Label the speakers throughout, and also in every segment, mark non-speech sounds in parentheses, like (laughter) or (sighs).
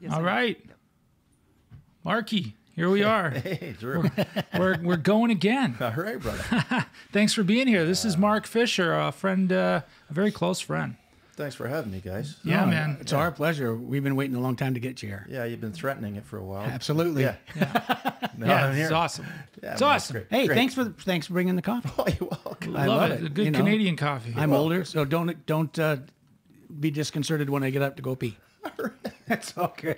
Speaker 1: Yes,
Speaker 2: All
Speaker 1: I-
Speaker 2: right. Marky, here we (laughs) are.
Speaker 3: Hey, Drew.
Speaker 2: we're, we're going again. (laughs)
Speaker 3: All right, brother. (laughs)
Speaker 2: Thanks for being here. This is Mark Fisher, a friend, uh, a very close friend.
Speaker 3: Thanks for having me, guys.
Speaker 2: Yeah,
Speaker 4: Oh,
Speaker 2: man.
Speaker 4: It's our pleasure. We've been waiting a long time to get you here.
Speaker 3: Yeah, you've been threatening it for a while.
Speaker 4: Absolutely.
Speaker 3: Yeah. No,
Speaker 2: yeah, it's awesome.
Speaker 3: Yeah,
Speaker 2: it's
Speaker 3: man,
Speaker 2: awesome.
Speaker 3: great.
Speaker 4: Hey,
Speaker 3: Great.
Speaker 4: thanks for thanks for bringing the coffee.
Speaker 3: Oh, you're welcome.
Speaker 4: I
Speaker 2: Love,
Speaker 4: love
Speaker 2: it.
Speaker 4: it,
Speaker 2: Good
Speaker 4: you know.
Speaker 2: Canadian coffee.
Speaker 4: I'm older, so don't don't uh, be disconcerted when I get up to go pee. That's okay.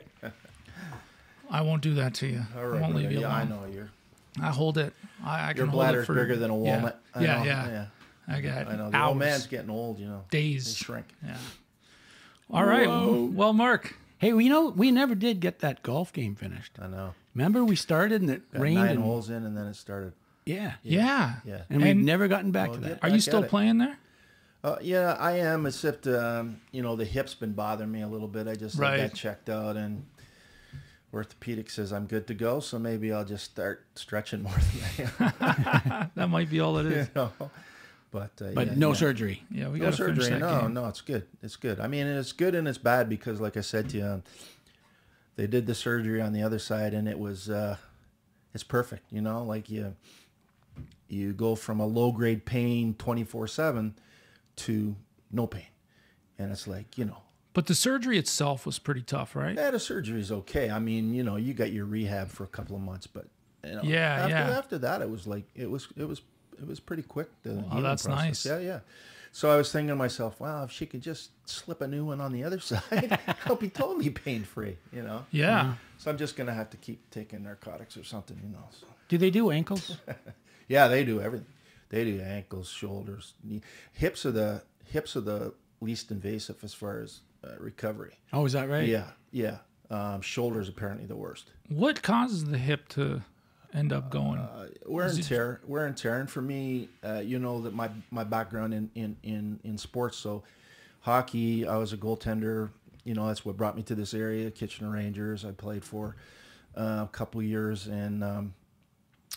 Speaker 2: I won't do that to you.
Speaker 3: All
Speaker 2: I won't leave
Speaker 3: brother.
Speaker 2: you
Speaker 3: yeah, I
Speaker 2: alone.
Speaker 3: know you're.
Speaker 2: I hold it. I, I can
Speaker 3: Your
Speaker 2: hold
Speaker 3: bladder's
Speaker 2: it for
Speaker 3: bigger than a
Speaker 2: yeah.
Speaker 3: walnut. I
Speaker 2: Yeah,
Speaker 3: know,
Speaker 2: yeah.
Speaker 3: yeah.
Speaker 2: I got
Speaker 3: I know. The
Speaker 2: hours,
Speaker 3: old man's getting old, you know.
Speaker 2: days.
Speaker 3: They shrink.
Speaker 2: Yeah. All right. Well, Mark.
Speaker 4: Hey, well, you know, we never did get that golf game finished.
Speaker 3: I know.
Speaker 4: Remember, we started and it
Speaker 3: Got
Speaker 4: rained.
Speaker 3: nine
Speaker 4: and,
Speaker 3: holes in, and then it started.
Speaker 4: Yeah.
Speaker 2: Yeah.
Speaker 3: Yeah.
Speaker 4: And we've never gotten back
Speaker 3: Well,
Speaker 4: to that.
Speaker 2: Are you still
Speaker 3: it.
Speaker 2: playing there?
Speaker 3: Uh, yeah, I am. Except, um, you know, the hip's been bothering me a little bit. I just
Speaker 2: Right.
Speaker 3: had checked out, and orthopedic says I'm good to go. So maybe I'll just start stretching more than I am. (laughs)
Speaker 2: That might be all it (laughs) is.
Speaker 3: you know? But uh,
Speaker 4: But
Speaker 3: yeah,
Speaker 4: no
Speaker 3: yeah.
Speaker 4: surgery.
Speaker 2: Yeah, we
Speaker 3: no
Speaker 2: got to finish
Speaker 3: surgery.
Speaker 2: that
Speaker 3: No,
Speaker 2: game.
Speaker 3: no, it's good. It's good. I mean, it's good and it's bad because, like I said to you, um, they did the surgery on the other side, and it was uh, it's perfect. You know, like you you go from a low grade pain twenty four seven to no pain, and it's like you know.
Speaker 2: But the surgery itself was pretty tough, right?
Speaker 3: Yeah, the is okay. I mean, you know, you got your rehab for a couple of months, but you know,
Speaker 2: Yeah,
Speaker 3: after,
Speaker 2: yeah.
Speaker 3: After that, it was like it was it was it was pretty quick. The healing
Speaker 2: that's
Speaker 3: process.
Speaker 2: nice.
Speaker 3: Yeah, yeah. So I was thinking to myself, wow, if she could just slip a new one on the other (laughs) side, I'll be totally pain free. You know.
Speaker 2: Yeah. Mm-hmm.
Speaker 3: So I'm just gonna have to keep taking narcotics or something. You know. So.
Speaker 4: Do they do ankles? (laughs)
Speaker 3: Yeah, they do everything. They do ankles, shoulders, knee, hips are the hips are the least invasive as far as uh, recovery.
Speaker 4: oh, is that right?
Speaker 3: Yeah, yeah. Um, shoulders apparently the worst.
Speaker 2: What causes the hip to end up going?
Speaker 3: Uh, wear and tear, wear and tear. And for me, uh, you know that my my background in, in in in sports. So, hockey. I was a goaltender. You know that's what brought me to this area. Kitchener Rangers. I played for uh, a couple years, and um,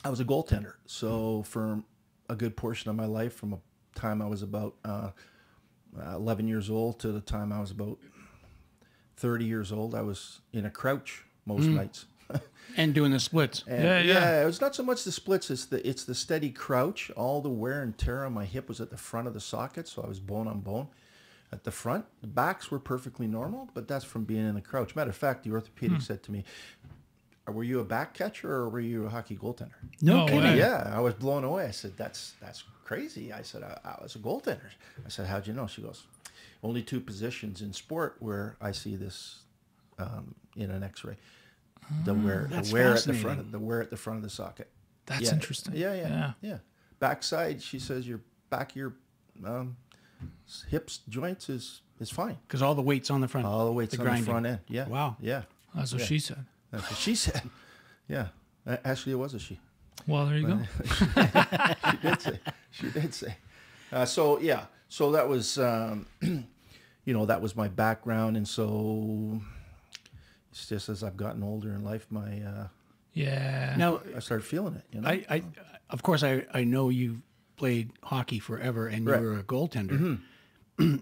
Speaker 3: I was a goaltender. So for a good portion of my life, from a time I was about uh, uh, 11 years old to the time I was about 30 years old, I was in a crouch most nights. (laughs)
Speaker 4: And doing the splits.
Speaker 3: And
Speaker 2: Yeah,
Speaker 3: yeah,
Speaker 2: yeah.
Speaker 3: It's not so much the splits; it's the it's the steady crouch. All the wear and tear on my hip was at the front of the socket, so I was bone on bone at the front. The backs were perfectly normal, but that's from being in the crouch. Matter of fact, the orthopedic said to me, "Uh, "Were you a back catcher or were you a hockey goaltender?"
Speaker 4: No,
Speaker 2: No
Speaker 4: kidding.
Speaker 2: way.
Speaker 3: Yeah, I was blown away. I said, "That's that's crazy." I said, "I, I was a goaltender." I said, "How'd you know?" She goes, "Only two positions in sport where I see this um, in an X-ray: the wear, the wear at the front, of, the wear at the front of the socket."
Speaker 2: That's
Speaker 3: Yeah,
Speaker 2: interesting.
Speaker 3: Yeah, yeah,
Speaker 2: Yeah.
Speaker 3: yeah, Backside, she says your back of your um, hips joints is is fine.
Speaker 4: Because all the weight's on the front.
Speaker 3: All the weights
Speaker 4: The
Speaker 3: on
Speaker 4: grinding.
Speaker 3: the front end. Yeah.
Speaker 4: Wow.
Speaker 3: Yeah.
Speaker 2: That's what
Speaker 3: Yeah.
Speaker 2: she said.
Speaker 3: That's what she said. Yeah. A- Actually, it was a she.
Speaker 2: Well, there you go. (laughs)
Speaker 3: she did say. She did say. Uh, so yeah. So that was, um, (clears throat) you know, that was my background, and so it's just as I've gotten older in life, my uh,
Speaker 2: Yeah.
Speaker 4: Now,
Speaker 3: I started feeling it. You know.
Speaker 4: I, I, of course, I, I know you played hockey forever and
Speaker 3: Right.
Speaker 4: you were a goaltender. (clears throat)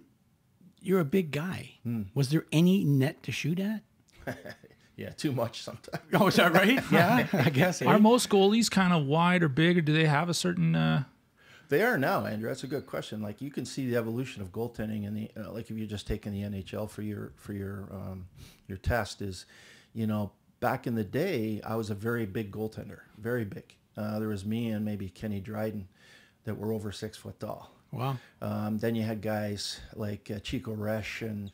Speaker 4: You're a big guy.
Speaker 3: Hmm.
Speaker 4: Was there any net to shoot at? (laughs)
Speaker 3: yeah. Too much sometimes.
Speaker 4: Oh, is that right? (laughs) yeah, I guess. eh?
Speaker 2: Are most goalies kind of wide or big, or do they have a certain? Uh,
Speaker 3: They are now, Andrew. That's a good question. Like you can see the evolution of goaltending, and the uh, like if you're just taking the NHL for your for your um, your test is, you know, back in the day, I was a very big goaltender, very big. Uh, there was me and maybe Kenny Dryden that were over six foot tall.
Speaker 4: Wow.
Speaker 3: Um, then you had guys like uh, Chico Resch and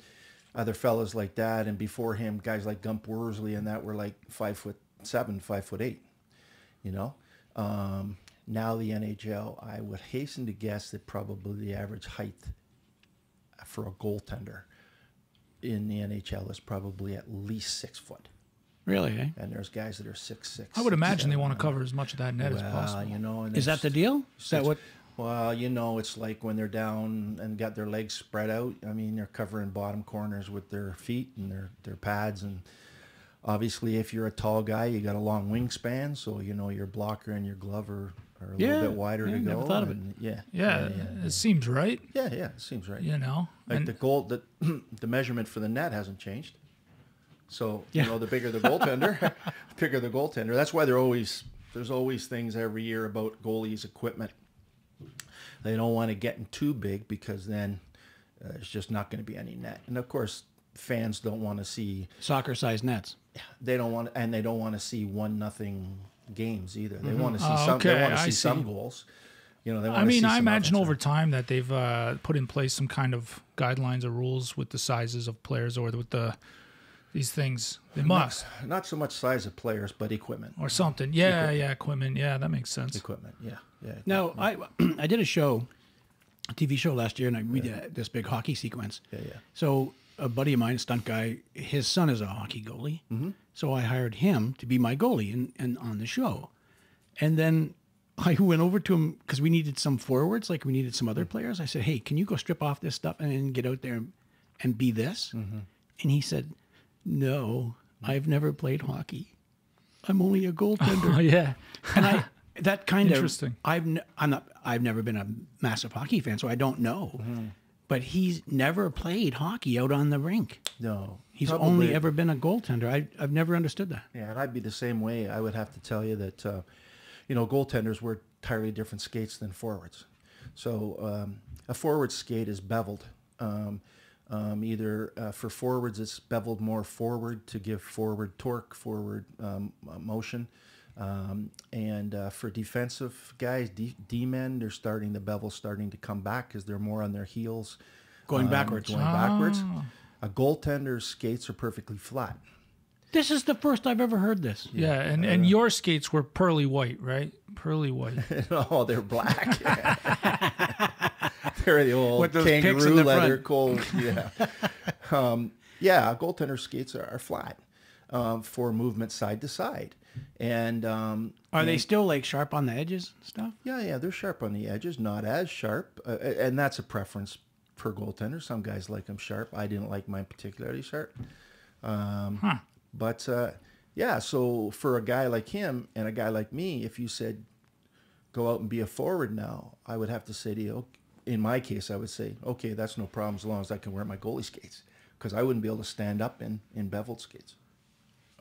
Speaker 3: other fellas like that, and before him, guys like Gump Worsley and that were like five foot seven, five foot eight. You know, um, now the NHL, I would hasten to guess that probably the average height for a goaltender in the NHL is probably at least six foot,
Speaker 4: Really? Eh?
Speaker 3: and there's guys that are six six.
Speaker 2: I would
Speaker 3: six,
Speaker 2: imagine they want to cover as much of that net as possible.
Speaker 3: you know, and
Speaker 4: Is that the deal? Is that what?
Speaker 3: Well, you know, it's like when they're down and got their legs spread out. I mean, they're covering bottom corners with their feet and their, their pads. And obviously, if you're a tall guy, you got a long wingspan. So, you know, your blocker and your glove are, are a
Speaker 4: Yeah,
Speaker 3: little bit wider
Speaker 4: yeah,
Speaker 3: to go.
Speaker 4: never thought of it.
Speaker 3: Yeah.
Speaker 2: yeah,
Speaker 3: Yeah. Yeah.
Speaker 2: it seems right.
Speaker 3: Yeah. yeah, it seems right.
Speaker 2: You know,
Speaker 3: Like
Speaker 2: and
Speaker 3: the goal, the, (clears throat) the measurement for the net hasn't changed. So you know, the bigger the goaltender, the (laughs) bigger the goaltender. That's why they're always there's always things every year about goalies' equipment. They don't want to get in too big because then uh, there's just not going to be any net. And of course, fans don't want to see
Speaker 4: Soccer sized nets.
Speaker 3: they don't want and they don't want to see one nothing games either. They want to see
Speaker 2: Oh,
Speaker 3: some. They want to
Speaker 2: I
Speaker 3: see, some goals. You know, they want
Speaker 2: I
Speaker 3: to
Speaker 2: mean,
Speaker 3: see
Speaker 2: I imagine over time that they've uh, put in place some kind of guidelines or rules with the sizes of players or with the these things. They must
Speaker 3: not so much size of players, but equipment.
Speaker 2: or something. Yeah, yeah, equipment. Yeah, that makes sense.
Speaker 3: Equipment. Yeah, yeah.
Speaker 4: Now, I (clears throat) I did a show, a TV show last year, and I we did this big hockey sequence.
Speaker 3: Yeah, yeah.
Speaker 4: So a buddy of mine, a stunt guy, his son is a hockey goalie. Mm-hmm. So I hired him to be my goalie and, and on the show. And then I (laughs) went over to him because we needed some forwards, like we needed some other players. I said, "Hey, can you go strip off this stuff and get out there and, and be this?" And he said, "No, I've never played hockey. I'm only a goaltender." (laughs)
Speaker 2: Oh yeah,
Speaker 4: and I that kind
Speaker 2: Interesting.
Speaker 4: of I've n- I'm not I've never been a massive hockey fan, so I don't know.
Speaker 3: Mm-hmm.
Speaker 4: But he's never played hockey out on the rink.
Speaker 3: No,
Speaker 4: He's
Speaker 3: probably-
Speaker 4: only ever been a goaltender. I I've never understood that.
Speaker 3: Yeah, and I'd be the same way. I would have to tell you that, uh, you know, goaltenders wear entirely different skates than forwards. So um, a forward skate is beveled. Um, um, either uh, for forwards, it's beveled more forward to give forward torque, forward um, uh, motion. Um, and uh, for defensive guys, D, D men, they're starting the bevel starting to come back because they're more on their heels,
Speaker 4: Going
Speaker 3: um,
Speaker 4: backwards.
Speaker 3: Going backwards. A goaltender's skates are perfectly flat.
Speaker 4: This is the first I've ever heard this.
Speaker 2: yeah, and and your skates were pearly white, right? Pearly white. (laughs)
Speaker 3: oh, they're black. (laughs) the old kangaroo
Speaker 4: the
Speaker 3: leather cold. (laughs) Yeah. um, yeah, goaltender skates are, are flat um, for movement side to side. And um,
Speaker 4: Are they still like sharp on the edges and stuff?
Speaker 3: yeah, yeah, they're sharp on the edges, not as sharp. Uh, and that's a preference per goaltender. Some guys like them sharp. I didn't like mine particularly sharp. Um, But uh, yeah, so for a guy like him and a guy like me, if you said go out and be a forward now, I would have to say to you, "Ok- in my case, I would say, okay, that's no problem as long as I can wear my goalie skates because I wouldn't be able to stand up in, in beveled skates.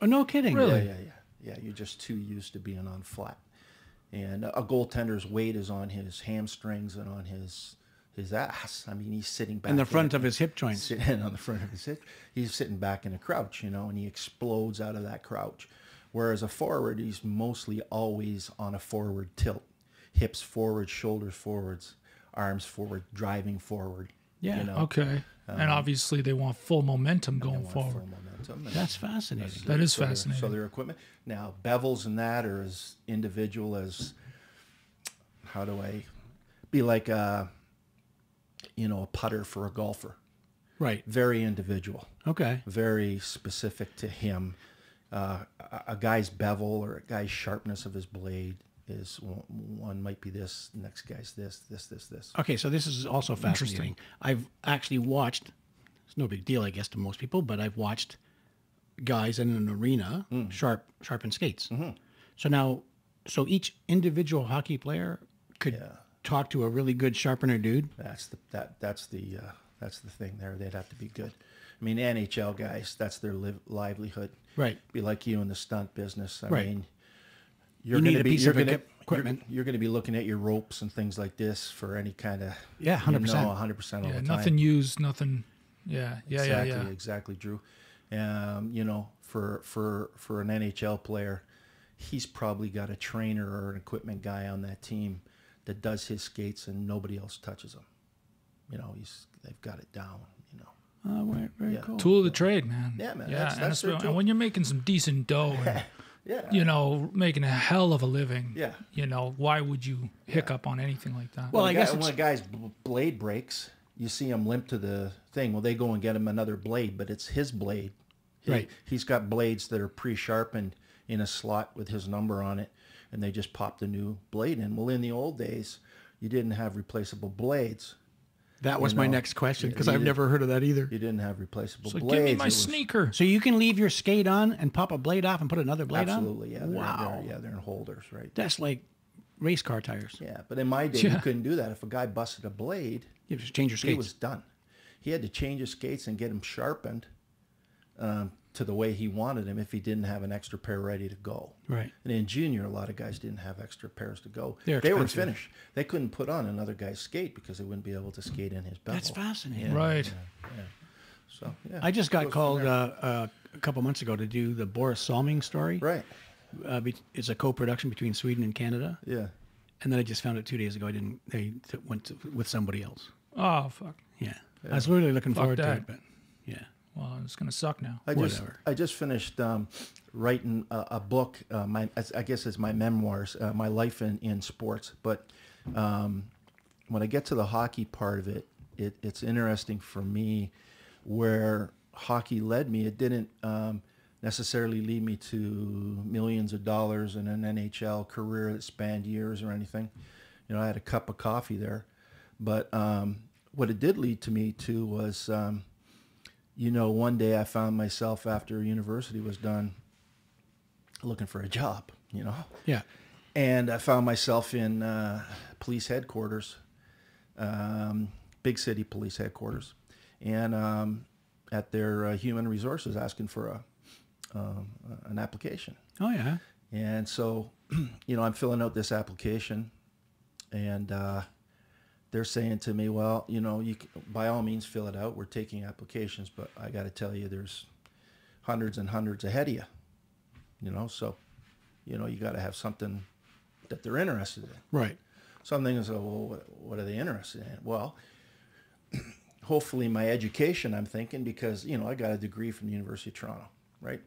Speaker 4: Oh, no kidding.
Speaker 2: Really?
Speaker 3: Yeah, yeah, yeah. Yeah, you're just too used to being on flat. And a goaltender's weight is on his hamstrings and on his his ass. I mean, he's sitting back
Speaker 4: In the front
Speaker 3: a-
Speaker 4: of his hip joints. (laughs)
Speaker 3: sitting on the front of his hip. He's sitting back in a crouch, you know, and he explodes out of that crouch. Whereas a forward, he's mostly always on a forward tilt, hips forward, shoulders forwards, arms forward, driving forward.
Speaker 4: Yeah,
Speaker 3: you know,
Speaker 2: Okay, and obviously they want full momentum going forward.
Speaker 3: momentum.
Speaker 4: That's fascinating.
Speaker 2: That is
Speaker 3: so their-
Speaker 2: fascinating.
Speaker 3: So their equipment now bevels and that are as individual as how do I be like a you know a putter for a golfer.
Speaker 4: Right.
Speaker 3: Very individual,
Speaker 4: Okay.
Speaker 3: very specific to him. Uh, a, a guy's bevel or a guy's sharpness of his blade is one, might be this, next guy's this, this, this, this.
Speaker 4: Okay, so this is also fascinating. I've actually watched. It's no big deal, I guess, to most people, but I've watched guys in an arena sharp sharpen skates. So now, so each individual hockey player could
Speaker 3: Yeah.
Speaker 4: talk to a really good sharpener dude.
Speaker 3: That's the that that's the uh, that's the thing there. They'd have to be good. I mean, NHL guys, that's their liv- livelihood.
Speaker 4: Right.
Speaker 3: Be like you in the stunt business. I
Speaker 4: Right.
Speaker 3: mean, you're
Speaker 4: You
Speaker 3: gonna
Speaker 4: a
Speaker 3: be
Speaker 4: piece
Speaker 3: you're
Speaker 4: of
Speaker 3: gonna,
Speaker 4: equipment.
Speaker 3: You're, you're going to be looking at your ropes and things like this for any kind of
Speaker 4: Yeah, 100%.
Speaker 3: 100 percent all
Speaker 2: Yeah,
Speaker 3: the time.
Speaker 2: nothing used, nothing. Yeah, yeah,
Speaker 3: exactly,
Speaker 2: yeah, yeah.
Speaker 3: exactly, Drew. Um, you know, for for for an NHL player, he's probably got a trainer or an equipment guy on that team that does his skates and nobody else touches them. You know, he's they've got it down. You know.
Speaker 4: Oh, very, very
Speaker 3: Yeah.
Speaker 4: cool.
Speaker 2: Tool of the trade, man.
Speaker 3: Yeah, man,
Speaker 2: Yeah,
Speaker 3: that's-
Speaker 2: and,
Speaker 3: that's
Speaker 2: it's-
Speaker 3: their
Speaker 2: and when you're making some decent dough, and, (laughs)
Speaker 3: Yeah.
Speaker 2: you know, making a hell of a living.
Speaker 3: Yeah.
Speaker 2: You know, why would you hiccup on anything like that?
Speaker 4: Well,
Speaker 3: When
Speaker 4: I
Speaker 3: a guy-
Speaker 4: guess
Speaker 3: when a guy's b- blade breaks, you see him limp to the thing. Well, they go and get him another blade, but it's his blade. He,
Speaker 4: Right.
Speaker 3: He's got blades that are pre-sharpened in a slot with his number on it, and they just pop the new blade in. Well, in the old days, you didn't have replaceable blades.
Speaker 4: That was
Speaker 3: you
Speaker 4: my next question because I've never heard of that either.
Speaker 3: You didn't have replaceable
Speaker 2: so
Speaker 3: blades.
Speaker 2: give me my
Speaker 3: was-
Speaker 2: sneaker.
Speaker 4: So you can leave your skate on and pop a blade off and put another blade on?
Speaker 3: Absolutely, yeah. They're,
Speaker 4: wow.
Speaker 3: They're, yeah, they're in holders, right?
Speaker 4: That's like race car tires.
Speaker 3: Yeah, but in my day, (laughs)
Speaker 2: Yeah.
Speaker 3: you couldn't do that. If a guy busted a blade,
Speaker 4: You just change your skates.
Speaker 3: he
Speaker 4: skates.
Speaker 3: was done. He had to change his skates and get them sharpened um, to the way he wanted him if he didn't have an extra pair ready to go.
Speaker 4: Right.
Speaker 3: And in junior, a lot of guys didn't have extra pairs to go.
Speaker 4: They're
Speaker 3: they were finished. They couldn't put on another guy's skate because they wouldn't be able to skate in his belt.
Speaker 4: That's fascinating.
Speaker 2: Right.
Speaker 3: So yeah,
Speaker 4: I just got called uh, uh, a couple months ago to do the Börje Salming story.
Speaker 3: right.
Speaker 4: Uh, be- it's a co-production between Sweden and Canada,
Speaker 3: Yeah.
Speaker 4: and then I just found out two days ago I didn't. They went to, with somebody else.
Speaker 2: Oh fuck.
Speaker 4: Yeah. I was really looking
Speaker 2: Fuck
Speaker 4: forward to it, but yeah.
Speaker 2: Well, it's gonna suck now.
Speaker 3: I just I just finished um, writing a, a book. Uh, my I guess it's my memoirs, uh, my life in, in sports. But um, when I get to the hockey part of it, it, it's interesting for me where hockey led me. It didn't um, necessarily lead me to millions of dollars in an NHL career that spanned years or anything. You know, I had a cup of coffee there, but um, what it did lead to me to was. You know, one day I found myself after university was done looking for a job, you know,
Speaker 4: Yeah.
Speaker 3: and I found myself in uh, police headquarters, um, big city police headquarters, and um, at their uh, human resources asking for a um, an application.
Speaker 4: Oh yeah.
Speaker 3: And so, (clears throat) you know, I'm filling out this application, and uh, they're saying to me, "Well, you know, you can, by all means fill it out. We're taking applications, but I got to tell you, there's hundreds and hundreds ahead of you. You know, so, you know, you got to have something that they're interested in.
Speaker 4: Right.
Speaker 3: Some things are, well, what, what are they interested in? Well, (clears throat) hopefully my education, I'm thinking, because, you know, I got a degree from the University of Toronto, right?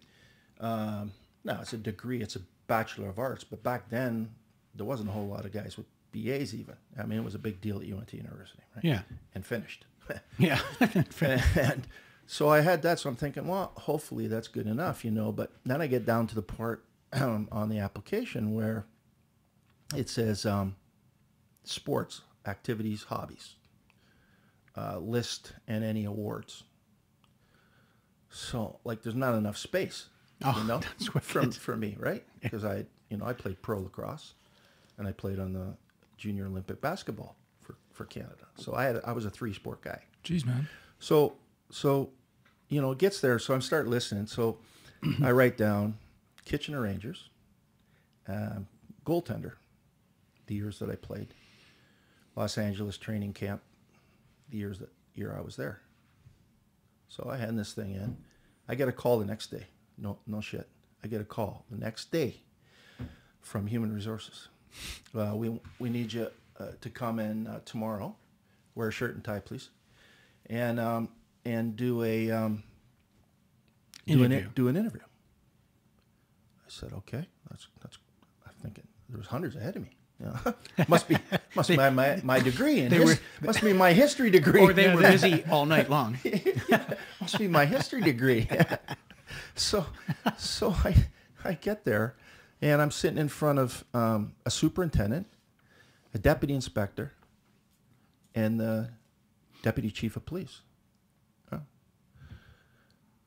Speaker 3: Um, no, it's a degree, it's a Bachelor of Arts, but back then, there wasn't a whole lot of guys with BAs even. I mean, it was a big deal went to university, right?
Speaker 4: Yeah.
Speaker 3: And finished. (laughs)
Speaker 4: Yeah. (laughs)
Speaker 3: and so I had that. So I'm thinking, well, hopefully that's good enough, you know. But then I get down to the part (clears throat) um, on the application where it says um, sports, activities, hobbies, uh, list, and any awards. So like, there's not enough space,
Speaker 4: Oh,
Speaker 3: you know, (laughs) from for me, right? Because I, you know, I played pro lacrosse, and I played on the junior Olympic basketball for, for Canada. So I had I was a three sport guy.
Speaker 2: Jeez, man.
Speaker 3: So, so, you know, it gets there. So I'm start listening. So (clears throat) I write down Kitchener Rangers, um, goaltender, the years that I played, Los Angeles training camp, the years that year I was there. So I hand this thing in. I get a call the next day. No, no shit. I get a call the next day from Human Resources. Uh, we we need you uh, to come in uh, tomorrow. Wear a shirt and tie, please and um, and do a um, do an
Speaker 4: Interview.
Speaker 3: do an interview. I said, okay, that's that's. I'm thinking there was hundreds ahead of me. Know, (laughs) must be must be my, my, my degree his,
Speaker 4: were-
Speaker 3: must be my history degree.
Speaker 4: Or they were busy (laughs) all night long. (laughs)
Speaker 3: must be my history degree. so so I I get there, and I'm sitting in front of um, a superintendent, a deputy inspector, and the deputy chief of police.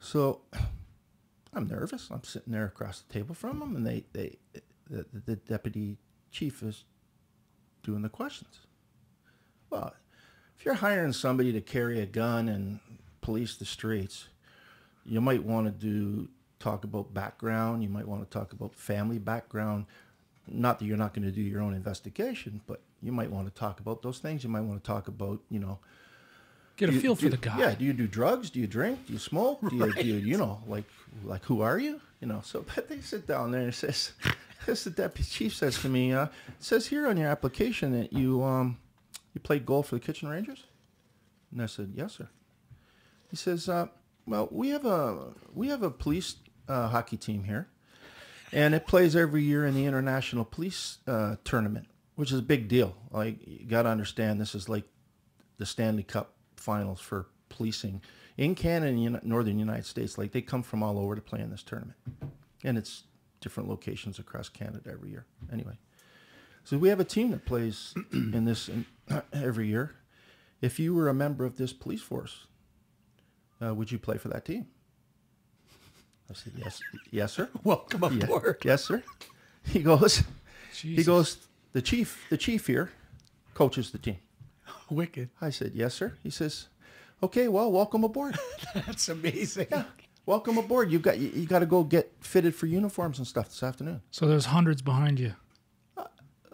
Speaker 3: So (sighs) I'm nervous. I'm sitting there across the table from them, and they they the, the deputy chief is doing the questions. Well, if you're hiring somebody to carry a gun and police the streets, you might want to do talk about background. You might want to talk about family background. Not that you're not going to do your own investigation, but you might want to talk about those things. You might want to talk about, you know,
Speaker 2: Get a
Speaker 3: you-
Speaker 2: feel for
Speaker 3: do-
Speaker 2: the guy.
Speaker 3: Yeah. Do you do drugs? Do you drink? Do you smoke? Do you, do you, you know, like, like who are you? You know. So, but they sit down there and it says, (laughs) this the deputy chief says to me, uh, it says here on your application that you um, you played golf for the Kitchener Rangers. And I said, yes, sir. He says, uh, well, we have a we have a police uh, hockey team here, and it plays every year in the international police uh, tournament, which is a big deal. Like you got to understand, this is like the Stanley Cup finals for policing in Canada and northern United States. Like they come from all over to play in this tournament, and it's different locations across Canada every year. Anyway, so we have a team that plays (clears throat) in this in, (clears throat) every year. If you were a member of this police force, uh, would you play for that team? I said yes, yes, sir. (laughs)
Speaker 4: Welcome
Speaker 3: Yeah.
Speaker 4: aboard.
Speaker 3: Yes, sir. He goes. He goes. The chief. The chief here coaches the team. (laughs)
Speaker 4: Wicked.
Speaker 3: I said, yes, sir. He says, okay, well, welcome aboard. (laughs)
Speaker 4: That's amazing.
Speaker 3: Yeah. welcome aboard. You've got you, you got to go get fitted for uniforms and stuff this afternoon.
Speaker 2: So there's hundreds behind you.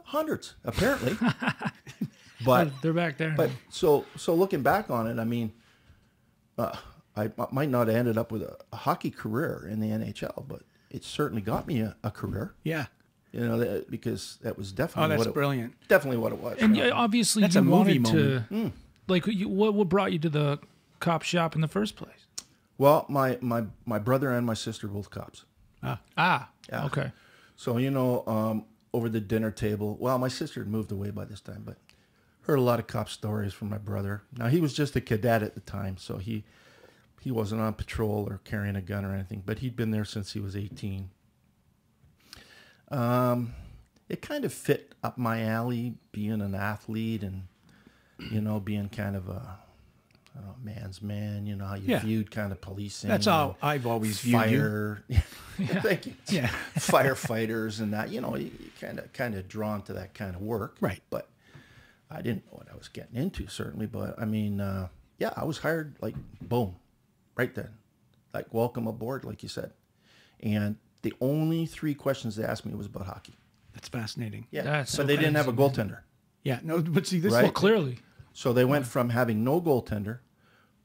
Speaker 3: Hundreds, apparently. but
Speaker 2: They're back there.
Speaker 3: but so so looking back on it, I mean, uh, I m- might not have ended up with a, a hockey career in the NHL, but it certainly got me a, a career.
Speaker 4: Yeah.
Speaker 3: You know, that, because that was definitely
Speaker 4: Oh,
Speaker 3: definitely
Speaker 4: that's
Speaker 3: what it,
Speaker 4: brilliant.
Speaker 3: definitely what it was.
Speaker 2: and
Speaker 3: you know.
Speaker 2: obviously
Speaker 4: That's
Speaker 2: you
Speaker 4: a movie
Speaker 2: wanted to
Speaker 3: Mm.
Speaker 2: like you, what what brought you to the cop shop in the first place?
Speaker 3: Well, my my my brother and my sister are both cops.
Speaker 2: Ah,
Speaker 3: Yeah.
Speaker 2: okay.
Speaker 3: So you know, um, over the dinner table. Well, my sister had moved away by this time, but heard a lot of cop stories from my brother. Now he was just a cadet at the time, so he he wasn't on patrol or carrying a gun or anything. But he'd been there since he was eighteen. Um, it kind of fit up my alley, being an athlete and you know being kind of a I don't know, man's man. You know how you
Speaker 4: Yeah.
Speaker 3: viewed kind of policing.
Speaker 4: That's how I've always viewed you.
Speaker 3: fire. (laughs) Thank you.
Speaker 4: Yeah. (laughs)
Speaker 3: Firefighters and that. You know, you kind of kind of drawn to that kind of work.
Speaker 4: Right.
Speaker 3: But I didn't know what I was getting into certainly. But I mean, uh, yeah, I was hired like boom, right then, like welcome aboard, like you said. And the only three questions they asked me was about hockey.
Speaker 4: That's fascinating.
Speaker 3: Yeah,
Speaker 2: That's
Speaker 3: but they didn't have a goaltender.
Speaker 4: Yeah. No, but see, this
Speaker 3: Right.
Speaker 2: Well, clearly.
Speaker 3: So they went from having no goaltender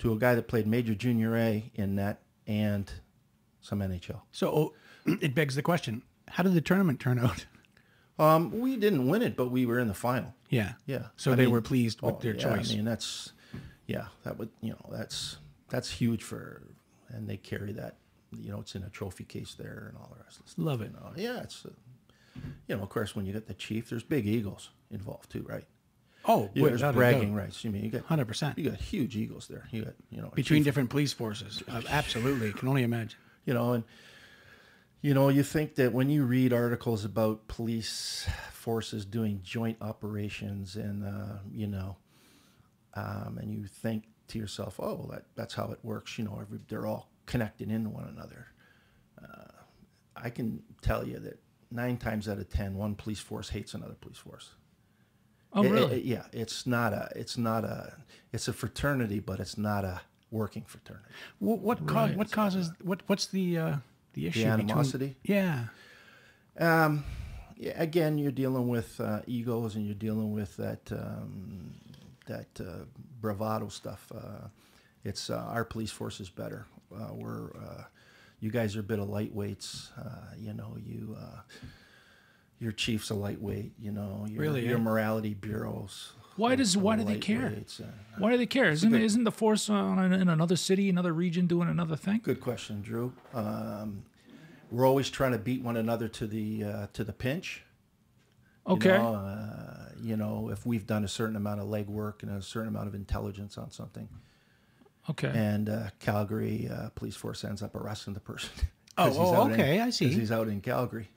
Speaker 3: to a guy that played major junior A in that and some NHL.
Speaker 4: So oh, it begs the question: How did the tournament turn out? (laughs)
Speaker 3: Um, we didn't win it, but we were in the final.
Speaker 4: Yeah.
Speaker 3: Yeah.
Speaker 4: So
Speaker 3: I
Speaker 4: they
Speaker 3: mean-
Speaker 4: were pleased with
Speaker 3: oh,
Speaker 4: their
Speaker 3: yeah,
Speaker 4: choice.
Speaker 3: I mean, that's yeah, that would you know that's that's huge for, and they carry that. You know, it's in a trophy case there and all the rest of the.
Speaker 4: Love it.
Speaker 3: Yeah, it's uh, you know, of course, when you get the chief, there's big eagles involved too, right?
Speaker 4: oh,
Speaker 3: Yeah, there's bragging rights. You mean you got
Speaker 4: 100%.
Speaker 3: You got huge egos there. You got you know
Speaker 4: between
Speaker 3: chief-
Speaker 4: different police forces. Uh, absolutely, can only imagine.
Speaker 3: you know and you know you think that when you read articles about police forces doing joint operations and uh, you know um, and you think to yourself oh well, that that's how it works you know every, they're all connected in one another uh, i can tell you that nine times out of ten one police force hates another police force
Speaker 2: Oh,
Speaker 3: It-
Speaker 2: really?
Speaker 3: it- yeah it's not a it's not a it's a fraternity but it's not a working fraternity
Speaker 4: What what,
Speaker 2: Right.
Speaker 4: what causes what what's the uh, the issue? between-
Speaker 3: animosity?
Speaker 4: yeah.
Speaker 3: Um, yeah, again, you're dealing with uh, egos, and you're dealing with that um, that uh, bravado stuff. Uh, it's uh, our police force is better. Uh, we're uh, you guys are a bit of lightweights. Uh, you know, you uh, your chief's a lightweight. You know, your,
Speaker 4: Really,
Speaker 3: your
Speaker 4: eh?
Speaker 3: morality bureaus.
Speaker 2: Why does- why do they care?
Speaker 3: uh,
Speaker 2: Why do they care? Isn't isn't the force on in another city, another region, doing another thing?
Speaker 3: Good question, Drew. Um, we're always trying to beat one another to the uh, to the pinch. You
Speaker 2: Okay.
Speaker 3: know, uh, you know, if we've done a certain amount of legwork and a certain amount of intelligence on something,
Speaker 2: Okay.
Speaker 3: and uh, Calgary uh, police force ends up arresting the person. (laughs)
Speaker 4: Oh, oh,
Speaker 3: out in-
Speaker 4: okay, I see.
Speaker 3: He's out in Calgary,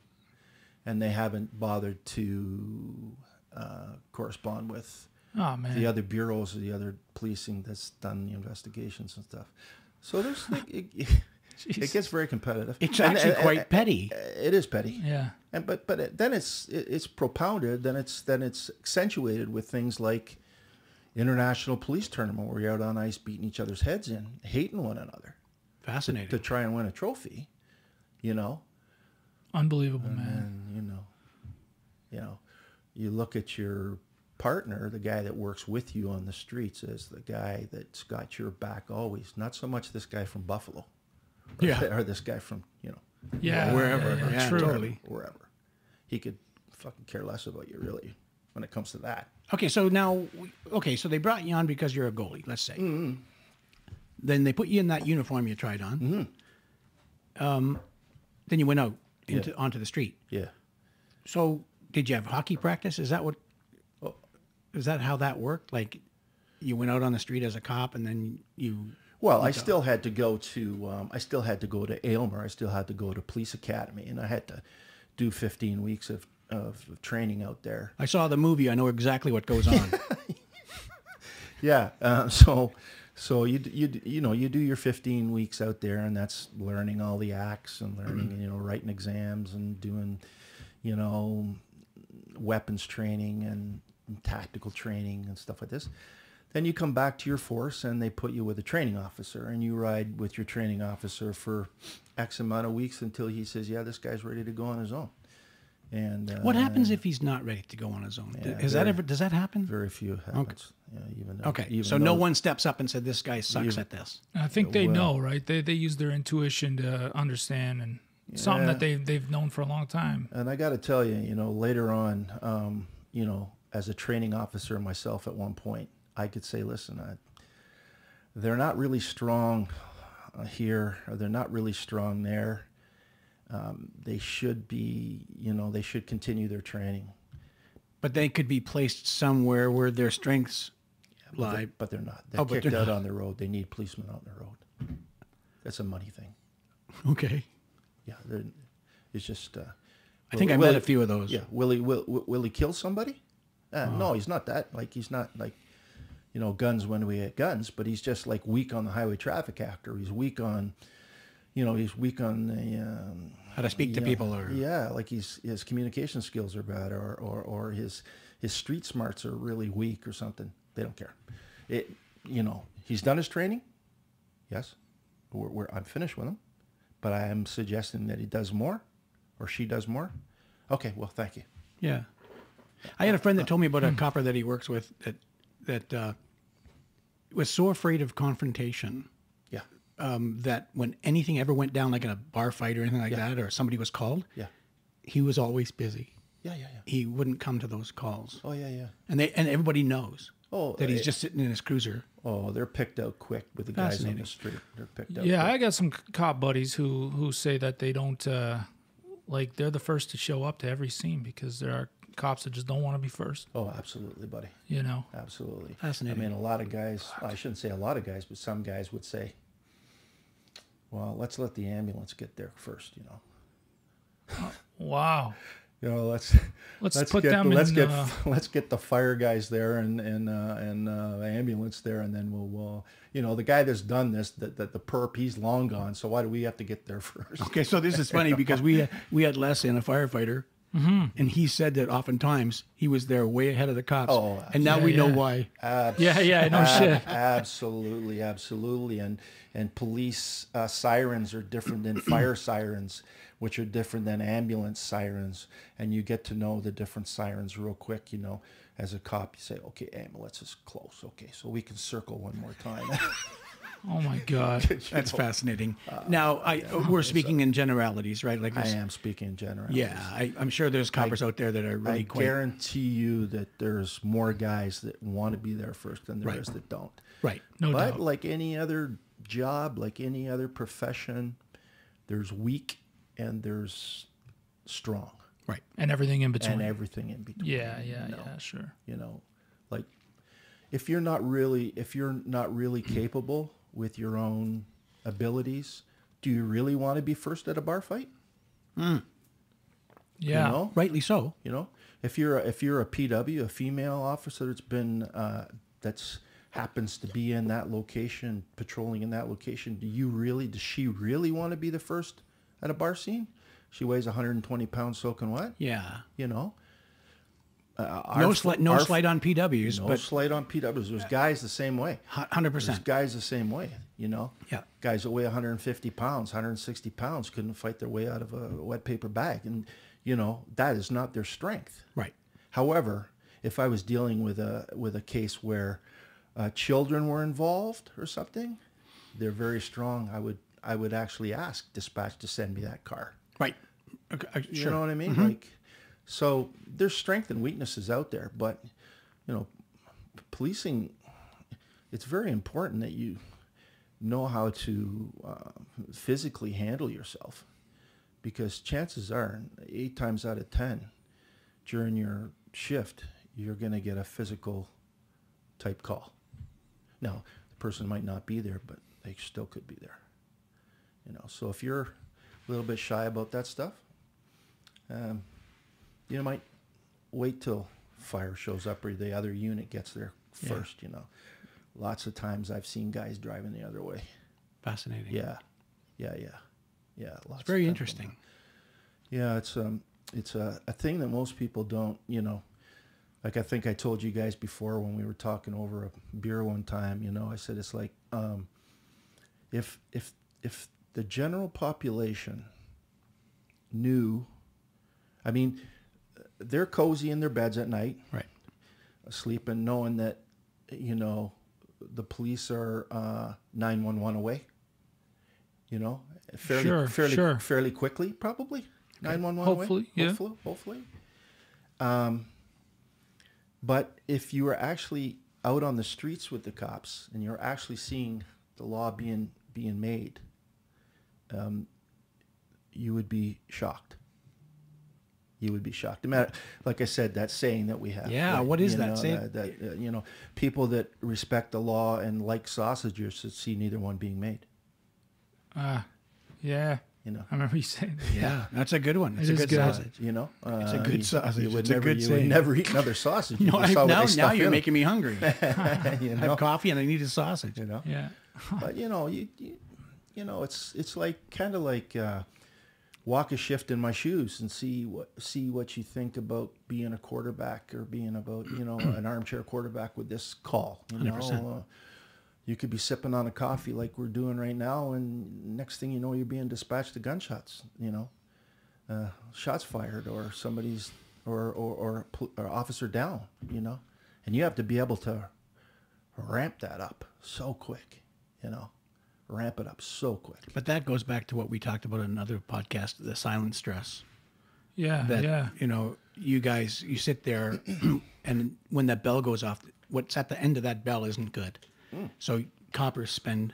Speaker 3: and they haven't bothered to uh, correspond with
Speaker 2: oh man.
Speaker 3: the other bureaus or the other policing that's done the investigations and stuff. So there's like, it, (laughs) it gets very competitive.
Speaker 4: It's
Speaker 3: And-
Speaker 4: actually
Speaker 3: and-
Speaker 4: quite
Speaker 3: and-
Speaker 4: petty.
Speaker 3: It is petty.
Speaker 2: yeah.
Speaker 3: And but but it, then it's it, it's propounded, then it's then it's accentuated with things like international police tournament where you're out on ice beating each other's heads in, hating one another
Speaker 4: Fascinating.
Speaker 3: to try and win a trophy, you know.
Speaker 2: Unbelievable, man.
Speaker 3: And you know, you know, you look at your partner, the guy that works with you on the streets, as the guy that's got your back always. Not so much this guy from Buffalo, or,
Speaker 4: Yeah. (laughs)
Speaker 3: or this guy from you know
Speaker 2: Yeah.
Speaker 4: Wherever,
Speaker 2: Yeah,
Speaker 4: yeah,
Speaker 2: true.
Speaker 4: totally.
Speaker 3: wherever. He could fucking care less about you, really, when it comes to that.
Speaker 4: Okay, so now, okay, so they brought you on because you're a goalie, let's say.
Speaker 3: Mm-hmm.
Speaker 4: Then they put you in that uniform you tried on. Um, then you went out into onto the street.
Speaker 3: Yeah.
Speaker 4: So did you have hockey practice? Is that what?
Speaker 3: Oh.
Speaker 4: That how that worked? Like, you went out on the street as a cop, and then you.
Speaker 3: Well, I still had to go to um, I still had to go to Aylmer. I still had to go to police academy, and I had to do 15 weeks of, of training out there.
Speaker 4: I saw the movie. I know exactly what goes on. (laughs)
Speaker 3: Yeah. Uh, so, so you you you know you do your 15 weeks out there, and that's learning all the acts and learning you know writing exams and doing you know weapons training and, and tactical training and stuff like this. Then you come back to your force and they put you with a training officer and you ride with your training officer for X amount of weeks until he says, yeah, this guy's ready to go on his own. And uh,
Speaker 4: What happens if he's not ready to go on his own?
Speaker 3: Yeah,
Speaker 4: Has that ever? Does that happen?
Speaker 3: very few happens? Yeah, even though,
Speaker 4: Okay,
Speaker 3: even
Speaker 4: so no one steps up and said this guy sucks
Speaker 3: Even-
Speaker 4: at this.
Speaker 2: I think they
Speaker 3: Well-
Speaker 2: know, right? They they use their intuition to understand and something that they they've known for a long time.
Speaker 3: And I got to tell you, you know, later on, um, you know, as a training officer myself at one point, I could say, listen, I, they're not really strong uh, here, or they're not really strong there. Um, they should be, you know, they should continue their training.
Speaker 4: But they could be placed somewhere where their strengths
Speaker 3: But
Speaker 4: lie.
Speaker 3: they're, but they're not. They're
Speaker 4: Oh,
Speaker 3: kicked
Speaker 4: they're
Speaker 3: out
Speaker 4: not.
Speaker 3: on the road. They need policemen out on the road. That's a money thing.
Speaker 4: Okay.
Speaker 3: Yeah, it's just. Uh,
Speaker 4: I think I
Speaker 3: will
Speaker 4: met a few of those.
Speaker 3: Yeah, will he will will, will he kill somebody? Uh,
Speaker 4: Oh.
Speaker 3: No, he's not that. Like he's not like, you know, guns when we get guns. But he's just like weak on the highway traffic actor. He's weak on, you know, he's weak on the. Um,
Speaker 4: How to speak to
Speaker 3: yeah,
Speaker 4: people or
Speaker 3: yeah, like he's his communication skills are bad, or or or his his street smarts are really weak, or something. They don't care. It, you know, he's done his training. Yes, we're, we're, I'm finished with him, but I am suggesting that he does more, or she does more. Okay, well, thank you.
Speaker 4: Yeah. I had a friend that told me about a (clears throat) copper that he works with that that uh, was so afraid of confrontation
Speaker 3: Yeah,
Speaker 4: um, that when anything ever went down, like in a bar fight or anything like
Speaker 3: Yeah.
Speaker 4: that, or somebody was called,
Speaker 3: yeah,
Speaker 4: he was always busy.
Speaker 3: yeah, yeah, yeah.
Speaker 4: He wouldn't come to those calls,
Speaker 3: Oh yeah, yeah.
Speaker 4: and they and everybody knows
Speaker 3: Oh,
Speaker 4: that he's
Speaker 3: eh,
Speaker 4: just sitting in his cruiser.
Speaker 3: Oh, they're picked out quick with the guys on the street. They're picked out.
Speaker 2: Yeah,
Speaker 3: quick.
Speaker 2: I got some cop buddies who who say that they don't uh, like they're the first to show up to every scene because there are cops that just don't want to be first.
Speaker 3: Oh, absolutely, buddy.
Speaker 2: You know.
Speaker 3: Absolutely.
Speaker 4: Fascinating.
Speaker 3: I mean, a lot of guys, I shouldn't say a lot of guys, but some guys would say, well, let's let the ambulance get there first, you know.
Speaker 2: Wow. (laughs)
Speaker 3: You know, let's
Speaker 2: Let's put
Speaker 3: get
Speaker 2: them
Speaker 3: let's
Speaker 2: in,
Speaker 3: get
Speaker 2: uh, (laughs)
Speaker 3: let's get the fire guys there and and uh, and uh, ambulance there, and then we'll, we'll you know the guy that's done this that, that the perp he's long gone. So why do we have to get there (laughs) first?
Speaker 4: Okay, so this is funny because we we had Les in a firefighter,
Speaker 3: Mm-hmm.
Speaker 4: and he said that oftentimes he was there way ahead of the cops.
Speaker 3: Oh,
Speaker 4: and now
Speaker 2: yeah,
Speaker 4: we know
Speaker 2: yeah.
Speaker 4: why.
Speaker 2: Yeah, yeah, no shit.
Speaker 3: Absolutely, absolutely, and and police uh, sirens are different than (clears throat) fire sirens, which are different than ambulance sirens, and you get to know the different sirens real quick. You know, as a cop, you say, okay, ambulance is close. Okay, so we can circle one more time. (laughs)
Speaker 2: Oh my (laughs) god.
Speaker 4: That's fascinating. Uh, now, I we're speaking in generalities, right? Like,
Speaker 3: I am speaking in general.
Speaker 4: yeah, I, I'm sure there's coppers out there that are really
Speaker 3: I
Speaker 4: quite
Speaker 3: guarantee you that there's more guys that want to be there first than there
Speaker 4: Right.
Speaker 3: is that don't.
Speaker 4: right.
Speaker 2: No
Speaker 3: but
Speaker 2: doubt.
Speaker 3: like any other job, like any other profession, there's weak and there's strong
Speaker 4: Right.
Speaker 2: And everything in between.
Speaker 3: and everything in between.
Speaker 2: yeah, yeah,
Speaker 3: you know?
Speaker 2: yeah, sure.
Speaker 3: You know, like if you're not really if you're not really capable with your own abilities, do you really want to be first at a bar fight? Mm.
Speaker 2: Yeah.
Speaker 3: You know?
Speaker 4: Rightly so.
Speaker 3: You know, if you're a, if you're a PW, a female officer that's been uh, that's happens to be in that location, patrolling in that location, do you really does she really want to be the first at a bar scene? She weighs 120 pounds soaking wet.
Speaker 4: Yeah.
Speaker 3: You know, uh,
Speaker 4: No
Speaker 3: our-
Speaker 4: slight, no
Speaker 3: our-
Speaker 4: slight on PWs,
Speaker 3: no
Speaker 4: but
Speaker 3: slight on PWs. There's guys the same way.
Speaker 4: hundred
Speaker 3: There's
Speaker 4: percent.
Speaker 3: guys the same way. You know,
Speaker 4: Yeah.
Speaker 3: guys that weigh 150 pounds, 160 pounds couldn't fight their way out of a wet paper bag, and you know that is not their strength.
Speaker 4: Right.
Speaker 3: However, if I was dealing with a with a case where uh, children were involved or something, they're very strong. I would I would actually ask dispatch to send me that car.
Speaker 4: Right. Okay, uh,
Speaker 3: You know what I mean? Like, so there's strength and weaknesses out there, but you know, policing. It's very important that you know how to uh, physically handle yourself, because chances are, eight times out of ten, during your shift, you're going to get a physical type call. Now, the person might not be there, but they still could be there. You know, so if you're a little bit shy about that stuff, um, you might wait till fire shows up or the other unit gets there
Speaker 4: Yeah.
Speaker 3: first. You know, lots of times I've seen guys driving the other way.
Speaker 4: Fascinating.
Speaker 3: Yeah, yeah, yeah, yeah. Lots
Speaker 4: It's very interesting.
Speaker 3: Yeah, it's um, it's a, a thing that most people don't, you know, like I think I told you guys before when we were talking over a beer one time, you know, I said it's like um, if if if the general population knew, I mean, they're cozy in their beds at night,
Speaker 4: Right.
Speaker 3: sleeping, knowing that, you know, the police are uh, nine one one away. You know, fairly
Speaker 2: Sure,
Speaker 3: fairly
Speaker 2: sure.
Speaker 3: fairly quickly, probably nine one one.
Speaker 2: Hopefully, yeah.
Speaker 3: hopefully, hopefully. Um, but if you were actually out on the streets with the cops and you're actually seeing the law being being made, um, you would be shocked. You would be shocked. No matter, like I said, that saying that we have.
Speaker 4: Yeah,
Speaker 3: right?
Speaker 4: what is
Speaker 3: You
Speaker 4: that
Speaker 3: know,
Speaker 4: saying?
Speaker 3: That, that, uh, you know, people that respect the law and like sausages should see neither one being made.
Speaker 2: Ah, yeah.
Speaker 3: You know.
Speaker 2: I remember you saying that.
Speaker 4: Yeah, that's a good one. It's
Speaker 2: It
Speaker 4: a good,
Speaker 2: good.
Speaker 4: sausage.
Speaker 3: You know,
Speaker 4: It's a
Speaker 3: uh,
Speaker 4: good sausage.
Speaker 3: You would
Speaker 4: It's a
Speaker 3: never,
Speaker 4: good
Speaker 3: you would never eat another sausage. (laughs)
Speaker 4: No,
Speaker 3: You
Speaker 4: I,
Speaker 3: what
Speaker 4: now,
Speaker 3: they
Speaker 4: now you're
Speaker 3: in 'em,
Speaker 4: making me hungry.
Speaker 3: you (laughs)
Speaker 4: I have coffee and I need a sausage.
Speaker 3: You know.
Speaker 2: Yeah. (laughs)
Speaker 3: but you know, you, you, you know, it's it's like kind of like uh, walk a shift in my shoes and see what see what you think about being a quarterback or being about you know an (clears throat) armchair quarterback with this call. You know,
Speaker 4: 100%.
Speaker 3: uh, you could be sipping on a coffee like we're doing right now, and next thing you know, you're being dispatched to gunshots. You know, uh, shots fired or somebody's or or, or or officer down. You know, and you have to be able to ramp that up so quick. You know, ramp it up so quick.
Speaker 4: But that goes back to what we talked about in another podcast, the silent stress.
Speaker 2: Yeah.
Speaker 4: That
Speaker 2: yeah.
Speaker 4: you know, you guys, you sit there, (clears throat) and when that bell goes off, what's at the end of that bell isn't good. So coppers spend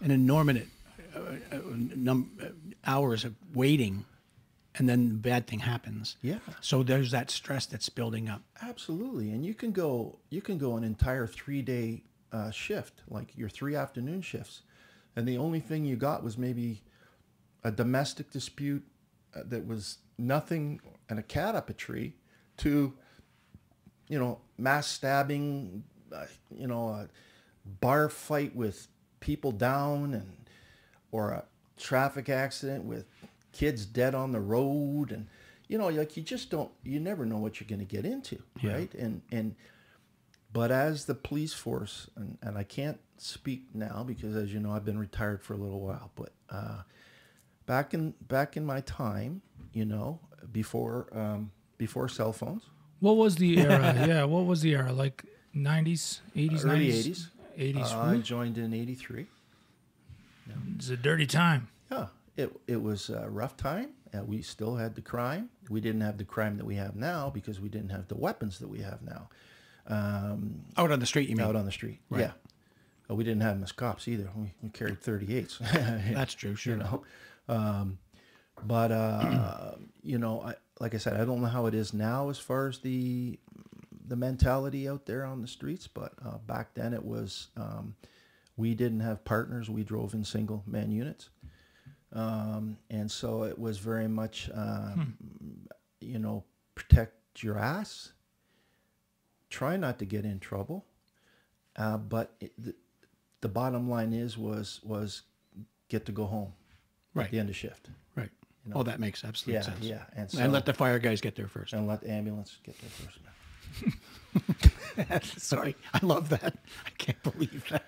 Speaker 4: an enormous uh, uh, num- uh, hours of waiting, and then the bad thing happens.
Speaker 3: Yeah.
Speaker 4: So there's that stress that's building up.
Speaker 3: Absolutely, and you can go you can go an entire three day uh, shift, like your three afternoon shifts, and the only thing you got was maybe a domestic dispute uh, that was nothing and a cat up a tree, to you know mass stabbing, uh, you know a bar fight with people down and or a traffic accident with kids dead on the road and you know like you just don't you never know what you're going to get into
Speaker 4: Yeah.
Speaker 3: right and and but as the police force and, and i can't speak now because as you know i've been retired for a little while but uh, back in back in my time you know before um, before cell phones
Speaker 2: What was the era? (laughs) yeah. What was the era? Like 90s, 80s,
Speaker 3: early
Speaker 2: 90s?
Speaker 3: 80s
Speaker 2: 80s.
Speaker 3: uh, i joined in 83
Speaker 2: It's a dirty time.
Speaker 3: Yeah, it it was a rough time. Uh, we still had the crime. We didn't have the crime that we have now because we didn't have the weapons that we have now um,
Speaker 4: Out on the street, you mean?
Speaker 3: out on the street.
Speaker 4: Right.
Speaker 3: Yeah, we didn't have them as cops either. We, we carried 38s. (laughs)
Speaker 4: That's true, sure.
Speaker 3: you know, um, but uh, you know, I, like I said, I don't know how it is now as far as the the mentality out there on the streets, but uh, back then it was um, we didn't have partners. We drove in single man units, um, and so it was very much um, you know protect your ass, try not to get in trouble, uh, but it, the, bottom line is was was get to go home at
Speaker 4: Right.
Speaker 3: the end of shift.
Speaker 4: Right.
Speaker 3: know.
Speaker 4: Oh, that makes absolute
Speaker 3: Yeah,
Speaker 4: sense.
Speaker 3: yeah, and so
Speaker 4: and let the fire guys get there first.
Speaker 3: and let the ambulance get there first. (laughs)
Speaker 4: Sorry, I love that. I can't believe that.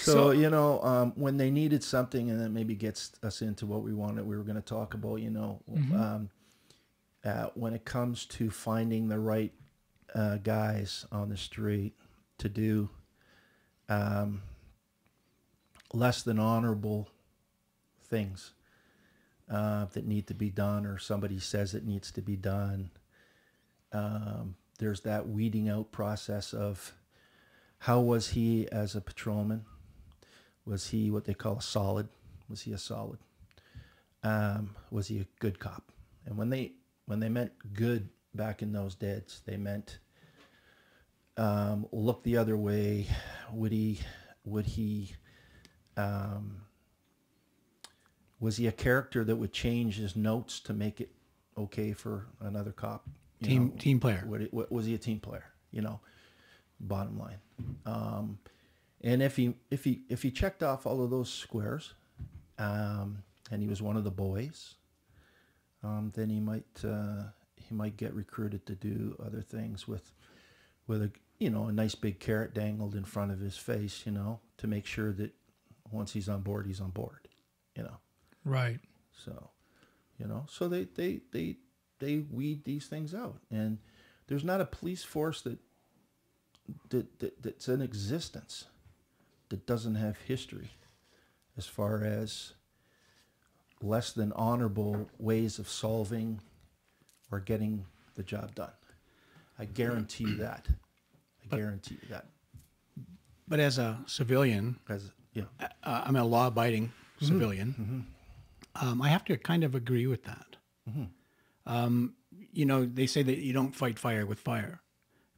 Speaker 3: So, you know, um, when they needed something, and that maybe gets us into what we wanted, we were going to talk about. You know, um, uh, when it comes to finding the right uh, guys on the street to do um, less than honorable things uh, that need to be done, or somebody says it needs to be done. Um, there's that weeding out process of how was he as a patrolman? Was he what they call a solid? Was he a solid? Um, was he a good cop? And when they when they meant good back in those days, they meant um, look the other way. Would he would he um, was he a character that would change his notes to make it okay for another cop?
Speaker 4: Team
Speaker 3: know,
Speaker 4: team player.
Speaker 3: what, what was he a team player? You know, bottom line. Um, and if he if he if he checked off all of those squares, um, and he was one of the boys, um, then he might uh, he might get recruited to do other things with with a you know a nice big carrot dangled in front of his face, you know, to make sure that once he's on board, he's on board, you know.
Speaker 2: Right.
Speaker 3: So, you know, so they they they they weed these things out, and there's not a police force that that, that that's in existence that doesn't have history as far as less than honorable ways of solving or getting the job done. I guarantee you that. I guarantee you that.
Speaker 4: But as a civilian,
Speaker 3: Because yeah,
Speaker 4: uh, I'm a law-abiding civilian. Um, I have to kind of agree with that. Um, you know, they say that you don't fight fire with fire,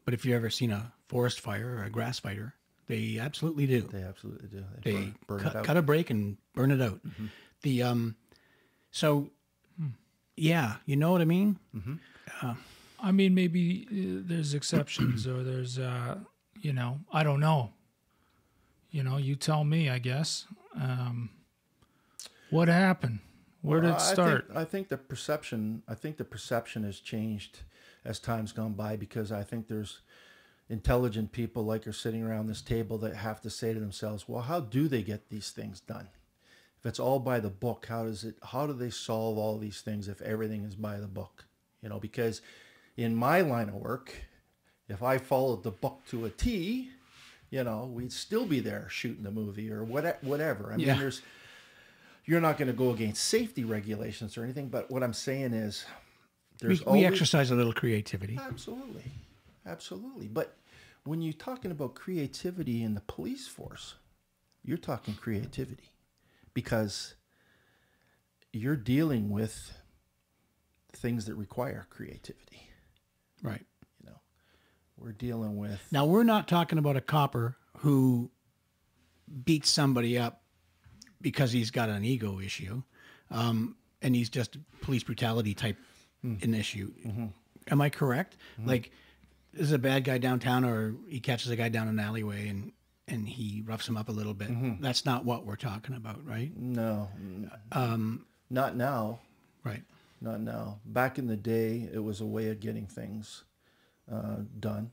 Speaker 4: but if you've ever seen a forest fire or a grass fire, they absolutely do.
Speaker 3: they absolutely do. They,
Speaker 4: They
Speaker 3: burn, burn
Speaker 4: cut,
Speaker 3: it out.
Speaker 4: cut a break and burn it out. The um, so yeah, you know what I mean.
Speaker 2: I mean, maybe uh, there's exceptions or there's, uh, you know, I don't know. You know, you tell me, I guess. Um, what happened? Where did it start?
Speaker 3: I think, I think the perception. I think the perception has changed as time's gone by because I think there's intelligent people like are sitting around this table that have to say to themselves, "Well, how do they get these things done? If it's all by the book, how does it? How do they solve all these things if everything is by the book? You know, because in my line of work, if I followed the book to a T, you know, we'd still be there shooting the movie or what, whatever. I mean,
Speaker 4: Yeah.
Speaker 3: there's you're not going to go against safety regulations or anything, but what I'm saying is
Speaker 4: We,
Speaker 3: there's
Speaker 4: we
Speaker 3: always
Speaker 4: exercise a little creativity.
Speaker 3: absolutely, absolutely. But when you're talking about creativity in the police force, you're talking creativity because you're dealing with things that require creativity.
Speaker 4: Right.
Speaker 3: We're dealing with
Speaker 4: Now we're not talking about a copper who beats somebody up because he's got an ego issue, um, and he's just police brutality type an issue. Am I correct? Like, this is a bad guy downtown, or he catches a guy down an alleyway and and he roughs him up a little bit. That's not what we're talking about, right?
Speaker 3: no, um, not now.
Speaker 4: Right.
Speaker 3: Not now. Back in the day, it was a way of getting things uh, done.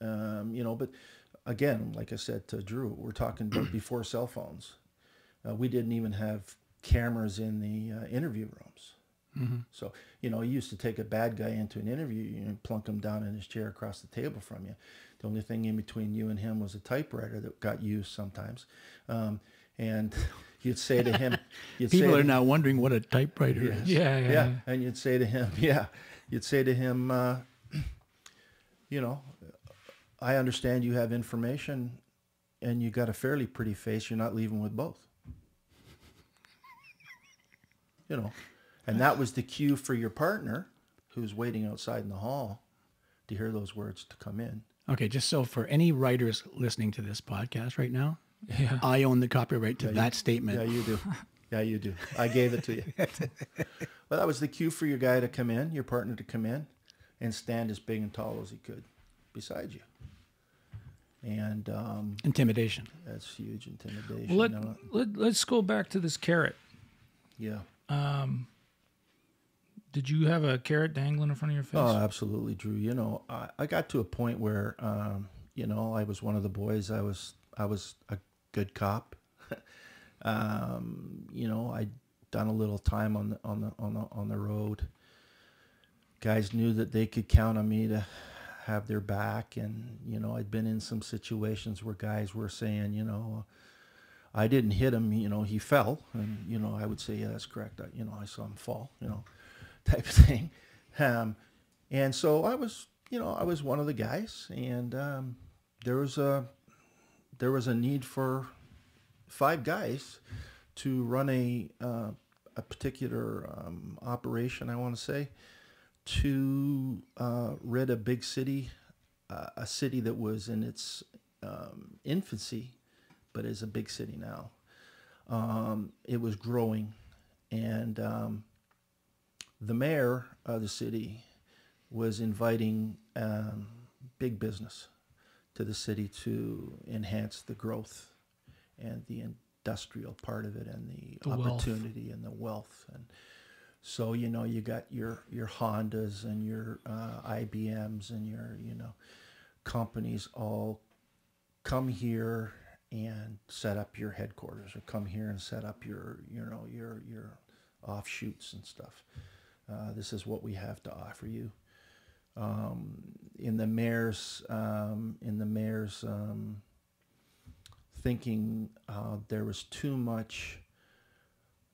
Speaker 3: Um, you know, but again, like I said to Drew, we're talking (clears throat) before cell phones. Uh, we didn't even have cameras in the uh, interview rooms. So, you know, you used to take a bad guy into an interview, you know, plunk him down in his chair across the table from you. The only thing in between you and him was a typewriter that got used sometimes. Um, and (laughs) you'd say to him, (laughs) you'd say
Speaker 4: People are now wondering what a typewriter is.
Speaker 2: yeah, yeah,
Speaker 3: yeah. And you'd say to him, (laughs) yeah, you'd say to him, uh, you know, I understand you have information and you got a fairly pretty face. You're not leaving with both. (laughs) You know, and that was the cue for your partner who's waiting outside in the hall to hear those words to come in.
Speaker 4: Okay, just so for any writers listening to this podcast right now,
Speaker 2: Yeah.
Speaker 4: I own the copyright to that statement.
Speaker 3: Yeah, you do. (laughs) Yeah, you do. I gave it to you. (laughs) well, that was the cue for your guy to come in, your partner to come in, and stand as big and tall as he could beside you. And um,
Speaker 4: Intimidation.
Speaker 3: that's huge intimidation.
Speaker 2: Well, let, let, let's go back to this carrot.
Speaker 3: yeah.
Speaker 2: Um, Did you have a carrot dangling in front of your face?
Speaker 3: Oh, absolutely, Drew. You know, I, I got to a point where, um, you know, I was one of the boys. I was, I was a good cop. (laughs) um, you know, I'd done a little time on the on the on the on the road. Guys knew that they could count on me to have their back, and you know, I'd been in some situations where guys were saying, you know. I didn't hit him, you know, he fell. And, you know, I would say, yeah, that's correct. I, you know, I saw him fall, you know, (laughs) type of thing. Um, and so I was, you know, I was one of the guys and um, there was a, there was a need for five guys to run a, uh, a particular um, operation, I want to say, to uh, rid a big city, uh, a city that was in its um, infancy, but is a big city now. Um, it was growing, and um, the mayor of the city was inviting um, big business to the city to enhance the growth and the industrial part of it and the,
Speaker 2: The wealth.
Speaker 3: opportunity and the wealth and so you know you got your your Hondas and your uh, IBMs and your you know companies all come here and set up your headquarters or come here and set up your you know your your offshoots and stuff. Uh, this is what we have to offer you. Um, in the mayor's um, in the mayor's um, thinking uh, there was too much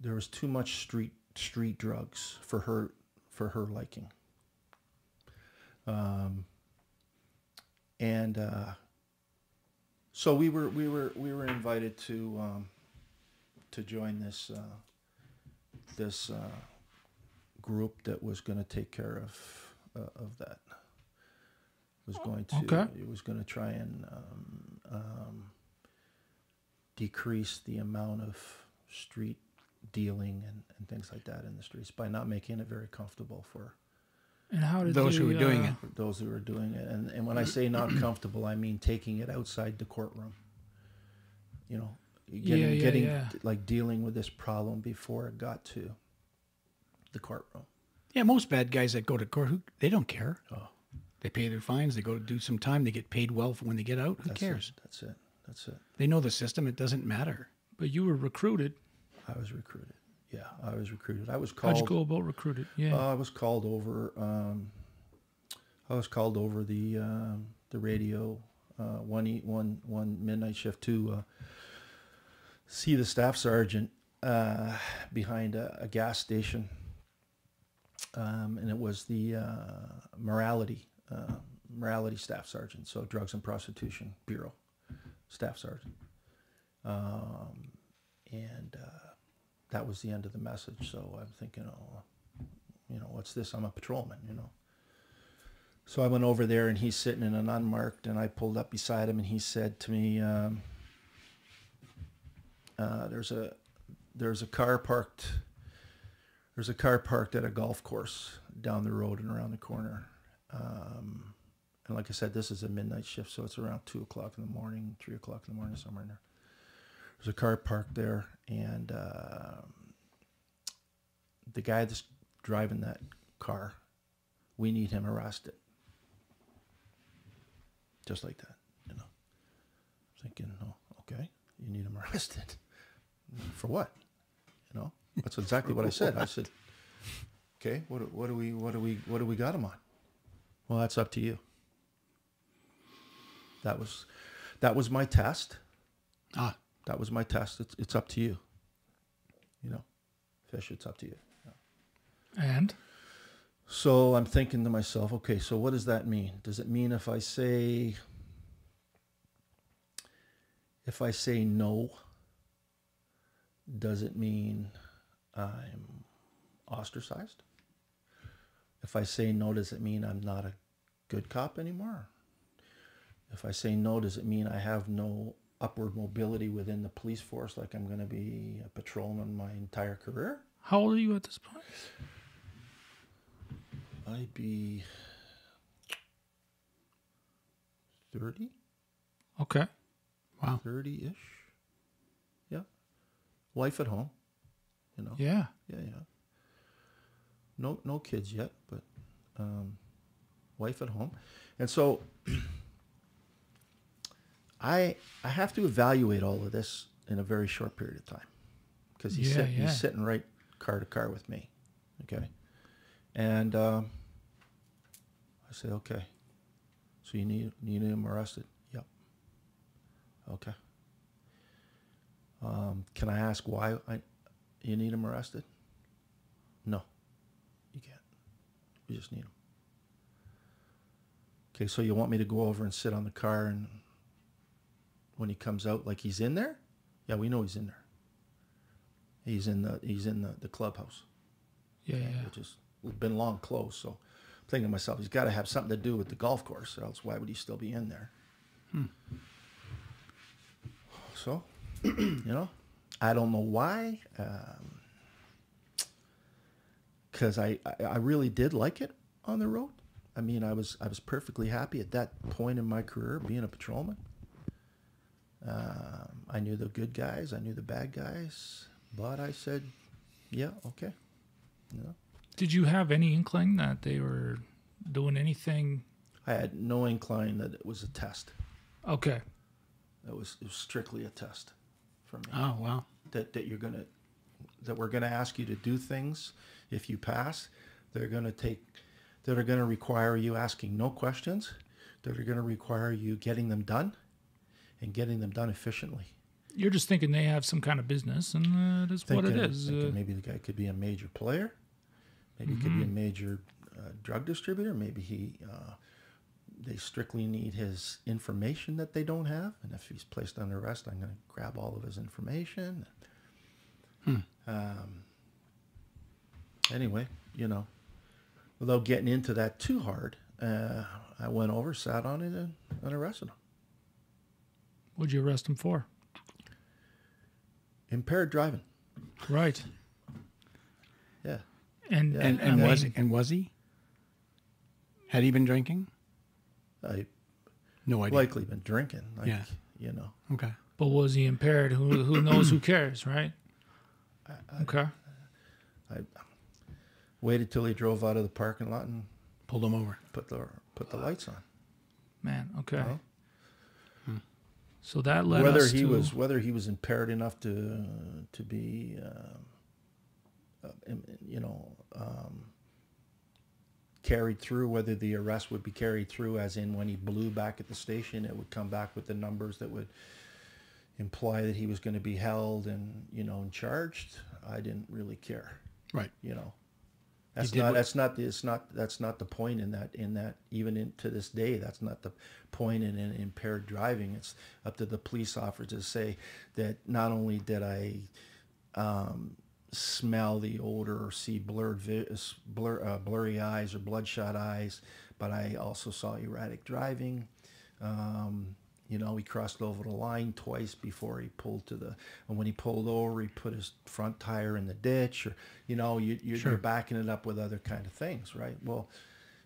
Speaker 3: there was too much street street drugs for her for her liking um, and uh, so we were we were we were invited to um, to join this uh, this uh, group that was going to take care of uh, of that. Was going to
Speaker 2: Okay.
Speaker 3: it was going to try and um, um, decrease the amount of street dealing and, and things like that in the streets by not making it very comfortable for
Speaker 2: And how did
Speaker 4: Those who
Speaker 2: they,
Speaker 4: were doing
Speaker 2: uh,
Speaker 4: it.
Speaker 3: those who are doing it. And, and when I say not (clears throat) comfortable, I mean taking it outside the courtroom. You know, getting,
Speaker 2: Yeah, yeah,
Speaker 3: getting
Speaker 2: yeah.
Speaker 3: like dealing with this problem before it got to the courtroom.
Speaker 4: Yeah, most bad guys that go to court, who, they don't care.
Speaker 3: Oh.
Speaker 4: They pay their fines. They go to do some time. They get paid well for when they get out. Who
Speaker 3: That's
Speaker 4: cares?
Speaker 3: It. That's it. That's it.
Speaker 4: They know the system. It doesn't matter.
Speaker 2: But you were recruited.
Speaker 3: I was recruited. Yeah, I was recruited. I was
Speaker 2: How'd you
Speaker 3: called.
Speaker 2: go about recruited? Yeah.
Speaker 3: Uh, I was called over. Um, I was called over the um, the radio uh, one e- one one midnight shift to uh, see the staff sergeant uh, behind a, a gas station, um, and it was the uh, morality uh, morality staff sergeant, so drugs and prostitution bureau staff sergeant, um, and uh, that was the end of the message. So I'm thinking, oh you know, what's this? I'm a patrolman, you know. So I went over there and he's sitting in an unmarked and I pulled up beside him and he said to me, um, uh, there's a, there's a car parked, there's a car parked at a golf course down the road and around the corner. Um, and like I said, this is a midnight shift, so it's around two o'clock in the morning, three o'clock in the morning, somewhere in there. There's a car parked there, and um the guy that's driving that car, we need him arrested. Just like that, you know. I'm Thinking, oh, okay, you need him arrested. For what? You know, that's exactly what I said. I said, okay, what, what do we, what do we, what do we got him on? Well, that's up to you. That was, that was my test.
Speaker 4: Ah,
Speaker 3: That was my test. It's, it's up to you. You know, Fish, it's up to you.
Speaker 2: and
Speaker 3: So I'm thinking to myself, okay, so what does that mean? Does it mean if I say if I say no, does it mean I'm ostracized? If I say no, does it mean I'm not a good cop anymore? If I say no, does it mean I have no upward mobility within the police force like I'm going to be a patrolman my entire career?
Speaker 2: how old are you at this point?
Speaker 3: I'd be 30,
Speaker 2: Okay.
Speaker 4: wow.
Speaker 3: 30 ish. Yeah. Wife at home, you know.
Speaker 2: Yeah.
Speaker 3: Yeah, yeah. No, no kids yet, but um, wife at home, and so (clears throat) I I have to evaluate all of this in a very short period of time because he's
Speaker 2: Yeah,
Speaker 3: sit-
Speaker 2: yeah.
Speaker 3: he's sitting right car to car with me, okay, and um, I say okay, so you need you need him arrested, yep, okay. Um, can I ask why I you need him arrested? No, you can't. We just need him. Okay, so you want me to go over and sit on the car and when he comes out, like he's in there? Yeah, we know he's in there. He's in the he's in the, the clubhouse,
Speaker 2: Yeah. Yeah.
Speaker 3: which has been long closed. So I'm thinking to myself, he's got to have something to do with the golf course, or else why would he still be in there? Hmm. So, (clears throat) you know, I don't know why. Because I, I I really did like it on the road. I mean, I was I was perfectly happy at that point in my career being a patrolman. Um, I knew the good guys, I knew the bad guys, but I said, yeah, okay. You know,
Speaker 2: Did you have any inkling that they were doing anything?
Speaker 3: I had no incline that it was a test.
Speaker 2: Okay.
Speaker 3: That was, it was strictly a test for me.
Speaker 4: Oh wow.
Speaker 3: that, that you're gonna that we're gonna ask you to do things if you pass they're gonna take that are gonna require you asking no questions that are gonna require you getting them done and getting them done efficiently.
Speaker 2: You're just thinking they have some kind of business, and uh, it is what it
Speaker 3: Thinking-
Speaker 2: is.
Speaker 3: thinking
Speaker 2: Uh,
Speaker 3: maybe the guy could be a major player. Maybe he could be a major uh, drug distributor. Maybe he uh, they strictly need his information that they don't have. And if he's placed under arrest i'm going to grab all of his information. Hmm. um, anyway you know without getting into that too hard uh, i went over sat on it and, and arrested him
Speaker 2: what'd you arrest him for?
Speaker 3: impaired driving
Speaker 2: Right.
Speaker 3: yeah
Speaker 2: And
Speaker 3: Yeah.
Speaker 4: And
Speaker 2: I
Speaker 4: and was
Speaker 2: mean,
Speaker 4: and was he? Had he been drinking?
Speaker 3: i
Speaker 4: No idea.
Speaker 3: likely been drinking like
Speaker 4: Yeah.
Speaker 3: you know
Speaker 4: okay.
Speaker 2: but was he impaired? Who who knows? Who cares? Right. Okay.
Speaker 3: I waited till he drove out of the parking lot and
Speaker 4: Pulled him over.
Speaker 3: put the put the lights on.
Speaker 2: Man. Okay.
Speaker 3: Well,
Speaker 2: So that led
Speaker 3: whether
Speaker 2: us
Speaker 3: he
Speaker 2: to
Speaker 3: was whether he was impaired enough to to be, um, uh, you know, um, carried through. Whether the arrest would be carried through, as in when he blew back at the station, it would come back with the numbers that would imply that he was going to be held and you know and charged. I didn't really care.
Speaker 4: Right.
Speaker 3: you know that's not
Speaker 4: what-
Speaker 3: that's not the it's not that's not the point in that in that even in, to this day that's not the point in, in impaired driving. It's up to the police officer to say that not only did i um, smell the odor or see blurred blur, uh, blurry eyes or bloodshot eyes but i also saw erratic driving. Um, you know, he crossed over the line twice before he pulled to the. And when he pulled over, he put his front tire in the ditch, or you know, you, you're,
Speaker 4: Sure.
Speaker 3: you're backing it up with other kind of things, right? Well,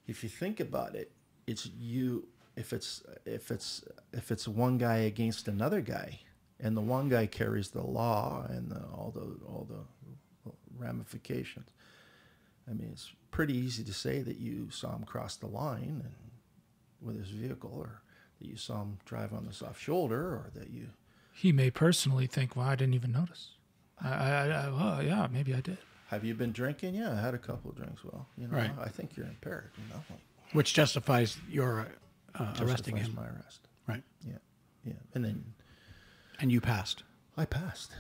Speaker 3: if you think about it, it's you. If it's if it's if it's one guy against another guy, and the one guy carries the law and the, all the all the ramifications. I mean, it's pretty easy to say that you saw him cross the line and with his vehicle, or that you saw him drive on the soft shoulder, or that you.
Speaker 2: he may personally think, well, I didn't even notice. I, I, I well, yeah, maybe I did.
Speaker 3: Have you been drinking? Yeah, I had a couple of drinks. Well, you know,
Speaker 4: Right.
Speaker 3: I think you're impaired. You know,
Speaker 4: Which justifies your uh, arresting him.
Speaker 3: my arrest.
Speaker 4: Right.
Speaker 3: Yeah, yeah, and then
Speaker 4: And you passed.
Speaker 3: I passed.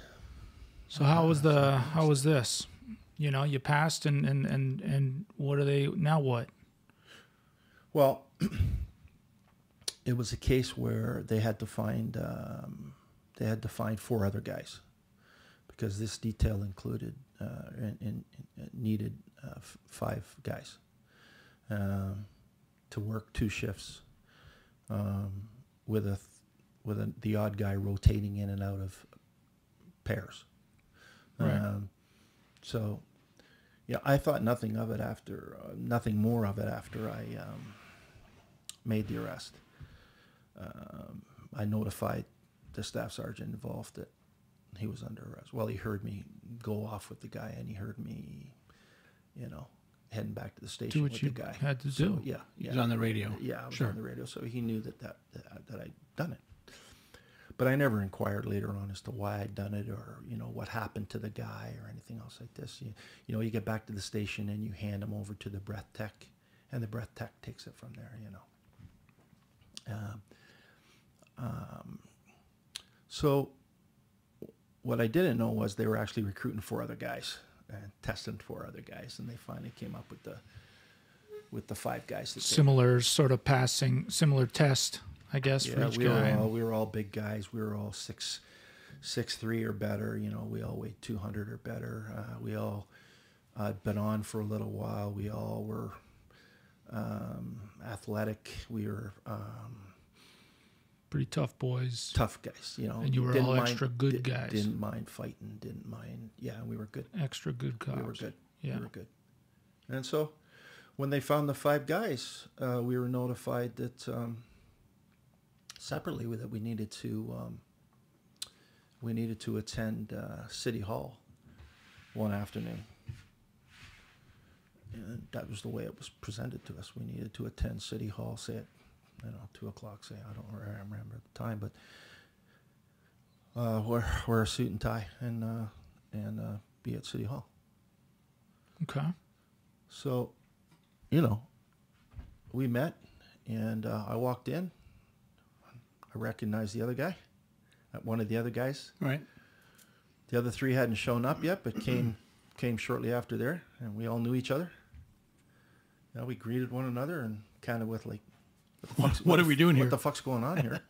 Speaker 2: So how was the how was this? You know, you passed, and and and and what are they now? What?
Speaker 3: Well, (clears throat) it was a case where they had to find um, they had to find four other guys because this detail included uh, and, and, and needed uh, f- five guys um, to work two shifts um, with a th- with a, the odd guy rotating in and out of pairs.
Speaker 2: Right.
Speaker 3: Um, so, yeah, I thought nothing of it after, uh, nothing more of it after I um, made the arrest. Um, I notified the staff sergeant involved that he was under arrest. Well, he heard me go off with the guy, and he heard me, you know, heading back to the station
Speaker 2: what
Speaker 3: with
Speaker 2: you
Speaker 3: the guy.
Speaker 2: had to
Speaker 3: So,
Speaker 2: do.
Speaker 3: yeah,
Speaker 4: He
Speaker 3: yeah.
Speaker 4: was on the radio.
Speaker 3: Yeah, I was
Speaker 4: Sure.
Speaker 3: on the radio, so he knew that that, that that I'd done it. But I never inquired later on as to why I'd done it, or you know what happened to the guy, or anything else like this. You, you know, you get back to the station and you hand him over to the breath tech, and the breath tech takes it from there. You know. Um, um, so what I didn't know was they were actually recruiting four other guys and testing four other guys, and they finally came up with the with the five guys that
Speaker 2: Similar sort of passing, similar test, I guess, for
Speaker 3: yeah,
Speaker 2: each
Speaker 3: we were all we were all big guys. We were all six six three or better. You know, we all weighed two hundred or better. Uh, we all uh, been on for a little while. We all were um, athletic. We were um,
Speaker 2: Pretty tough boys.
Speaker 3: tough guys. You know,
Speaker 2: And you were all
Speaker 3: mind-
Speaker 2: extra good guys.
Speaker 3: Didn't mind fighting. Didn't mind. Yeah, we were good.
Speaker 2: Extra good cops.
Speaker 3: We were good.
Speaker 2: Yeah.
Speaker 3: We were good. And so, when they found the five guys, uh, we were notified that um, separately that we needed to um, we needed to attend uh, City Hall one afternoon. and that was the way it was presented to us. We needed to attend City Hall, say it, I don't know, two o'clock, say I don't remember the time, but uh, wear wear a suit and tie and uh, and uh, be at City Hall.
Speaker 2: Okay.
Speaker 3: So, you know, we met, and uh, I walked in. I recognized the other guy, uh, one of the other guys.
Speaker 4: Right.
Speaker 3: The other three hadn't shown up yet, but came came shortly after there, and we all knew each other. Now we greeted one another and kind of with like, what,
Speaker 4: What are we doing
Speaker 3: What the fuck's going on here?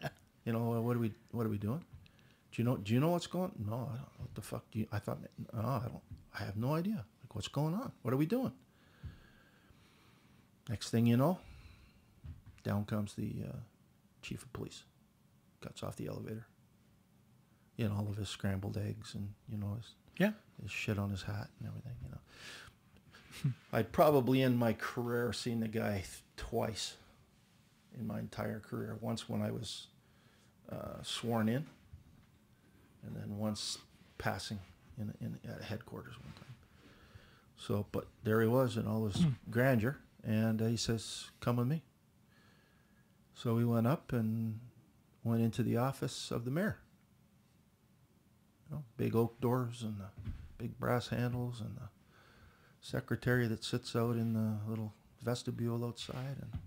Speaker 3: you know, what are we what are we doing? Do you know Do you know what's going? No, I don't. What the fuck? Do you, I thought. No, I don't. I have no idea. Like, what's going on? What are we doing? Next thing you know, down comes the uh, chief of police. cuts off the elevator. You know, all of his scrambled eggs and you know his
Speaker 4: Yeah.
Speaker 3: his shit on his hat and everything, you know. (laughs) I'd probably end my career seeing the guy twice in my entire career. Once when I was uh, sworn in, and then once passing in, in at headquarters one time. So, but there he was in all his grandeur, and uh, he says, "Come with me." So we went up and went into the office of the mayor you know, big oak doors and the big brass handles and the secretary that sits out in the little vestibule outside and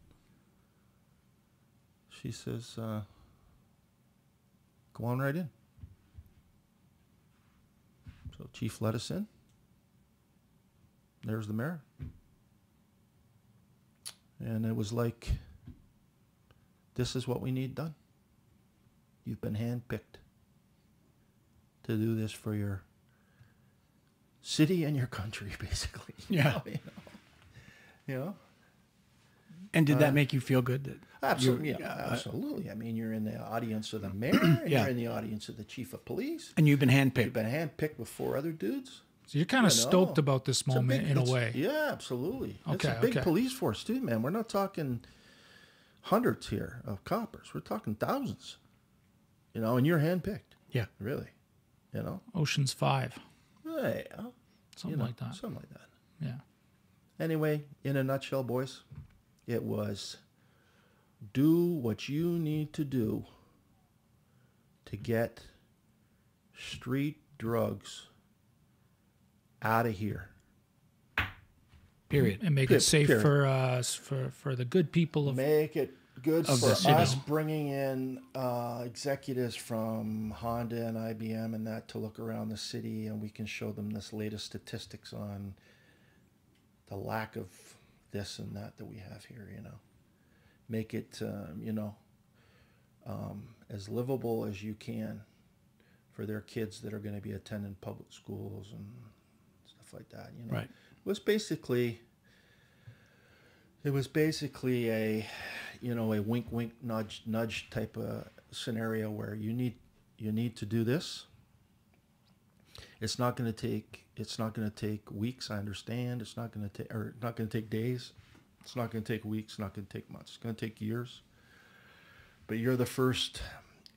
Speaker 3: she says uh, go on right in so chief let us in there's the mayor and it was like this is what we need done you've been handpicked to do this for your city and your country, (laughs) basically.
Speaker 4: Yeah.
Speaker 3: You know? You know?
Speaker 4: And did that make you feel good? That
Speaker 3: Absolutely. Yeah,
Speaker 4: uh,
Speaker 3: absolutely. I mean, you're in the audience of the mayor, and
Speaker 4: Yeah.
Speaker 3: you're in the audience of the chief of police.
Speaker 4: and you've been handpicked.
Speaker 3: You've been handpicked with four other dudes.
Speaker 2: So you're kind of stoked about this
Speaker 3: It's a
Speaker 2: moment
Speaker 3: big-
Speaker 2: in a way.
Speaker 3: Yeah, absolutely.
Speaker 2: Okay, it's
Speaker 3: a big
Speaker 2: okay.
Speaker 3: police force, too, man. We're not talking hundreds here of coppers. We're talking thousands. You know, and you're handpicked,
Speaker 4: Yeah.
Speaker 3: really. You know?
Speaker 2: Ocean's Five,
Speaker 3: Yeah.
Speaker 2: something
Speaker 3: you know,
Speaker 2: like that.
Speaker 3: Something like that.
Speaker 2: Yeah.
Speaker 3: Anyway, in a nutshell, boys, it was do what you need to do to get street drugs out of here.
Speaker 4: Period.
Speaker 2: And make
Speaker 3: Pe-
Speaker 2: it safe
Speaker 3: period.
Speaker 2: for us, for for the good people of.
Speaker 3: Make it good for us bringing in uh, executives from Honda and IBM and that to look around the city, and we can show them this latest statistics on the lack of this and that that we have here. You know, make it um, you know um, as livable as you can for their kids that are going to be attending public schools and stuff like that. You know,
Speaker 4: Right.
Speaker 3: it was basically it was basically a you know a wink wink nudge nudge type of scenario where you need you need to do this it's not going to take it's not going to take weeks i understand. It's not going to take or not going to take days. It's not going to take weeks not going to take months. It's going to take years. But you're the first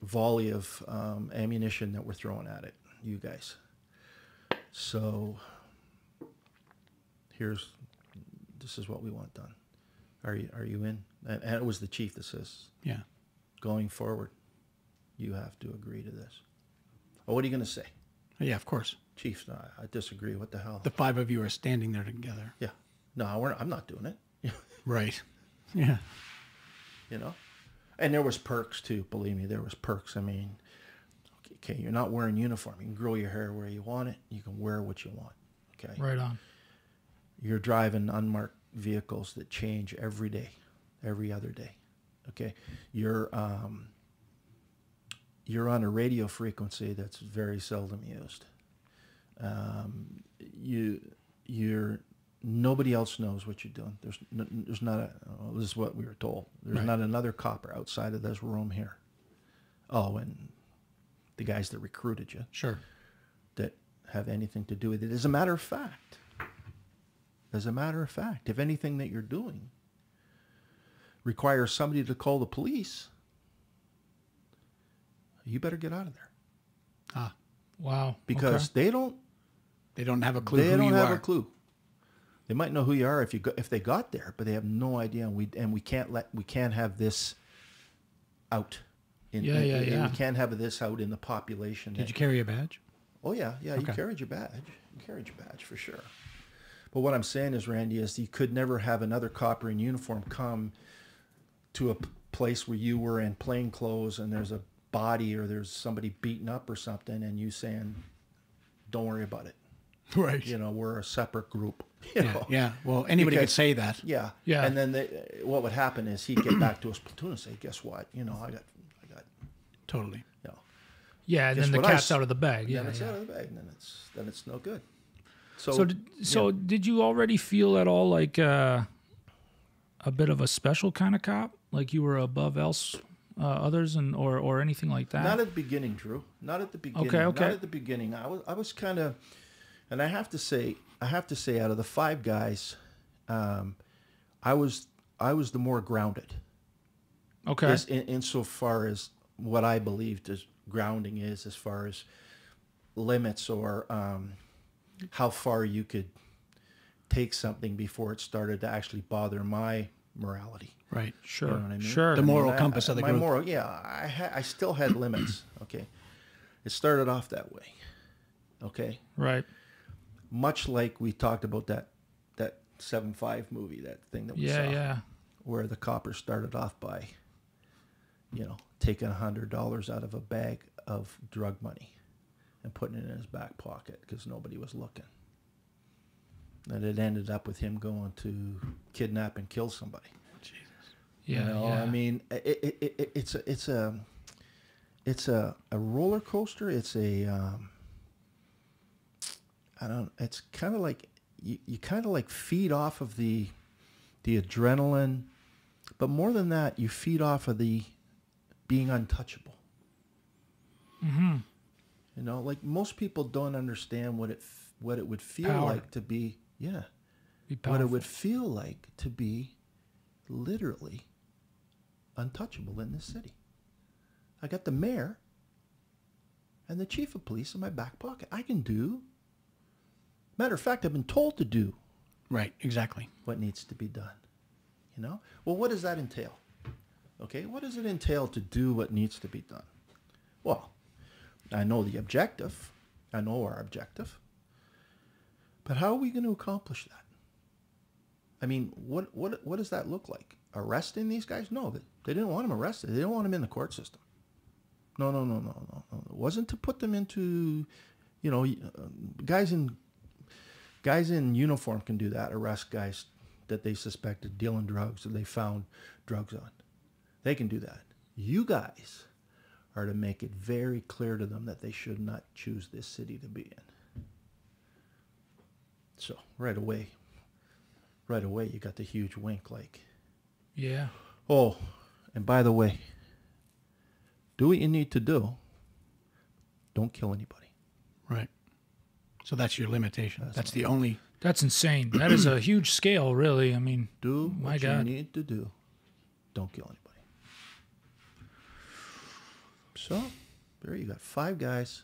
Speaker 3: volley of um, ammunition that we're throwing at it you guys. So here's this is what we want done. Are you are you in? And, and it was the chief that says
Speaker 4: Yeah.
Speaker 3: going forward you have to agree to this. Oh what are you going to say?
Speaker 4: Yeah, of course.
Speaker 3: Chief no, I, I disagree what the hell
Speaker 4: The five of you are standing there together.
Speaker 3: yeah no we're, i'm not doing it (laughs)
Speaker 4: Right. Yeah.
Speaker 3: you know and there was perks too believe me there was perks i mean okay you're not wearing uniform you can grow your hair where you want it you can wear what you want okay
Speaker 2: Right on.
Speaker 3: you're driving unmarked vehicles that change every day, every other day. Okay, you're um, you're on a radio frequency that's very seldom used. Um, you you're nobody else knows what you're doing. There's n- there's not a well, this is what we were told. There's
Speaker 4: Right.
Speaker 3: not another copper outside of this room here. Oh, and the guys that recruited you
Speaker 4: Sure.
Speaker 3: that have anything to do with it. As a matter of fact, as a matter of fact, if anything that you're doing requires somebody to call the police, you better get out of there
Speaker 4: Ah,
Speaker 2: Wow.
Speaker 3: because
Speaker 2: okay.
Speaker 3: they don't
Speaker 4: they don't have a clue
Speaker 3: they don't have
Speaker 4: are.
Speaker 3: a clue. They might know who you are if you go, if they got there, but they have no idea. And we and we can't let we can't have this out. In,
Speaker 2: Yeah,
Speaker 3: in-
Speaker 2: yeah,
Speaker 3: in-
Speaker 2: yeah.
Speaker 3: We can't have this out in the population.
Speaker 4: Did you carry a badge?
Speaker 3: Oh yeah, yeah. You carried your badge. You carried your badge for sure. But what I'm saying is, Randy, is you could never have another copper in uniform come to a place where you were in plain clothes and there's a body or there's somebody beaten up or something, and you saying, "Don't worry about it."
Speaker 4: Right.
Speaker 3: You know, we're a separate group. (laughs) You
Speaker 4: Yeah.
Speaker 3: know?
Speaker 4: yeah. Well, anybody could say that.
Speaker 3: Yeah.
Speaker 2: Yeah.
Speaker 3: And then they, what would happen is he'd get back to his platoon and say, "Guess what? You know, I got, I got,
Speaker 4: Totally.
Speaker 3: you know."
Speaker 2: Yeah, and then the
Speaker 3: what I
Speaker 2: cat's out of the bag. Yeah,
Speaker 3: then it's
Speaker 2: yeah.
Speaker 3: out of the bag, and then it's then it's no good. So,
Speaker 2: So, did, so did you already feel at all like uh, a bit of a special kind of cop, like you were above else uh, others, and or or anything like that?
Speaker 3: not at the beginning, Drew. Not at the beginning.
Speaker 2: Okay, okay.
Speaker 3: Not at the beginning. I was I was kind of, and I have to say, I have to say, out of the five guys, um, I was I was the more grounded.
Speaker 2: okay.
Speaker 3: As in, insofar as what I believed as grounding is, as far as limits or um, how far you could take something before it started to actually bother my morality.
Speaker 4: Right.
Speaker 2: Sure.
Speaker 3: You know what I mean?
Speaker 2: Sure.
Speaker 4: The moral
Speaker 3: I-
Speaker 4: compass of the
Speaker 3: my
Speaker 4: group.
Speaker 3: moral, yeah, I ha- I still had limits. Okay, it started off that way. Okay,
Speaker 2: right.
Speaker 3: Much like we talked about that that seven five movie, that thing that we
Speaker 2: Yeah,
Speaker 3: saw,
Speaker 2: yeah.
Speaker 3: where the copper started off by, you know, taking a hundred dollars out of a bag of drug money and putting it in his back pocket because nobody was looking. And it ended up with him going to kidnap and kill somebody. Jesus.
Speaker 2: Yeah,
Speaker 3: You know,
Speaker 2: yeah.
Speaker 3: I mean, it, it, it, it, it's a, it's a, it's a, a roller coaster. It's a, um, I don't. It's kind of like you, you kind of like feed off of the, the adrenaline, but more than that, you feed off of the, being untouchable.
Speaker 2: mm-hmm.
Speaker 3: You know, like most people don't understand what it what it would feel
Speaker 2: Power.
Speaker 3: like to be. Yeah,
Speaker 2: Be
Speaker 3: what it would feel like to be literally untouchable in this city. I got the mayor and the chief of police in my back pocket. I can do. Matter of fact, I've been told to do
Speaker 4: Right. Exactly.
Speaker 3: what needs to be done. You know? Well, what does that entail? Okay, what does it entail to do what needs to be done? Well, I know the objective. I know our objective. But how are we going to accomplish that? I mean, what what what does that look like? Arresting these guys? No, they, they didn't want them arrested. They didn't want them in the court system. No, no, no, no, no, no. It wasn't to put them into, you know, uh, guys in guys in uniform can do that. Arrest guys that they suspected dealing drugs that they found drugs on. They can do that. You guys are to make it very clear to them that they should not choose this city to be in. So right away, right away, you got the huge wink like,
Speaker 2: yeah.
Speaker 3: oh, and by the way, do what you need to do. Don't kill anybody.
Speaker 4: Right. So that's your limitation. That's, the only.
Speaker 2: That's insane. That is a (clears throat) huge scale, really. I mean,
Speaker 3: Do
Speaker 2: My
Speaker 3: what
Speaker 2: God.
Speaker 3: you need to do. Don't kill anybody. So, there you got five guys,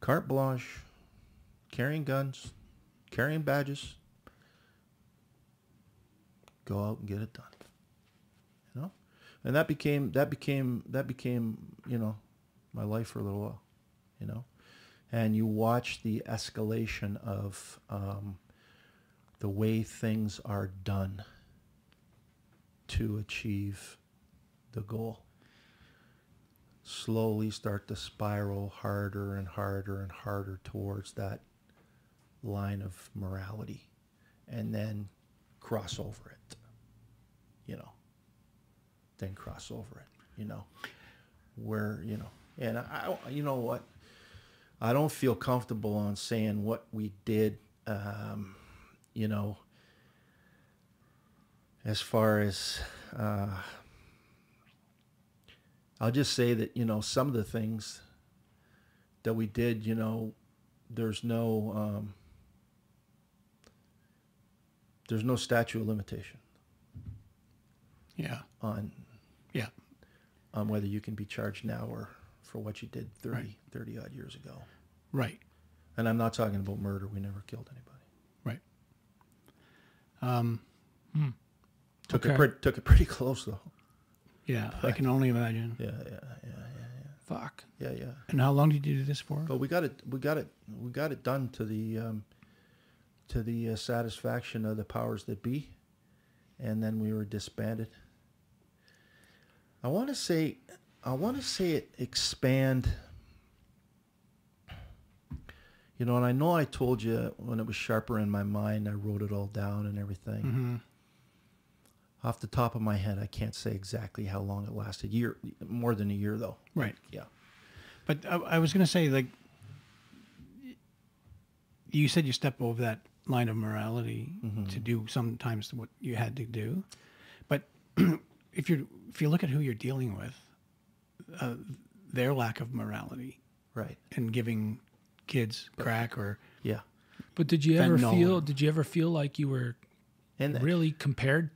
Speaker 3: carte blanche, carrying guns, carrying badges. Go out and get it done. You know, and that became that became that became you know my life for a little while. You know, and you watch the escalation of. Um, the way things are done to achieve the goal slowly start to spiral harder and harder and harder towards that line of morality and then cross over it you know then cross over it you know where you know and I, you know what I don't feel comfortable on saying what we did um, you know, as far as uh, I'll just say that you know some of the things that we did, you know, there's no um, there's no statute of limitation
Speaker 4: Yeah.
Speaker 3: on
Speaker 4: Yeah.
Speaker 3: on whether you can be charged now or for what you did 30,
Speaker 4: Right.
Speaker 3: 30 odd years ago.
Speaker 4: Right.
Speaker 3: And I'm not talking about murder. We never killed anybody.
Speaker 4: Right.
Speaker 3: Um, Took
Speaker 2: Okay.
Speaker 3: it pretty, took it pretty (laughs) close though.
Speaker 4: Yeah, I can only imagine.
Speaker 3: Yeah, yeah, yeah, yeah.
Speaker 2: Fuck.
Speaker 3: yeah, yeah.
Speaker 4: And how long did you do this for?
Speaker 3: But we got it. We got it. We got it done to the um, to the uh, satisfaction of the powers that be, and then we were disbanded. I want to say, I want to say it expand. You know, and I know I told you when it was sharper in my mind, I wrote it all down and everything.
Speaker 4: Mm-hmm.
Speaker 3: Off the top of my head, I can't say exactly how long it lasted. Year, more than a year though.
Speaker 4: Right.
Speaker 3: Yeah.
Speaker 4: But I, I was going to say, like, you said you step over that line of morality to do sometimes what you had to do. But (clears throat) if you if you look at who you're dealing with, uh, their lack of morality
Speaker 3: Right.
Speaker 4: and giving kids crack or
Speaker 3: Yeah.
Speaker 2: But did you ever
Speaker 4: Fentanyl.
Speaker 2: feel? Did you ever feel like you were
Speaker 3: And
Speaker 2: really compared?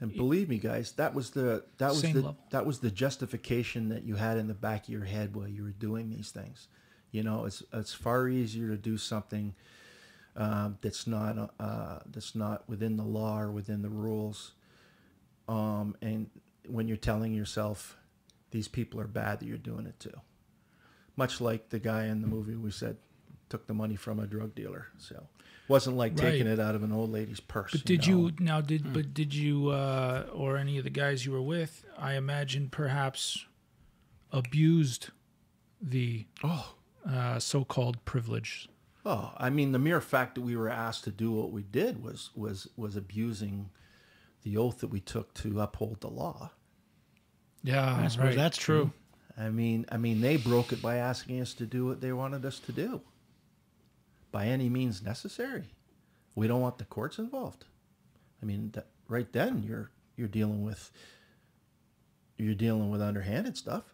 Speaker 3: And believe me, guys, that was the that was
Speaker 2: Same
Speaker 3: the
Speaker 2: level.
Speaker 3: that was the justification that you had in the back of your head while you were doing these things. You know, it's it's far easier to do something um, that's not uh, that's not within the law or within the rules. Um, and when you're telling yourself these people are bad, that you're doing it too. Much like the guy in the movie we said took the money from a drug dealer. So wasn't like taking it out of an old lady's purse.
Speaker 2: But did
Speaker 3: know?
Speaker 2: you now? Did but did you uh, or any of the guys you were with? I imagine perhaps abused the
Speaker 3: Oh.
Speaker 2: uh, so-called privilege.
Speaker 3: Oh, I mean, the mere fact that we were asked to do what we did was was was abusing the oath that we took to uphold the law.
Speaker 2: Yeah,
Speaker 4: I suppose
Speaker 2: right.
Speaker 4: that's true.
Speaker 3: I mean, I mean, they broke it by asking us to do what they wanted us to do. By any means necessary. We don't want the courts involved. I mean, that, right then you're you're dealing with you're dealing with underhanded stuff.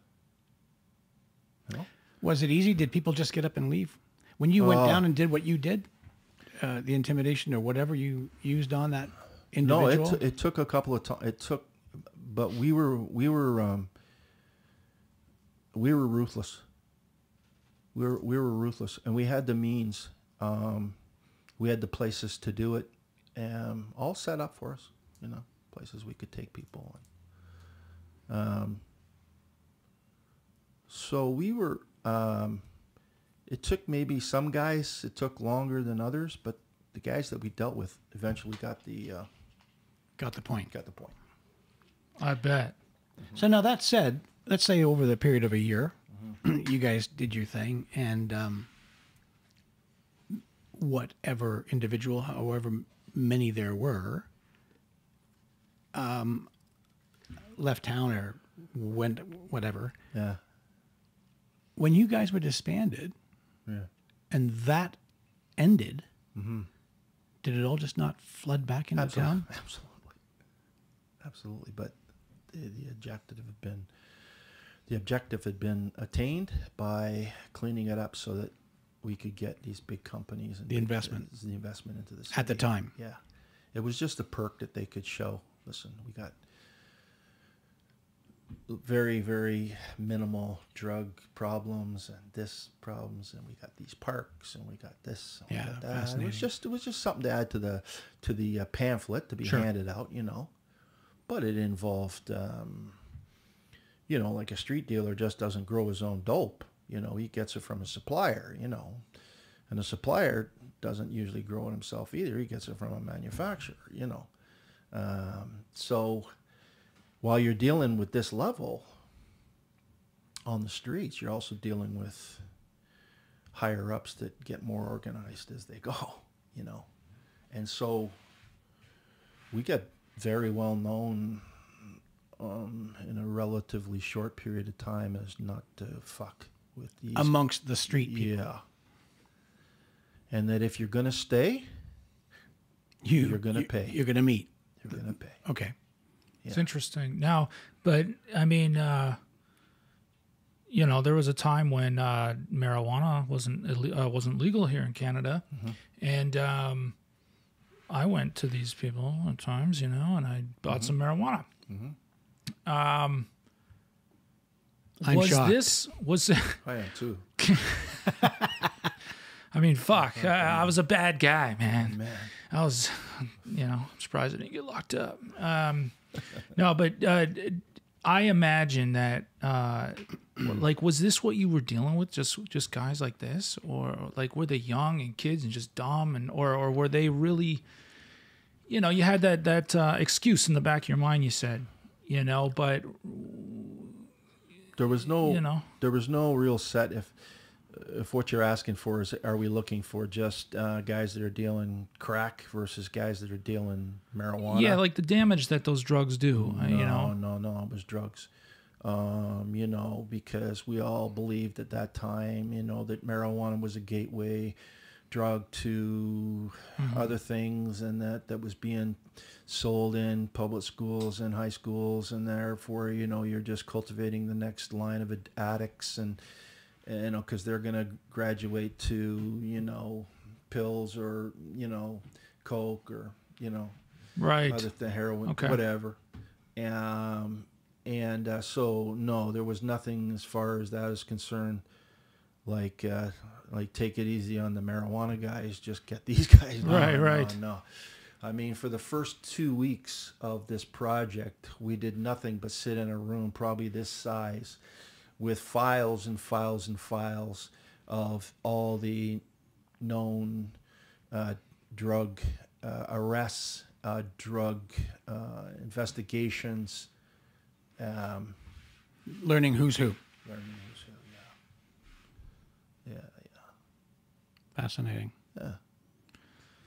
Speaker 3: You know?
Speaker 4: Was it easy? Did people just get up and leave? When you went
Speaker 3: Oh.
Speaker 4: down and did what you did, uh, the intimidation or whatever you used on that
Speaker 3: No,
Speaker 4: individual?
Speaker 3: it, t- it took a couple of times. It took, but we were we were um, we were ruthless. We were we were ruthless, and we had the means. Um, we had the places to do it, and all set up for us. You know, places we could take people. Um, so we were. Um, it took maybe some guys. It took longer than others, but the guys that we dealt with eventually got the uh,
Speaker 4: Got the point.
Speaker 3: got the point.
Speaker 2: I bet.
Speaker 4: So now that said, let's say over the period of a year,
Speaker 3: Mm-hmm. (clears throat)
Speaker 4: you guys did your thing, and um, whatever individual, however many there were, um, left town or went whatever.
Speaker 3: Yeah,
Speaker 4: When you guys were disbanded
Speaker 3: yeah.
Speaker 4: and that ended,
Speaker 3: Mm-hmm.
Speaker 4: did it all just not flood back into
Speaker 3: Absolutely,
Speaker 4: town? (laughs)
Speaker 3: absolutely, absolutely. But the, the objective had been the objective had been attained by cleaning it up so that we could get these big companies and
Speaker 4: The investment.
Speaker 3: the investment into this.
Speaker 4: At the time.
Speaker 3: Yeah, it was just a perk that they could show. Listen, we got very very minimal drug problems and this problems and we got these parks and we got this and we
Speaker 4: Yeah,
Speaker 3: got that. It was just it was just something to add to the to the uh, pamphlet to be
Speaker 4: Sure.
Speaker 3: handed out, you know. But it involved um, you know, like a street dealer just doesn't grow his own dope. You know, he gets it from a supplier, you know. And the supplier doesn't usually grow it himself either. He gets it from a manufacturer, you know. Um, so while you're dealing with this level on the streets, you're also dealing with higher ups that get more organized as they go, you know. And so we get very well known um, in a relatively short period of time as not to fuck with these
Speaker 4: Amongst the street people.
Speaker 3: yeah. And that if you're gonna stay,
Speaker 4: You,
Speaker 3: You're gonna
Speaker 4: you-
Speaker 3: pay.
Speaker 4: You're going to meet.
Speaker 3: you're gonna pay.
Speaker 4: Okay.
Speaker 2: It's
Speaker 3: Yeah.
Speaker 2: interesting now, but I mean, uh, you know, there was a time when uh, marijuana wasn't uh, wasn't legal here in Canada,
Speaker 3: Mm-hmm.
Speaker 2: and um, I went to these people at times, you know, and I bought some marijuana. Um,
Speaker 4: I'm
Speaker 2: was
Speaker 4: shocked.
Speaker 2: this was (laughs)
Speaker 3: I am too. (laughs)
Speaker 2: I mean, fuck. I, I was a bad guy, man.
Speaker 3: Man.
Speaker 2: I was, you know, I'm surprised I didn't get locked up. Um, no, but uh, I imagine that, uh, (clears throat) like, was this what you were dealing with? Just, just guys like this, or like were they young and kids and just dumb, and or, or were they really, you know, you had that that uh, excuse in the back of your mind. You said, you know, but
Speaker 3: There was no,
Speaker 2: You know.
Speaker 3: there was no real set. If if what you're asking for is, are we looking for just uh, guys that are dealing crack versus guys that are dealing marijuana?
Speaker 2: yeah, like the damage that those drugs do.
Speaker 3: no,
Speaker 2: you know,
Speaker 3: no, no, it was drugs. Um, you know, because we all believed at that time, you know, that marijuana was a gateway drug to
Speaker 2: Mm-hmm.
Speaker 3: other things, and that that was being sold in public schools and high schools, and therefore, you know, you're just cultivating the next line of addicts, and and, you know, because they're gonna graduate to, you know, pills or you know, coke or you know,
Speaker 2: right?
Speaker 3: other than heroin,
Speaker 2: Okay.
Speaker 3: whatever. Um, and uh, so no, there was nothing as far as that is concerned. Like, uh, like take it easy on the marijuana guys. Just get (laughs) these guys. No,
Speaker 2: Right,
Speaker 3: no,
Speaker 2: right.
Speaker 3: No, I mean, for the first two weeks of this project, we did nothing but sit in a room, probably this size, with files and files and files of all the known uh, drug uh, arrests, uh, drug uh, investigations. Um,
Speaker 4: Learning who's who.
Speaker 3: learning who's who, yeah. Yeah, yeah.
Speaker 4: Fascinating.
Speaker 3: Yeah.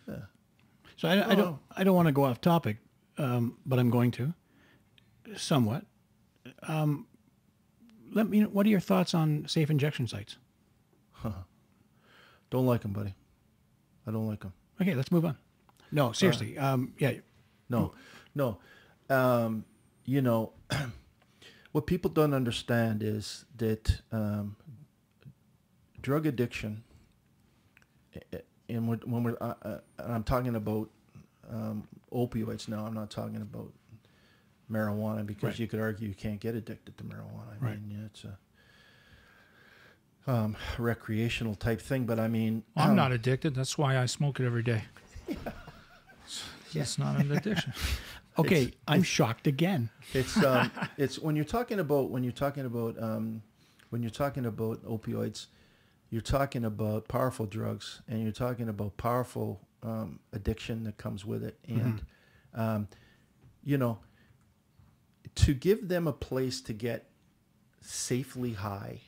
Speaker 3: Yeah.
Speaker 4: So I, I
Speaker 3: Oh.
Speaker 4: don't I don't want to go off topic, um, but I'm going to, somewhat. Um, let me. What are your thoughts on safe injection sites?
Speaker 3: Don't like them, buddy. I don't like them.
Speaker 4: Okay, let's move on. No, seriously. Um, yeah,
Speaker 3: No, no. Um, you know, (clears throat) what people don't understand is that um, drug addiction, and when we're, uh, uh, and I'm talking about um, opioids now, I'm not talking about marijuana because
Speaker 4: Right.
Speaker 3: you could argue you can't get addicted to marijuana. I
Speaker 4: Right.
Speaker 3: mean, yeah, it's a um, recreational type thing, but I mean,
Speaker 2: I'm
Speaker 3: um,
Speaker 2: not addicted. That's why I smoke it every day. (laughs) It's not an addiction. (laughs)
Speaker 4: Okay, I'm shocked again.
Speaker 3: It's um, (laughs) it's when you're talking about when you're talking about um, when you're talking about opioids, you're talking about powerful drugs, and you're talking about powerful um, addiction that comes with it, and um, you know, to give them a place to get safely high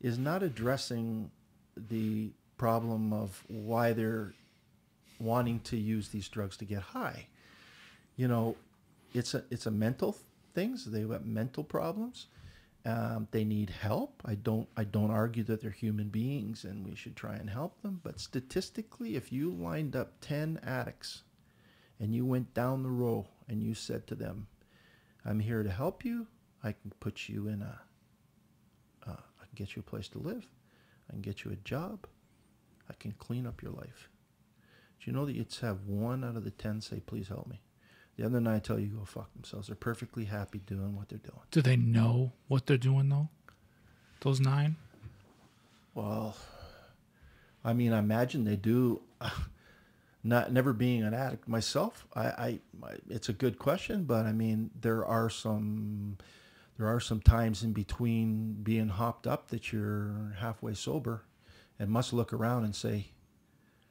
Speaker 3: is not addressing the problem of why they're wanting to use these drugs to get high you know, it's a it's a mental things. They've mental problems. Um, they need help. I don't I don't argue that they're human beings and we should try and help them. But statistically, if you lined up ten addicts and you went down the row and you said to them, "I'm here to help you. I can put you in a. Uh, I can get you a place to live. I can get you a job. I can clean up your life." Do you know that you'd have one out of the ten say, "Please help me." The other nine tell you go fuck themselves. They're perfectly happy doing what they're doing.
Speaker 2: Do they know what they're doing though? Those nine?
Speaker 3: Well, I mean, I imagine they do. (laughs) Not never being an addict myself, I, I, I, it's a good question, but I mean, there are some, there are some times in between being hopped up that you're halfway sober, and must look around and say,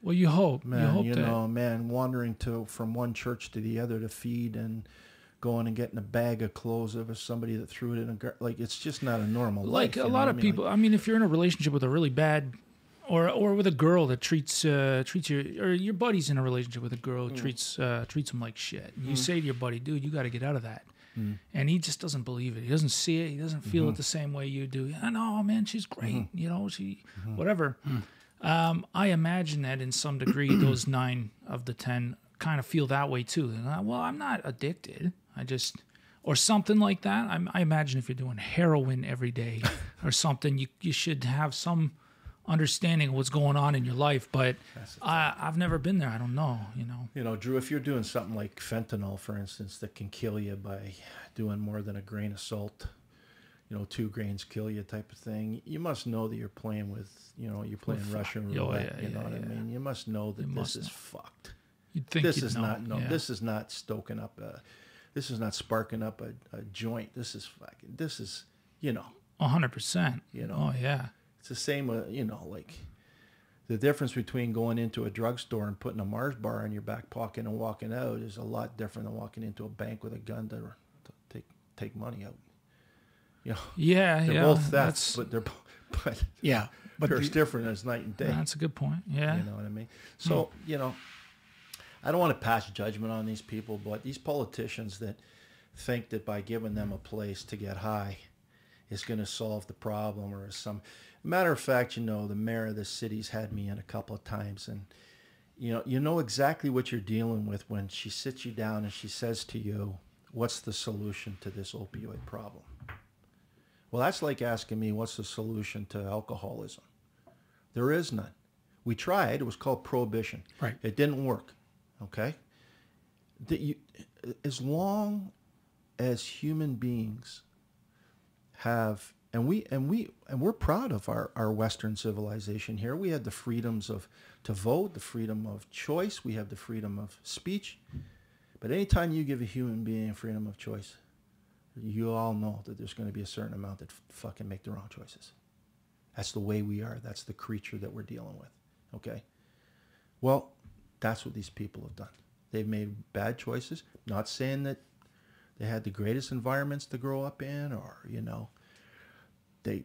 Speaker 2: Well, you hope. you
Speaker 3: man,
Speaker 2: hope
Speaker 3: you, know, man, wandering to from one church to the other to feed and going and getting a bag of clothes of somebody that threw it in a gar- like it's just not a normal
Speaker 2: like
Speaker 3: life. you
Speaker 2: a lot of
Speaker 3: I mean? Like,
Speaker 2: people. I mean, if you're in a relationship with a really bad, or or with a girl that treats uh, treats your or your buddy's in a relationship with a girl
Speaker 3: Mm.
Speaker 2: treats uh, treats him like shit. You say to your buddy, dude, you got to get out of that. And he just doesn't believe it. He doesn't see it. He doesn't feel
Speaker 3: Mm-hmm.
Speaker 2: it the same way you do. I know, man. She's great. You know, she, whatever.
Speaker 3: Mm.
Speaker 2: Um, I imagine that in some degree, (clears throat) those nine of the ten kind of feel that way too. Not, well, I'm not addicted. I just, or something like that. I, I imagine if you're doing heroin every day (laughs) or something, you you should have some understanding of what's going on in your life. But I, I've never been there. I don't know. You know.
Speaker 3: You know, Drew, if you're doing something like fentanyl, for instance, that can kill you by doing more than a grain of salt, you know, two grains kill you type of thing. You must know that you're playing with, you know, you're playing
Speaker 2: With
Speaker 3: Russian.
Speaker 2: Oh,
Speaker 3: roulette.
Speaker 2: yeah,
Speaker 3: you know
Speaker 2: yeah,
Speaker 3: what I mean? You must know that
Speaker 2: You
Speaker 3: this is
Speaker 2: know.
Speaker 3: fucked.
Speaker 2: You'd think
Speaker 3: this is
Speaker 2: know.
Speaker 3: not no.
Speaker 2: yeah.
Speaker 3: This is not stoking up a. This is not sparking up a, a joint. This is fucking. This is, you know,
Speaker 2: A hundred percent.
Speaker 3: You know.
Speaker 2: Oh yeah.
Speaker 3: it's the same. Uh, you know, like the difference between going into a drugstore and putting a Mars bar in your back pocket and walking out is a lot different than walking into a bank with a gun to, to take take money out. You know,
Speaker 2: Yeah,
Speaker 3: they're
Speaker 2: yeah.
Speaker 3: both thefts,
Speaker 2: that's
Speaker 3: but they're (laughs) but
Speaker 4: Yeah, but
Speaker 3: they're
Speaker 4: the-
Speaker 3: different as night and day.
Speaker 2: that's a good point. Yeah.
Speaker 3: You know what I mean? Hmm. So, you know, I don't want to pass judgment on these people, but these politicians that think that by giving them a place to get high is going to solve the problem or some matter of fact, you know, the mayor of the city's had me in a couple of times and you know, you know exactly what you're dealing with when she sits you down and she says to you, "What's the solution to this opioid problem?" Well, that's like asking me, "What's the solution to alcoholism?" There is none. We tried. It was called prohibition.
Speaker 4: Right.
Speaker 3: It didn't work. Okay. That you, as long as human beings have, and we and we and we're proud of our our Western civilization here. We had the freedoms of to vote, the freedom of choice. We have the freedom of speech. But anytime you give a human being freedom of choice, you all know that there's going to be a certain amount that fucking make the wrong choices. That's the way we are. That's the creature that we're dealing with. Okay. Well, that's what these people have done. They've made bad choices. Not saying that they had the greatest environments to grow up in, or you know, they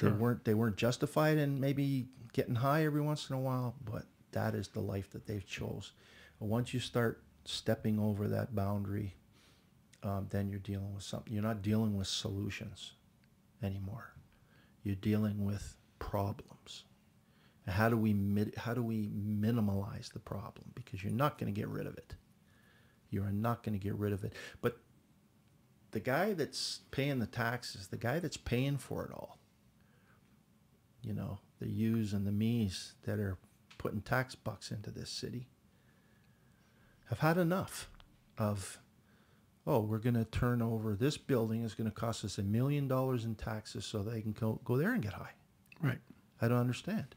Speaker 3: they weren't they weren't justified in maybe getting high every once in a while. But that is the life that they've chose. Once you start stepping over that boundary, um, then you're dealing with something. You're not dealing with solutions anymore. You're dealing with problems. And how do we how do we minimize the problem? Because you're not going to get rid of it. You are not going to get rid of it. But the guy that's paying the taxes, the guy that's paying for it all, you know, the yous and the me's that are putting tax bucks into this city, have had enough of oh, we're going to turn over this building is going to cost us a million dollars in taxes so they can go, go there and get high.
Speaker 4: right.
Speaker 3: I don't understand.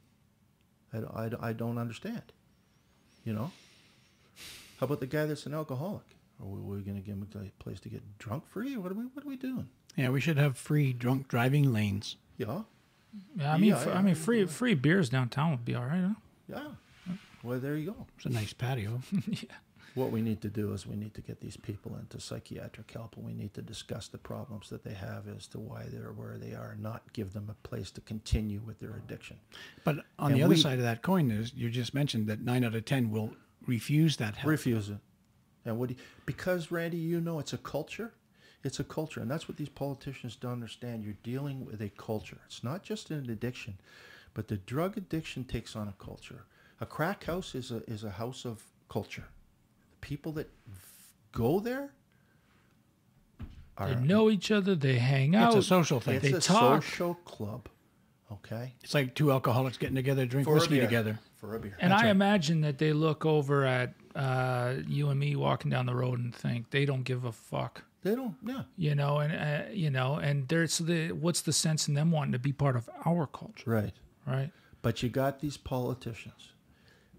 Speaker 3: I don't, I, don't- I don't understand. You know? How about the guy that's an alcoholic? Are we, we going to give him a place to get drunk free? What are we, what are we doing?
Speaker 4: Yeah, we should have free drunk driving lanes.
Speaker 3: Yeah.
Speaker 2: Yeah, I mean,
Speaker 3: Yeah,
Speaker 2: fr-
Speaker 3: yeah,
Speaker 2: I mean, free free beers downtown would be all right. Huh?
Speaker 3: Yeah. Well, there you go.
Speaker 4: It's a nice patio. (laughs)
Speaker 2: yeah.
Speaker 3: What we need to do is we need to get these people into psychiatric help and we need to discuss the problems that they have as to why they're where they are, not give them a place to continue with their addiction.
Speaker 4: But on
Speaker 3: And
Speaker 4: the other
Speaker 3: we-
Speaker 4: side of that coin is you just mentioned that nine out of ten will refuse that help.
Speaker 3: Refuse it. And what do you, because Randy, you know it's a culture. It's a culture, and that's what these politicians don't understand. You're dealing with a culture. It's not just an addiction, but the drug addiction takes on a culture. A crack house is a is a house of culture. The people that go there
Speaker 2: They know each other. They hang out.
Speaker 4: It's a social thing.
Speaker 3: it's
Speaker 2: they
Speaker 3: a
Speaker 2: talk.
Speaker 3: social club. Okay,
Speaker 4: It's like two alcoholics getting together, drink
Speaker 3: For
Speaker 4: whiskey together.
Speaker 3: for a beer.
Speaker 2: and
Speaker 4: That's
Speaker 2: I
Speaker 4: right.
Speaker 2: imagine that they look over at uh, you and me walking down the road and think they don't give a fuck.
Speaker 3: They don't. Yeah,
Speaker 2: You know, and uh, you know, and there's the what's the sense in them wanting to be part of our culture,
Speaker 3: right.
Speaker 2: right?
Speaker 3: But you got these politicians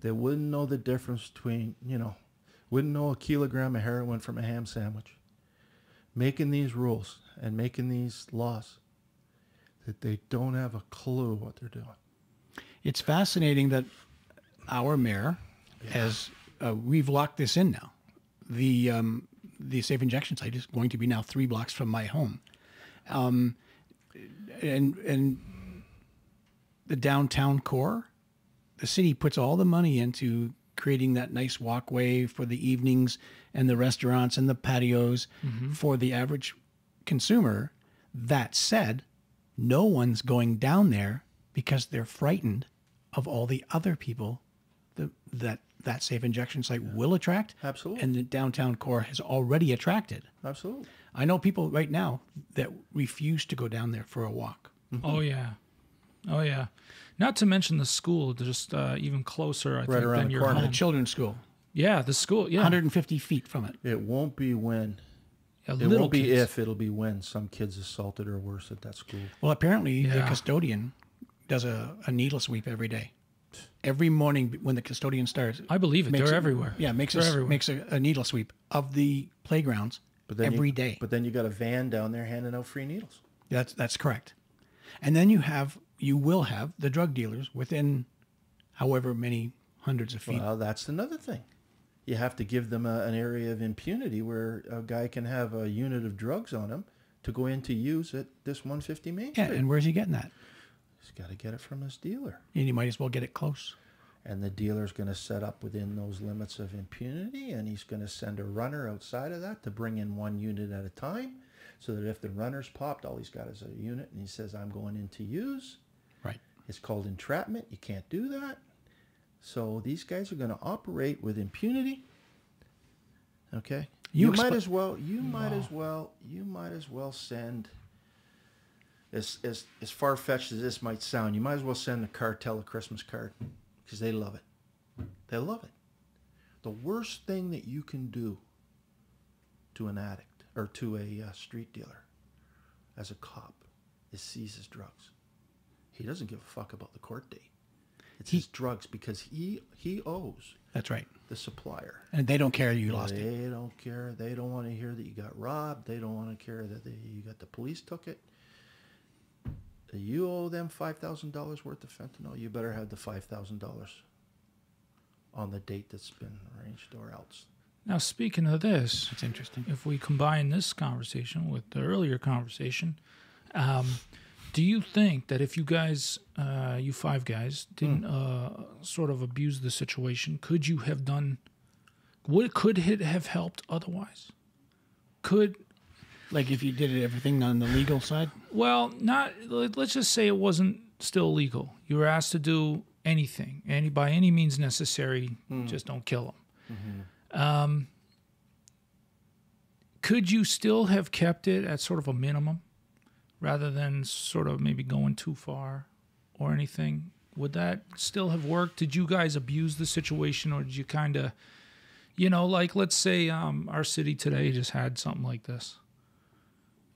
Speaker 3: that wouldn't know the difference between, you know, wouldn't know a kilogram of heroin from a ham sandwich, making these rules and making these laws that they don't have a clue what they're doing.
Speaker 4: It's fascinating that our mayor has uh, we've locked this in now. The um, the safe injection site is going to be now three blocks from my home, um, and and the downtown core, the city puts all the money into creating that nice walkway for the evenings and the restaurants and the patios mm-hmm. for the average consumer. That said, no one's going down there because they're frightened of all the other people that that, that safe injection site will attract.
Speaker 3: Absolutely.
Speaker 4: And the downtown core has already attracted.
Speaker 3: Absolutely.
Speaker 4: I know people right now that refuse to go down there for a walk. Mm-hmm.
Speaker 2: Oh yeah, oh yeah. Not to mention the school, just uh, even closer. I think
Speaker 3: around
Speaker 2: than
Speaker 3: the
Speaker 2: your
Speaker 3: corner.
Speaker 4: The
Speaker 2: home.
Speaker 4: children's school,
Speaker 2: Yeah, the school. Yeah,
Speaker 4: 150 feet from it.
Speaker 3: It won't be when
Speaker 2: Yeah,
Speaker 3: it won't be
Speaker 2: kids.
Speaker 3: if, it'll be when some kids assaulted or worse at that school.
Speaker 4: Well, apparently the custodian does a, a needle sweep every day. Every morning when the custodian starts,
Speaker 2: I believe it.
Speaker 4: makes
Speaker 2: They're
Speaker 4: a-
Speaker 2: everywhere.
Speaker 4: Yeah, makes
Speaker 2: They're
Speaker 4: a,
Speaker 2: everywhere.
Speaker 4: makes a, a needle sweep of the playgrounds
Speaker 3: But then
Speaker 4: every
Speaker 3: you,
Speaker 4: day.
Speaker 3: But then you got a van down there handing out free needles.
Speaker 4: That's that's correct. And then you have you will have the drug dealers within however many hundreds of feet.
Speaker 3: Well, that's another thing. You have to give them a, an area of impunity where a guy can have a unit of drugs on him to go in to use at this 150 Main
Speaker 4: yeah, and where's he getting that?
Speaker 3: He's got to get it from his dealer.
Speaker 4: And you might as well get it close.
Speaker 3: And the dealer's going to set up within those limits of impunity, and he's going to send a runner outside of that to bring in one unit at a time, so that if the runner's popped, all he's got is a unit, and he says, "I'm going in to use." It's called entrapment. You can't do that. So these guys are going to operate with impunity. Okay.
Speaker 4: You
Speaker 3: You, might as well. You might as well. You might as well send. As as as far fetched as this might sound, you might as well send the cartel a Christmas card because they love it. They love it. The worst thing that you can do to an addict or to a uh, street dealer as a cop is seize his drugs. He doesn't give a fuck about the court date. It's his drugs because he he owes
Speaker 4: That's right.
Speaker 3: the supplier.
Speaker 4: And they don't care you lost
Speaker 3: they
Speaker 4: it.
Speaker 3: They don't care. They don't want to hear that you got robbed. They don't want to care that they, you got the police took it. You owe them five thousand dollars worth of fentanyl. You better have the five thousand dollars on the date that's been arranged, or else.
Speaker 2: Now, speaking of this,
Speaker 4: it's interesting.
Speaker 2: if we combine this conversation with the earlier conversation, um, do you think that if you guys, uh, you five guys, didn't uh, sort of abuse the situation, could you have done? Would could it have helped otherwise? Could
Speaker 4: Like if you did everything on the legal side?
Speaker 2: well, not. let- Let's just say it wasn't still legal. You were asked to do anything, any by any means necessary. Just don't kill them. Um, could you still have kept it at sort of a minimum, rather than sort of maybe going too far, or anything? Would that still have worked? Did you guys abuse the situation, or did you kind of, you know, like let's say um, our city today just had something like this.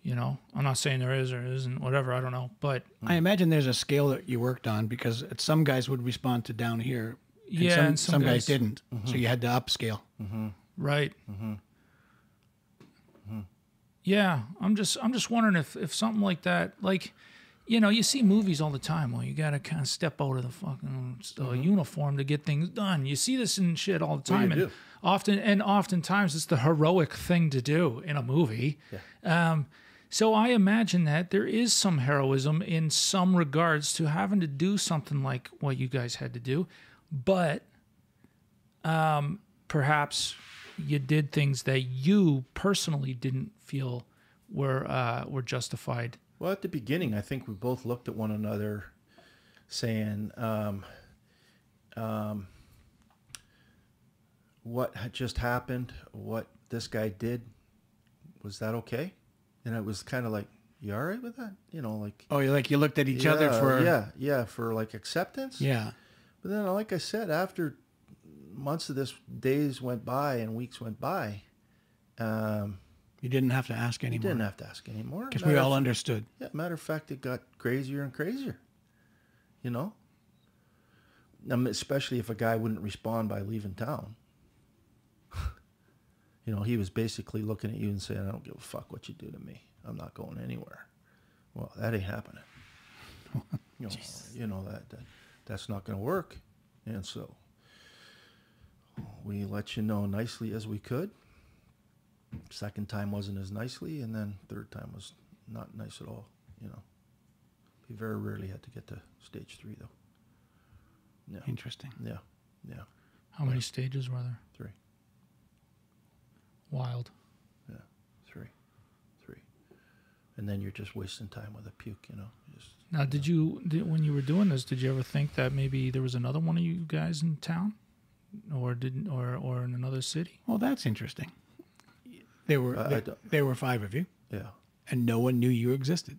Speaker 2: You know, I'm not saying there is or isn't, whatever. I don't know, but
Speaker 4: I imagine there's a scale that you worked on because some guys would respond to down here. And
Speaker 2: Yeah,
Speaker 4: some,
Speaker 2: and some
Speaker 4: some guys,
Speaker 2: guys-
Speaker 4: didn't. So mm-hmm. you had to upscale. Mm-hmm.
Speaker 2: right. Mm-hmm. Yeah, I'm just I'm just wondering if if something like that, like, you know, you see movies all the time. Well, you got to kind of step out of the fucking uh, uniform to get things done. You see this in shit all the
Speaker 3: Well, you
Speaker 2: time, and
Speaker 3: do.
Speaker 2: often and oftentimes it's the heroic thing to do in a movie. Yeah. Um, so I imagine that there is some heroism in some regards to having to do something like what you guys had to do, but um, perhaps you did things that you personally didn't feel were uh, were justified.
Speaker 3: Well, at the beginning, I think we both looked at one another, saying, um, um, "What had just happened? What this guy did? Was that okay?" And it was kind of like, "You all right with that?" You know, like
Speaker 4: Oh, you like you looked at each other for
Speaker 3: yeah, yeah, for like acceptance.
Speaker 4: yeah.
Speaker 3: But then, like I said, after months of this, days went by and weeks went by. Um,
Speaker 4: You didn't have to ask anymore.
Speaker 3: you didn't have to ask anymore.
Speaker 4: because we all
Speaker 3: of-
Speaker 4: understood.
Speaker 3: Yeah, matter of fact, it got crazier and crazier. You know, um, especially if a guy wouldn't respond by leaving town. (laughs) you know, he was basically looking at you and saying, "I don't give a fuck what you do to me. I'm not going anywhere." Well, that ain't happening. (laughs) you, know, (laughs) you know that, that that's not going to work, and so we let you know nicely as we could. Second time wasn't as nicely, and then third time was not nice at all. You know, we very rarely had to get to stage three though. Yeah,
Speaker 4: Interesting.
Speaker 3: yeah, yeah,
Speaker 2: How many stages were there?
Speaker 3: three,
Speaker 2: Wild.
Speaker 3: yeah, three, three, and then you're just wasting time with a puke. You know, just
Speaker 2: Now, did you did, when you were doing this? Did you ever think that maybe there was another one of you guys in town, or didn't, or or in another city?
Speaker 4: Well, that's interesting. There were
Speaker 3: Uh, I
Speaker 4: there,
Speaker 3: don't-
Speaker 4: there were five of you,
Speaker 3: yeah,
Speaker 4: and no one knew you existed.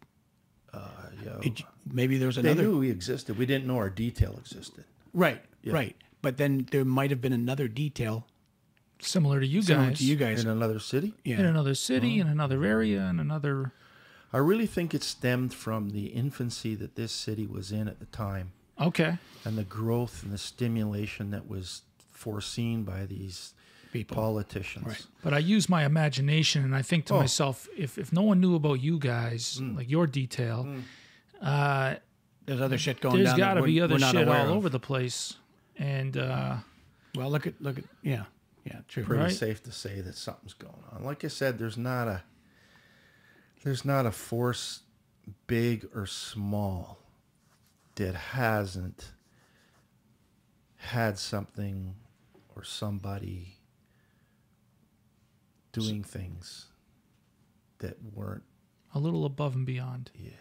Speaker 3: uh, yeah.
Speaker 4: It- maybe there was
Speaker 3: they
Speaker 4: another
Speaker 3: knew we existed. We didn't know our detail existed.
Speaker 4: right,
Speaker 3: Yeah.
Speaker 4: right. But then there might have been another detail
Speaker 2: similar to you
Speaker 4: Similar
Speaker 2: guys
Speaker 4: to you guys.
Speaker 3: in another city.
Speaker 4: yeah.
Speaker 2: in another city, in another area, in another.
Speaker 3: I really think it stemmed from the infancy that this city was in at the time,
Speaker 2: Okay.
Speaker 3: and the growth and the stimulation that was foreseen by these
Speaker 4: People.
Speaker 3: politicians.
Speaker 4: Right.
Speaker 2: But I use my imagination, and I think to
Speaker 3: Oh.
Speaker 2: myself, if if no one knew about you guys,
Speaker 3: Mm.
Speaker 2: like your detail, uh,
Speaker 4: There's other shit going
Speaker 2: there's
Speaker 4: down. that
Speaker 2: got to be other
Speaker 4: we're not
Speaker 2: shit all
Speaker 4: of.
Speaker 2: over the place. And uh,
Speaker 4: Well, look at look at yeah yeah true.
Speaker 3: Pretty
Speaker 2: Right.
Speaker 3: safe to say that something's going on. Like I said, there's not a there's not a force, big or small, that hasn't had something or somebody doing things that weren't
Speaker 2: a little above and beyond.
Speaker 3: yeah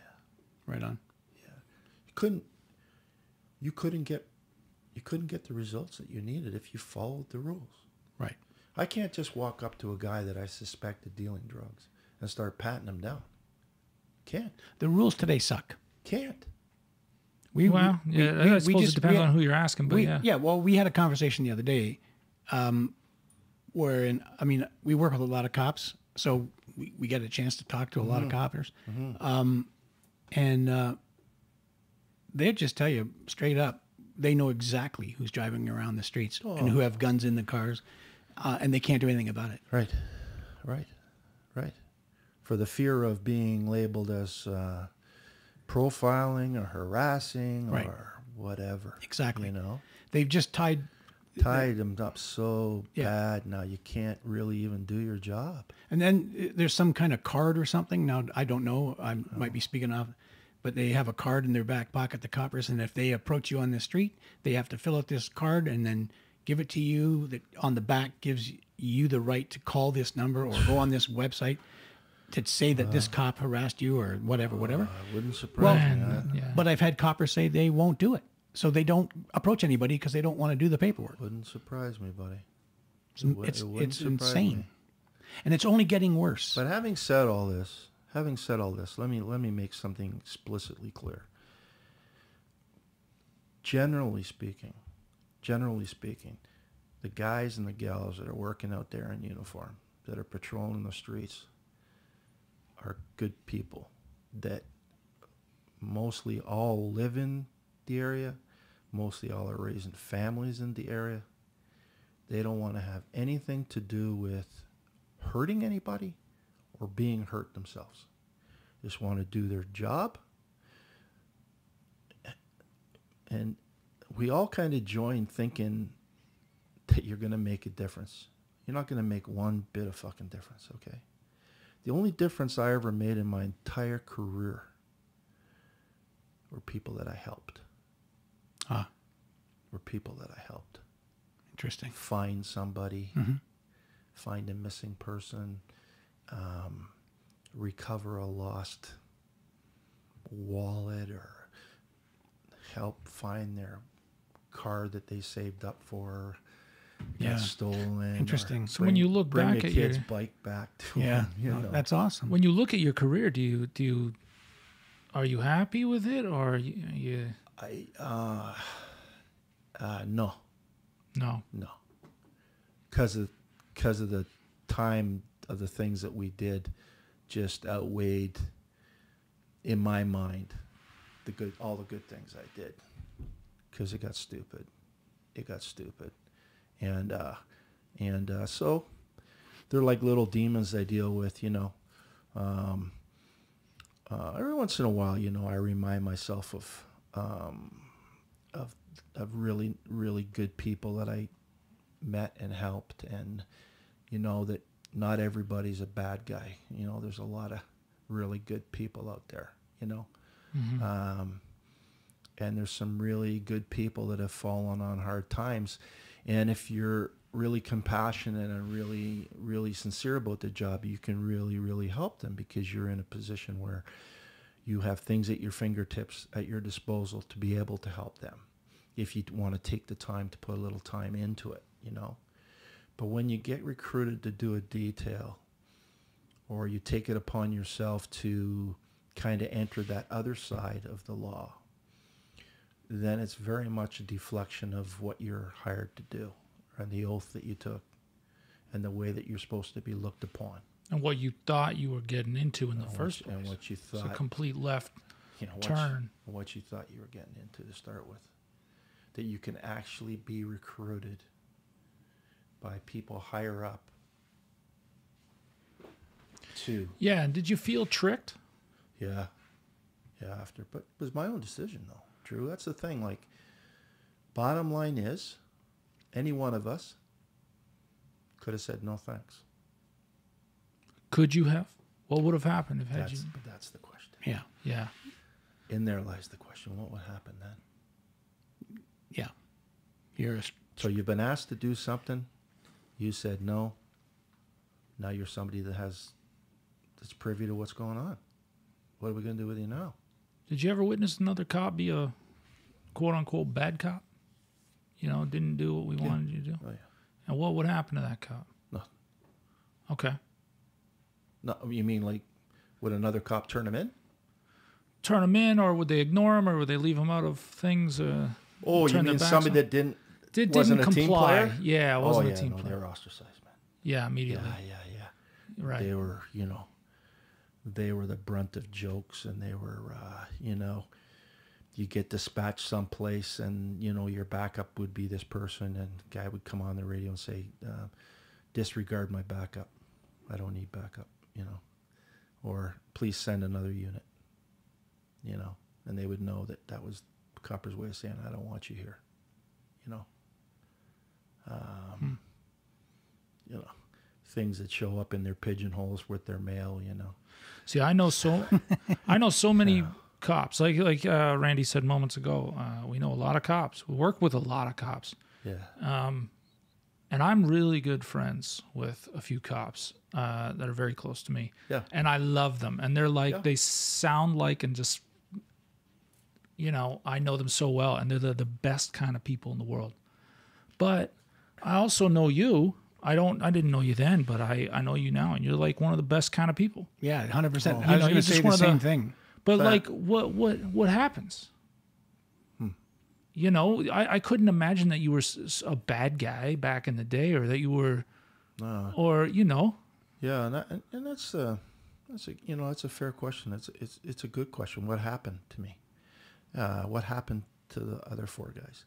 Speaker 4: Right on. Yeah.
Speaker 3: you couldn't you couldn't get you couldn't get the results that you needed if you followed the rules
Speaker 4: Right.
Speaker 3: i can't just walk up to a guy that i suspect of dealing drugs and start patting him down can't
Speaker 4: The rules today suck.
Speaker 3: can't
Speaker 4: We
Speaker 2: Well,
Speaker 4: we-
Speaker 2: yeah,
Speaker 4: we-
Speaker 2: I
Speaker 4: we
Speaker 2: suppose
Speaker 4: just-
Speaker 2: it depends
Speaker 4: we-
Speaker 2: on who you're asking, but
Speaker 4: we,
Speaker 2: yeah.
Speaker 4: well, we had a conversation the other day, um, where in, I mean, we work with a lot of cops, so we, we get a chance to talk to a lot
Speaker 2: Mm-hmm.
Speaker 4: of coppers, um, and uh, they just tell you straight up, they know exactly who's driving around the streets and who have guns in the cars, uh, and they can't do anything about it.
Speaker 3: right right right for the fear of being labeled as uh, profiling or harassing
Speaker 4: Right.
Speaker 3: or whatever
Speaker 4: Exactly.
Speaker 3: you know
Speaker 4: They've just tied.
Speaker 3: Tied them up so
Speaker 4: Yeah.
Speaker 3: bad now you can't really even do your job
Speaker 4: And then uh, there's some kind of card or something. Now I don't know. I might be speaking off, but they have a card in their back pocket, the coppers, and if they approach you on the street, they have to fill out this card and then give it to you. That on the back gives you the right to call this number or go on this website to say that this cop harassed you or whatever, whatever.
Speaker 3: I wouldn't surprise me.
Speaker 2: Man, yeah.
Speaker 4: But I've had coppers say they won't do it, so they don't approach anybody because they don't want to do the paperwork.
Speaker 3: Wouldn't surprise me, buddy.
Speaker 4: It's
Speaker 3: It
Speaker 4: it's,
Speaker 3: it
Speaker 4: it's insane,
Speaker 3: me.
Speaker 4: and it's only getting worse.
Speaker 3: But having said all this, having said all this, let me let me make something explicitly clear. Generally speaking, generally speaking, the guys and the gals that are working out there in uniform, that are patrolling the streets, are good people that mostly all live in the area, mostly all are raising families in the area. They don't want to have anything to do with hurting anybody or being hurt themselves. Just want to do their job. And we all kind of join thinking that you're going to make a difference. You're not going to make one bit of fucking difference, okay? The only difference I ever made in my entire career were people that I helped.
Speaker 4: Ah,
Speaker 3: Were people that I helped.
Speaker 4: interesting.
Speaker 3: Find somebody,
Speaker 4: Mhm.
Speaker 3: find a missing person, um, recover a lost wallet, or help find their car that they saved up for
Speaker 4: Yeah.
Speaker 3: got stolen. or
Speaker 4: Interesting.
Speaker 2: So when you look back
Speaker 3: a
Speaker 2: at
Speaker 3: kid's
Speaker 2: your-
Speaker 3: bike back to
Speaker 4: Yeah,
Speaker 3: them, you
Speaker 4: no,
Speaker 3: know.
Speaker 4: that's awesome.
Speaker 2: When you look at your career, do you do you are you happy with it or are you, you
Speaker 3: I uh, uh, no,
Speaker 2: no?
Speaker 3: no, because of because of the time of the things that we did, just outweighed in my mind the good all the good things I did, because it got stupid, it got stupid, and uh, and uh, so they're like little demons I deal with, you know. Um, uh, every once in a while, you know, I remind myself of um, of of really really good people that I met and helped, and you know that not everybody's a bad guy. You know, there's a lot of really good people out there. You know, um, and there's some really good people that have fallen on hard times, and if you're really compassionate and really really sincere about the job, you can really really help them because you're in a position where you have things at your fingertips at your disposal to be able to help them if you want to take the time to put a little time into it, you know. But when you get recruited to do a detail or you take it upon yourself to kind of enter that other side of the law, then it's very much a deflection of what you're hired to do and the oath that you took. and the way that you're supposed to be looked upon.
Speaker 2: And what you thought you were getting into in the
Speaker 3: and
Speaker 2: first
Speaker 3: what, you- and
Speaker 2: place.
Speaker 3: what you
Speaker 2: It's a complete left
Speaker 3: you know what you-
Speaker 2: turn.
Speaker 3: what you thought you were getting into to start with. That you can actually be recruited by people higher up to
Speaker 2: Yeah, and did you feel tricked?
Speaker 3: yeah yeah after but it was my own decision though drew that's the thing like bottom line is any one of us could have said no thanks
Speaker 2: Could you have? What would have happened if had
Speaker 3: that's
Speaker 2: you?
Speaker 3: but that's the question
Speaker 4: Yeah.
Speaker 2: Yeah.
Speaker 3: in there lies the question what would happen then
Speaker 4: Yeah. You're a,
Speaker 3: So you've been asked to do something, you said no. Now you're somebody that has that's privy to what's going on. What are we going to do with you now?
Speaker 2: Did you ever witness another cop be a quote unquote bad cop? You know, didn't do what we wanted you to do.
Speaker 3: Oh yeah,
Speaker 2: And what would happen to that cop?
Speaker 3: Nothing.
Speaker 2: Okay.
Speaker 3: No, you mean like would another cop turn him in?
Speaker 2: Turn him in, or would they ignore him, or would they leave him out of things? Uh,
Speaker 3: Oh, you mean somebody
Speaker 2: on-
Speaker 3: that didn't
Speaker 2: did,
Speaker 3: wasn't
Speaker 2: didn't
Speaker 3: a team
Speaker 2: comply.
Speaker 3: player?
Speaker 2: Yeah, it
Speaker 3: oh
Speaker 2: wasn't
Speaker 3: yeah,
Speaker 2: a team
Speaker 3: no,
Speaker 2: player.
Speaker 3: they were ostracized, man.
Speaker 2: Yeah, immediately.
Speaker 3: Yeah, yeah, yeah.
Speaker 2: Right.
Speaker 3: They were, you know, they were the brunt of jokes, and they were, uh, you know, you get dispatched someplace, and you know your backup would be this person, and the guy would come on the radio and say, uh, "Disregard my backup. I don't need backup," you know, or please send another unit, you know, and they would know that that was Copper's way of saying, "I don't want you here," you know. Um, You know, things that show up in their pigeonholes with their mail, you know.
Speaker 2: See, I know so, (laughs) I know so many cops. Like like uh, Randy said moments ago, uh, we know a lot of cops. We work with a lot of cops,
Speaker 3: Yeah.
Speaker 2: And I'm really good friends with a few cops uh, that are very close to me.
Speaker 3: Yeah.
Speaker 2: and I love them, and they're like
Speaker 3: Yeah.
Speaker 2: they sound like and just, you know, I know them so well, and they're the, the best kind of people in the world. But I also know you. I don't. I didn't know you then, but I I know you now, and you're like one of the best kind of people.
Speaker 4: yeah, 100%.
Speaker 2: You
Speaker 4: I was
Speaker 2: know,
Speaker 4: going to say the same
Speaker 2: the-
Speaker 4: thing.
Speaker 2: But
Speaker 3: But-
Speaker 2: like, what what what happens? You know, I, I couldn't imagine that you were a bad guy back in the day, or that you were,
Speaker 3: Uh,
Speaker 2: or you know,
Speaker 3: yeah, and, and that's uh that's a you know that's a fair question. It's it's it's a good question. What happened to me? Uh, what happened to the other four guys?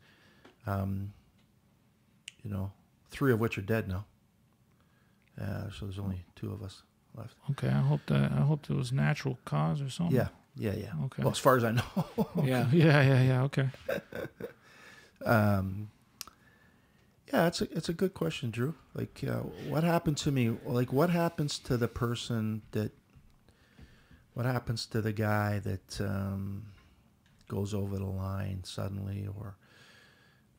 Speaker 3: Um, you know, three of which are dead now. Uh, so there's only two of us left.
Speaker 2: okay. I hope that I hope it was natural cause or something.
Speaker 3: Yeah, yeah, yeah.
Speaker 2: Okay.
Speaker 3: Well, as far as I (laughs) know.
Speaker 4: Yeah.
Speaker 2: yeah, yeah, yeah. Okay. (laughs)
Speaker 3: Um, yeah, it's a it's a good question, Drew. Like, uh, what happened to me? Like, what happens to the person that? What happens to the guy that um, goes over the line suddenly, or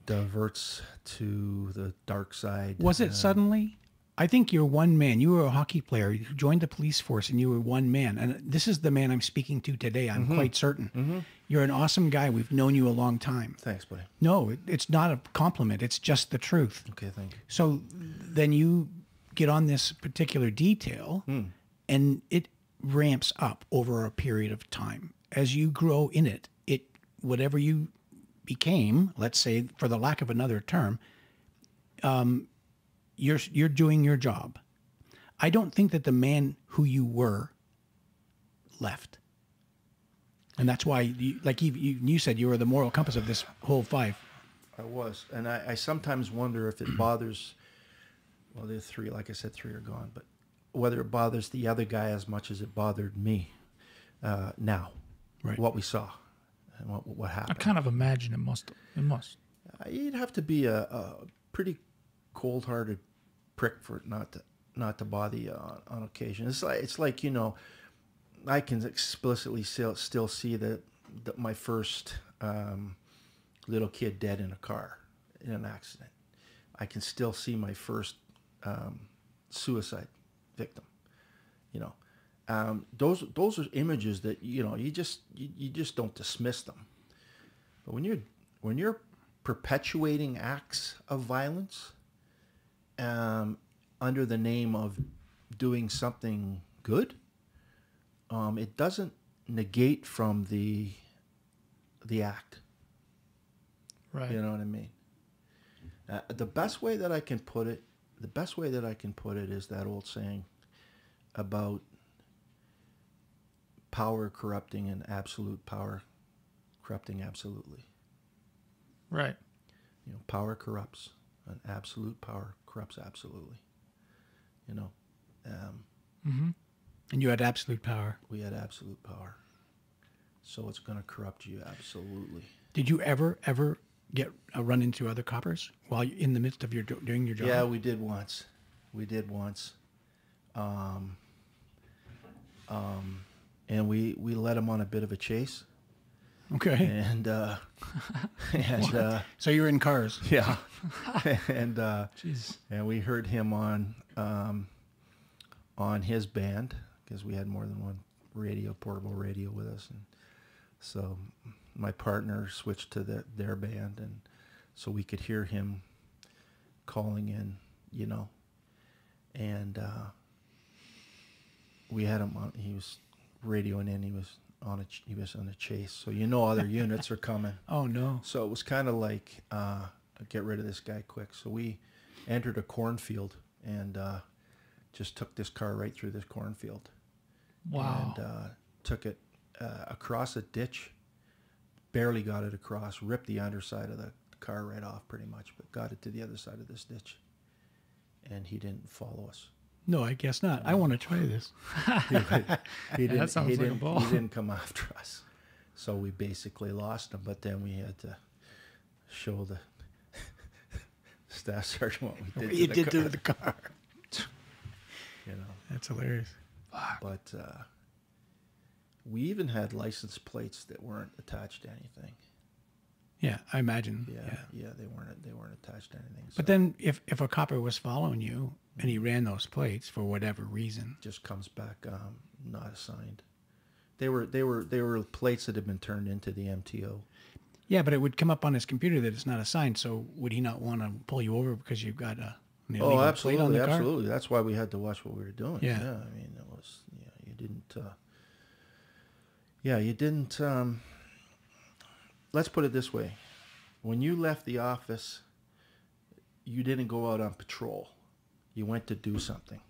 Speaker 3: diverts to the dark side?
Speaker 4: Was it
Speaker 3: Uh,
Speaker 4: suddenly? I think you're one man. You were a hockey player. You joined the police force and you were one man. And this is the man I'm speaking to today. I'm mm-hmm. quite certain. Mm-hmm. You're an awesome guy. We've known you a long time.
Speaker 3: Thanks, buddy.
Speaker 4: No, it, it's not a compliment. It's just the truth.
Speaker 3: Okay, thank you.
Speaker 4: So then you get on this particular detail hmm. and it ramps up over a period of time. As you grow in it, it whatever you became, let's say for the lack of another term, um, you're you're doing your job. I don't think that the man who you were left. And that's why, you, like you, you, you said, you were the moral compass of this whole five.
Speaker 3: I was, and I, I sometimes wonder if it bothers. Well, the three, like I said, three are gone, but whether it bothers the other guy as much as it bothered me uh, now.
Speaker 4: Right.
Speaker 3: What we saw and what what happened.
Speaker 2: I kind of imagine it must. It must.
Speaker 3: Uh, You'd have to be a, a pretty cold-hearted prick for not to not to bother you on, on occasion. It's like it's like you know, I can explicitly still still see that that my first um, little kid dead in a car in an accident. I can still see my first um, suicide victim. You know, um, those those are images that you know you just you, you just don't dismiss them. But when you're when you're perpetuating acts of violence um, under the name of doing something good, um, it doesn't negate from the the act.
Speaker 2: Right.
Speaker 3: You know what I mean? Uh, the best way that I can put it the best way that I can put it is that old saying about power corrupting and absolute power corrupting absolutely.
Speaker 2: Right.
Speaker 3: You know, power corrupts, and absolute power corrupts absolutely. You know, um,
Speaker 2: Mm-hmm.
Speaker 4: And you had absolute power.
Speaker 3: we had absolute power, so it's going to corrupt you absolutely.
Speaker 4: Did you ever, ever get a run into other coppers while you in the midst of your doing your job?
Speaker 3: Yeah, we did once. We did once. Um, um, and we we led him on a bit of a chase,
Speaker 4: Okay.
Speaker 3: and uh, (laughs) and uh,
Speaker 4: So you were in cars.
Speaker 3: yeah, (laughs) and uh,
Speaker 2: Jeez.
Speaker 3: and we heard him on um, on his band because we had more than one radio, portable radio with us, and so my partner switched to the, their band, and so we could hear him calling in, you know, and uh, we had him on. He was radioing in. He was on a he was on a chase, so you know other units are coming. (laughs)
Speaker 4: Oh no.
Speaker 3: So it was kind of like, uh, get rid of this guy quick. So we entered a cornfield and uh, just took this car right through this cornfield.
Speaker 2: Wow.
Speaker 3: And uh, took it uh, across a ditch, barely got it across, ripped the underside of the car right off pretty much, but got it to the other side of this ditch. And he didn't follow us.
Speaker 4: No, I guess not. I want to try this. (laughs)
Speaker 3: He didn't,
Speaker 2: sounds
Speaker 3: he
Speaker 2: like a
Speaker 3: didn't,
Speaker 2: ball.
Speaker 3: He didn't come after us. So we basically lost him, but then we had to show the (laughs) staff sergeant what we did.
Speaker 4: you
Speaker 3: to the
Speaker 4: did
Speaker 3: car,
Speaker 4: to the car. (laughs)
Speaker 3: you know.
Speaker 4: That's hilarious.
Speaker 3: But uh, we even had license plates that weren't attached to anything.
Speaker 4: Yeah, I imagine.
Speaker 3: Yeah,
Speaker 4: Yeah.
Speaker 3: yeah, they weren't. They weren't attached to anything. So
Speaker 4: But then, if if a copper was following you and he ran those plates for whatever reason,
Speaker 3: just comes back um, not assigned. They were they were they were plates that had been turned into the MTO.
Speaker 4: yeah, but it would come up on his computer that it's not assigned. So would he not want to pull you over because you've got a
Speaker 3: Oh,
Speaker 4: plate on
Speaker 3: absolutely,
Speaker 4: the car?
Speaker 3: absolutely. That's why we had to watch what we were doing.
Speaker 4: Yeah.
Speaker 3: yeah. I mean, it was yeah. You didn't. Uh, yeah, you didn't. Um, let's put it this way: when you left the office, you didn't go out on patrol. You went to do something.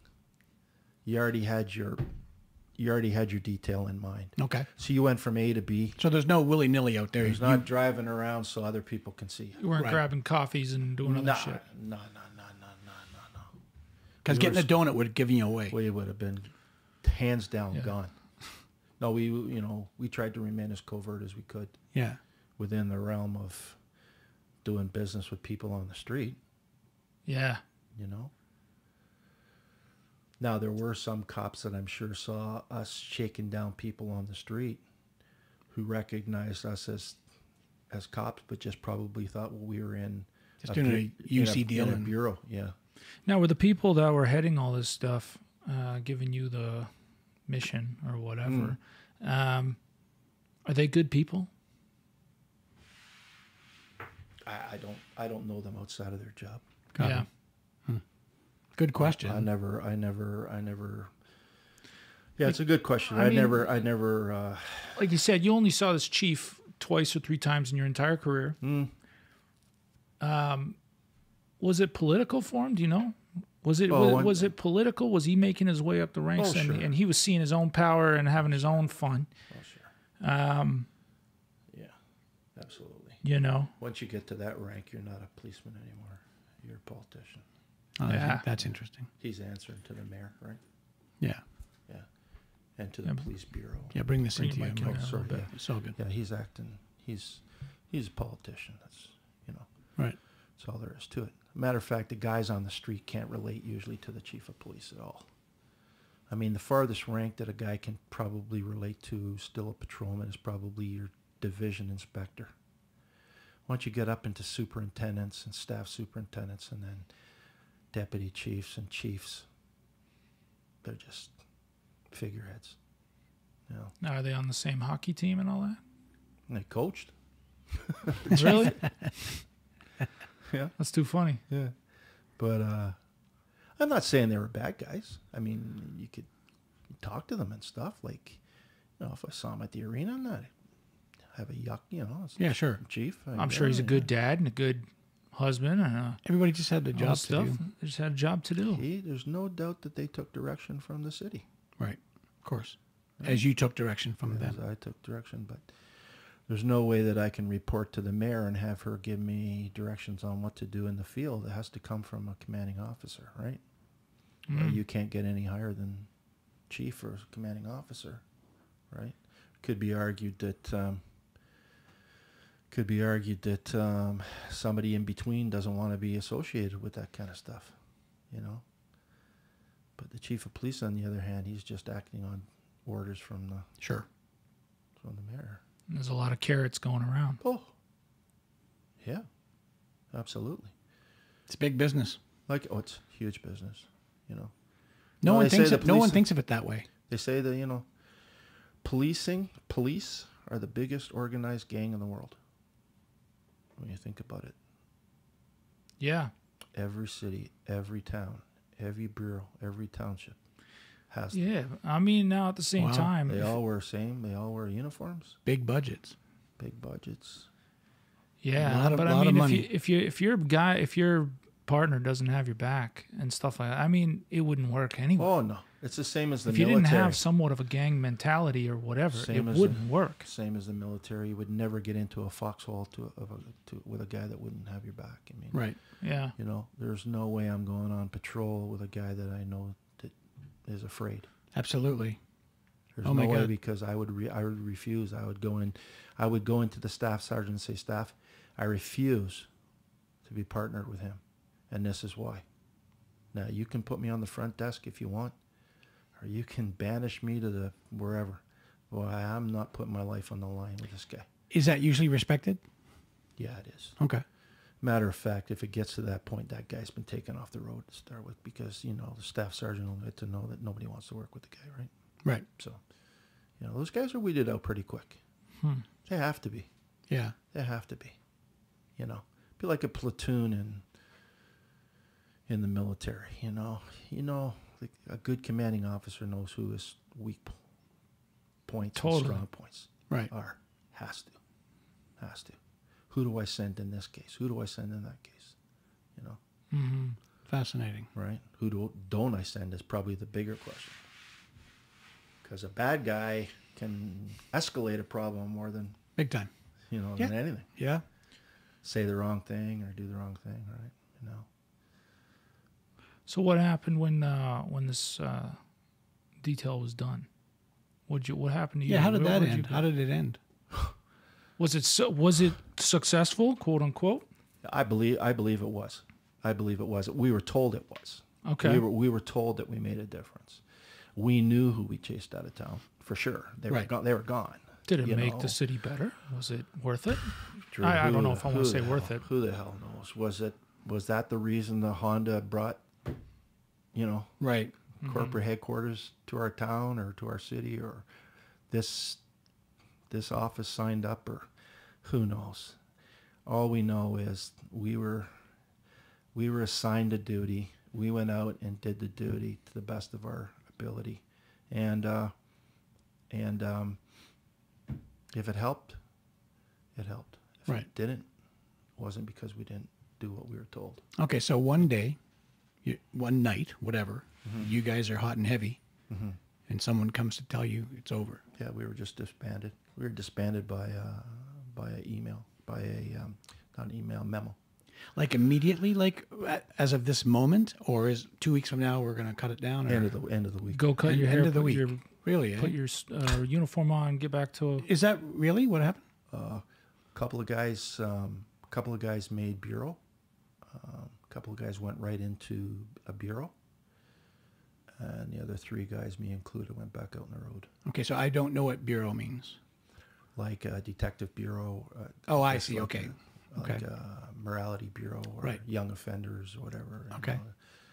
Speaker 3: You already had your, you already had your detail in mind.
Speaker 4: Okay.
Speaker 3: So you went from A to B.
Speaker 4: So there's no willy nilly out there.
Speaker 3: There's
Speaker 4: You-
Speaker 3: not driving around so other people can see you.
Speaker 2: You weren't
Speaker 4: Right.
Speaker 2: grabbing coffees and doing other
Speaker 3: No,
Speaker 2: shit.
Speaker 3: no, no, no, no, no, no, no.
Speaker 4: Because getting
Speaker 3: were
Speaker 4: a donut would give you away.
Speaker 3: we would have been hands down
Speaker 2: Yeah.
Speaker 3: gone. No, we you know we tried to remain as covert as we could
Speaker 4: Yeah.
Speaker 3: Within the realm of doing business with people on the street.
Speaker 2: Yeah.
Speaker 3: You know. Now there were some cops that I'm sure saw us shaking down people on the street, who recognized us as as cops, but just probably thought well, we were in
Speaker 4: Just doing a UC
Speaker 3: in
Speaker 4: deal
Speaker 3: in a bureau. Yeah.
Speaker 2: Now, were the people that were heading all this stuff, uh, giving you the mission or whatever, um, are they good people?
Speaker 3: I, I don't I don't know them outside of their job.
Speaker 4: Got
Speaker 2: yeah.
Speaker 4: it. Good question.
Speaker 3: I never, I never, I never. Yeah, it's a good question.
Speaker 2: I
Speaker 3: I,
Speaker 2: mean-
Speaker 3: never, I never. Uh,
Speaker 2: Like you said, you only saw this chief twice or three times in your entire career.
Speaker 3: Mm.
Speaker 2: Um, was it political for him? Do you know? Was it
Speaker 3: Oh,
Speaker 2: was, was it political? Was he making his way up the ranks
Speaker 3: Oh,
Speaker 2: and,
Speaker 3: sure.
Speaker 2: and he was seeing his own power and having his own fun?
Speaker 3: oh sure.
Speaker 2: Um,
Speaker 3: Yeah, absolutely.
Speaker 2: You know,
Speaker 3: Once you get to that rank, you're not a policeman anymore. You're a politician.
Speaker 4: Oh, I think
Speaker 2: Yeah.
Speaker 4: that's interesting.
Speaker 3: He's answering to the mayor, right?
Speaker 4: Yeah.
Speaker 3: Yeah, and to the
Speaker 2: Yeah.
Speaker 3: police bureau.
Speaker 4: Yeah. Bring this
Speaker 2: Bring
Speaker 4: into
Speaker 2: it
Speaker 4: you.
Speaker 2: back in
Speaker 4: Mike.
Speaker 3: sorry, yeah.
Speaker 4: It's all good.
Speaker 3: Yeah, he's acting. He's he's a politician. That's you know.
Speaker 4: Right.
Speaker 3: That's all there is to it. Matter of fact, the guys on the street can't relate usually to the chief of police at all. I mean, the farthest rank that a guy can probably relate to, still a patrolman, is probably your division inspector. Once you get up into superintendents and staff superintendents and then deputy chiefs and chiefs, they're just figureheads. You know,
Speaker 2: now are they on the same hockey team and all that?
Speaker 3: and they coached. (laughs)
Speaker 2: really? (laughs)
Speaker 3: Yeah.
Speaker 2: That's too funny.
Speaker 3: Yeah. But uh, I'm not saying they were bad guys. I mean, you could talk to them and stuff. Like, you know, if I saw them at the arena and I have a yuck, you know,
Speaker 4: Yeah. Sure.
Speaker 3: chief. I-
Speaker 2: I'm sure he's a
Speaker 3: yeah,
Speaker 2: good dad and a good husband and uh,
Speaker 4: Everybody just had the
Speaker 2: all
Speaker 4: job
Speaker 2: this
Speaker 4: to
Speaker 2: stuff.
Speaker 4: do.
Speaker 2: They just had a job to do.
Speaker 3: He, there's no doubt that they took direction from the city.
Speaker 4: Right. Of course. As you took direction from
Speaker 3: as
Speaker 4: them.
Speaker 3: I took direction, but there's no way that I can report to the mayor and have her give me directions on what to do in the field. It has to come from a commanding officer, right? Uh,
Speaker 2: Mm.
Speaker 3: you can't get any higher than chief or commanding officer, right? Could be argued that um, could be argued that um, somebody in between doesn't want to be associated with that kind of stuff, you know. But the chief of police, on the other hand, he's just acting on orders from the
Speaker 4: Sure.
Speaker 3: from the mayor.
Speaker 2: There's a lot of carrots going around.
Speaker 3: Oh, yeah, absolutely.
Speaker 4: It's big business.
Speaker 3: Like, oh, it's huge business. You know,
Speaker 4: No
Speaker 3: Well,
Speaker 4: one thinks
Speaker 3: the
Speaker 4: it, no one thinks of it that way.
Speaker 3: they say that you know, policing police are the biggest organized gang in the world. When you think about it,
Speaker 2: Yeah.
Speaker 3: every city, every town, every bureau, every township has. them.
Speaker 2: Yeah. I mean, now at the same
Speaker 4: Wow.
Speaker 2: time,
Speaker 3: They all wear same. They all wear uniforms.
Speaker 4: Big budgets.
Speaker 3: Big budgets.
Speaker 2: yeah.
Speaker 4: lot of-
Speaker 2: but I
Speaker 4: lot of
Speaker 2: mean, if
Speaker 4: money.
Speaker 2: you if you if your guy if your partner doesn't have your back and stuff like that, I mean, it wouldn't work anyway.
Speaker 3: Oh no, it's the same as the military.
Speaker 2: if you
Speaker 3: military.
Speaker 2: didn't have somewhat of a gang mentality or whatever,
Speaker 3: Same
Speaker 2: it wouldn't work.
Speaker 3: Same as the military, you would never get into a foxhole to, of a, to with a guy that wouldn't have your back. I mean,
Speaker 4: Right.
Speaker 2: Yeah.
Speaker 3: You know, there's no way I'm going on patrol with a guy that I know that is afraid.
Speaker 4: Absolutely.
Speaker 3: There's
Speaker 4: Oh my
Speaker 3: no way
Speaker 4: God.
Speaker 3: because I would re- I would refuse. I would go in, I would go into the staff sergeant and say, staff, I refuse to be partnered with him, and this is why. Now you can put me on the front desk if you want, or you can banish me to the wherever. Well, I'm not putting my life on the line with this guy.
Speaker 4: Is that usually respected?
Speaker 3: Yeah, it is.
Speaker 4: Okay.
Speaker 3: Matter of fact, if it gets to that point, that guy's been taken off the road to start with because, you know, the staff sergeant will get to know that nobody wants to work with the guy, right?
Speaker 4: Right.
Speaker 3: So, you know, those guys are weeded out pretty quick.
Speaker 2: Hmm.
Speaker 3: They have to be.
Speaker 4: Yeah.
Speaker 3: They have to be. You know, be like a platoon in in the military. You know, you know, a good commanding officer knows who his weak points
Speaker 2: Totally.
Speaker 3: and strong points
Speaker 4: Right.
Speaker 3: are. Has to, has to. Who do I send in this case? Who do I send in that case? You know,
Speaker 2: hmm
Speaker 4: Fascinating.
Speaker 3: right? Who do, don't I send is probably the bigger question. Because a bad guy can escalate a problem more than
Speaker 4: Big time.
Speaker 3: you know
Speaker 4: Yeah.
Speaker 3: than anything.
Speaker 4: Yeah.
Speaker 3: Say the wrong thing or do the wrong thing, right? You know.
Speaker 2: So what happened when uh, when this uh, detail was done? What you what happened to you?
Speaker 4: Yeah. How did
Speaker 2: Where-
Speaker 4: that end? How did it end? (laughs)
Speaker 2: Was it su- was it successful, quote unquote?
Speaker 3: I believe I believe it was. I believe it was. We were told it was.
Speaker 2: Okay.
Speaker 3: We were we were told that we made a difference. We knew who we chased out of town for sure. They were
Speaker 4: Right.
Speaker 3: gone. They were gone.
Speaker 2: Did it
Speaker 3: you
Speaker 2: make
Speaker 3: know.
Speaker 2: the city better? Was it worth it?
Speaker 3: Drew,
Speaker 2: I- I
Speaker 3: who
Speaker 2: don't know
Speaker 3: the-
Speaker 2: if I wanna say
Speaker 3: the
Speaker 2: worth
Speaker 3: hell-
Speaker 2: it.
Speaker 3: Who the hell knows? Was it was that the reason the Honda brought you know
Speaker 4: Right.
Speaker 2: Mm-hmm.
Speaker 3: corporate headquarters to our town or to our city or this this office signed up or who knows all we know is we were we were assigned a duty we went out and did the duty to the best of our ability and uh and um if it helped it helped if
Speaker 4: Right.
Speaker 3: it didn't it wasn't because we didn't do what we were told
Speaker 4: Okay. So one day, you, one night, whatever,
Speaker 3: Mm-hmm.
Speaker 4: you guys are hot and heavy, and someone comes to tell you it's over.
Speaker 3: Yeah, we were just disbanded. We were disbanded by uh, by a email, by a um, not an email memo.
Speaker 4: Like immediately, like as of this moment, or is two weeks from now we're going to cut it down? Or
Speaker 3: End of the end of the week.
Speaker 2: Go cut
Speaker 4: End-
Speaker 2: your
Speaker 4: end of the week.
Speaker 2: your
Speaker 4: really? eh?
Speaker 2: put your uh, uniform on, get back to.
Speaker 4: is that really what happened?
Speaker 3: A couple of guys, um, a couple of guys made bureau. Um, a couple of guys went right into a bureau, and the other three guys, me included, went back out on the road,
Speaker 4: Okay, so I don't know what bureau means.
Speaker 3: like a detective bureau. Uh,
Speaker 4: Oh, I see.
Speaker 3: like
Speaker 4: Okay.
Speaker 3: a-
Speaker 4: Okay.
Speaker 3: Like a morality bureau or
Speaker 4: Right.
Speaker 3: young offenders or whatever. you
Speaker 4: Okay.
Speaker 3: know,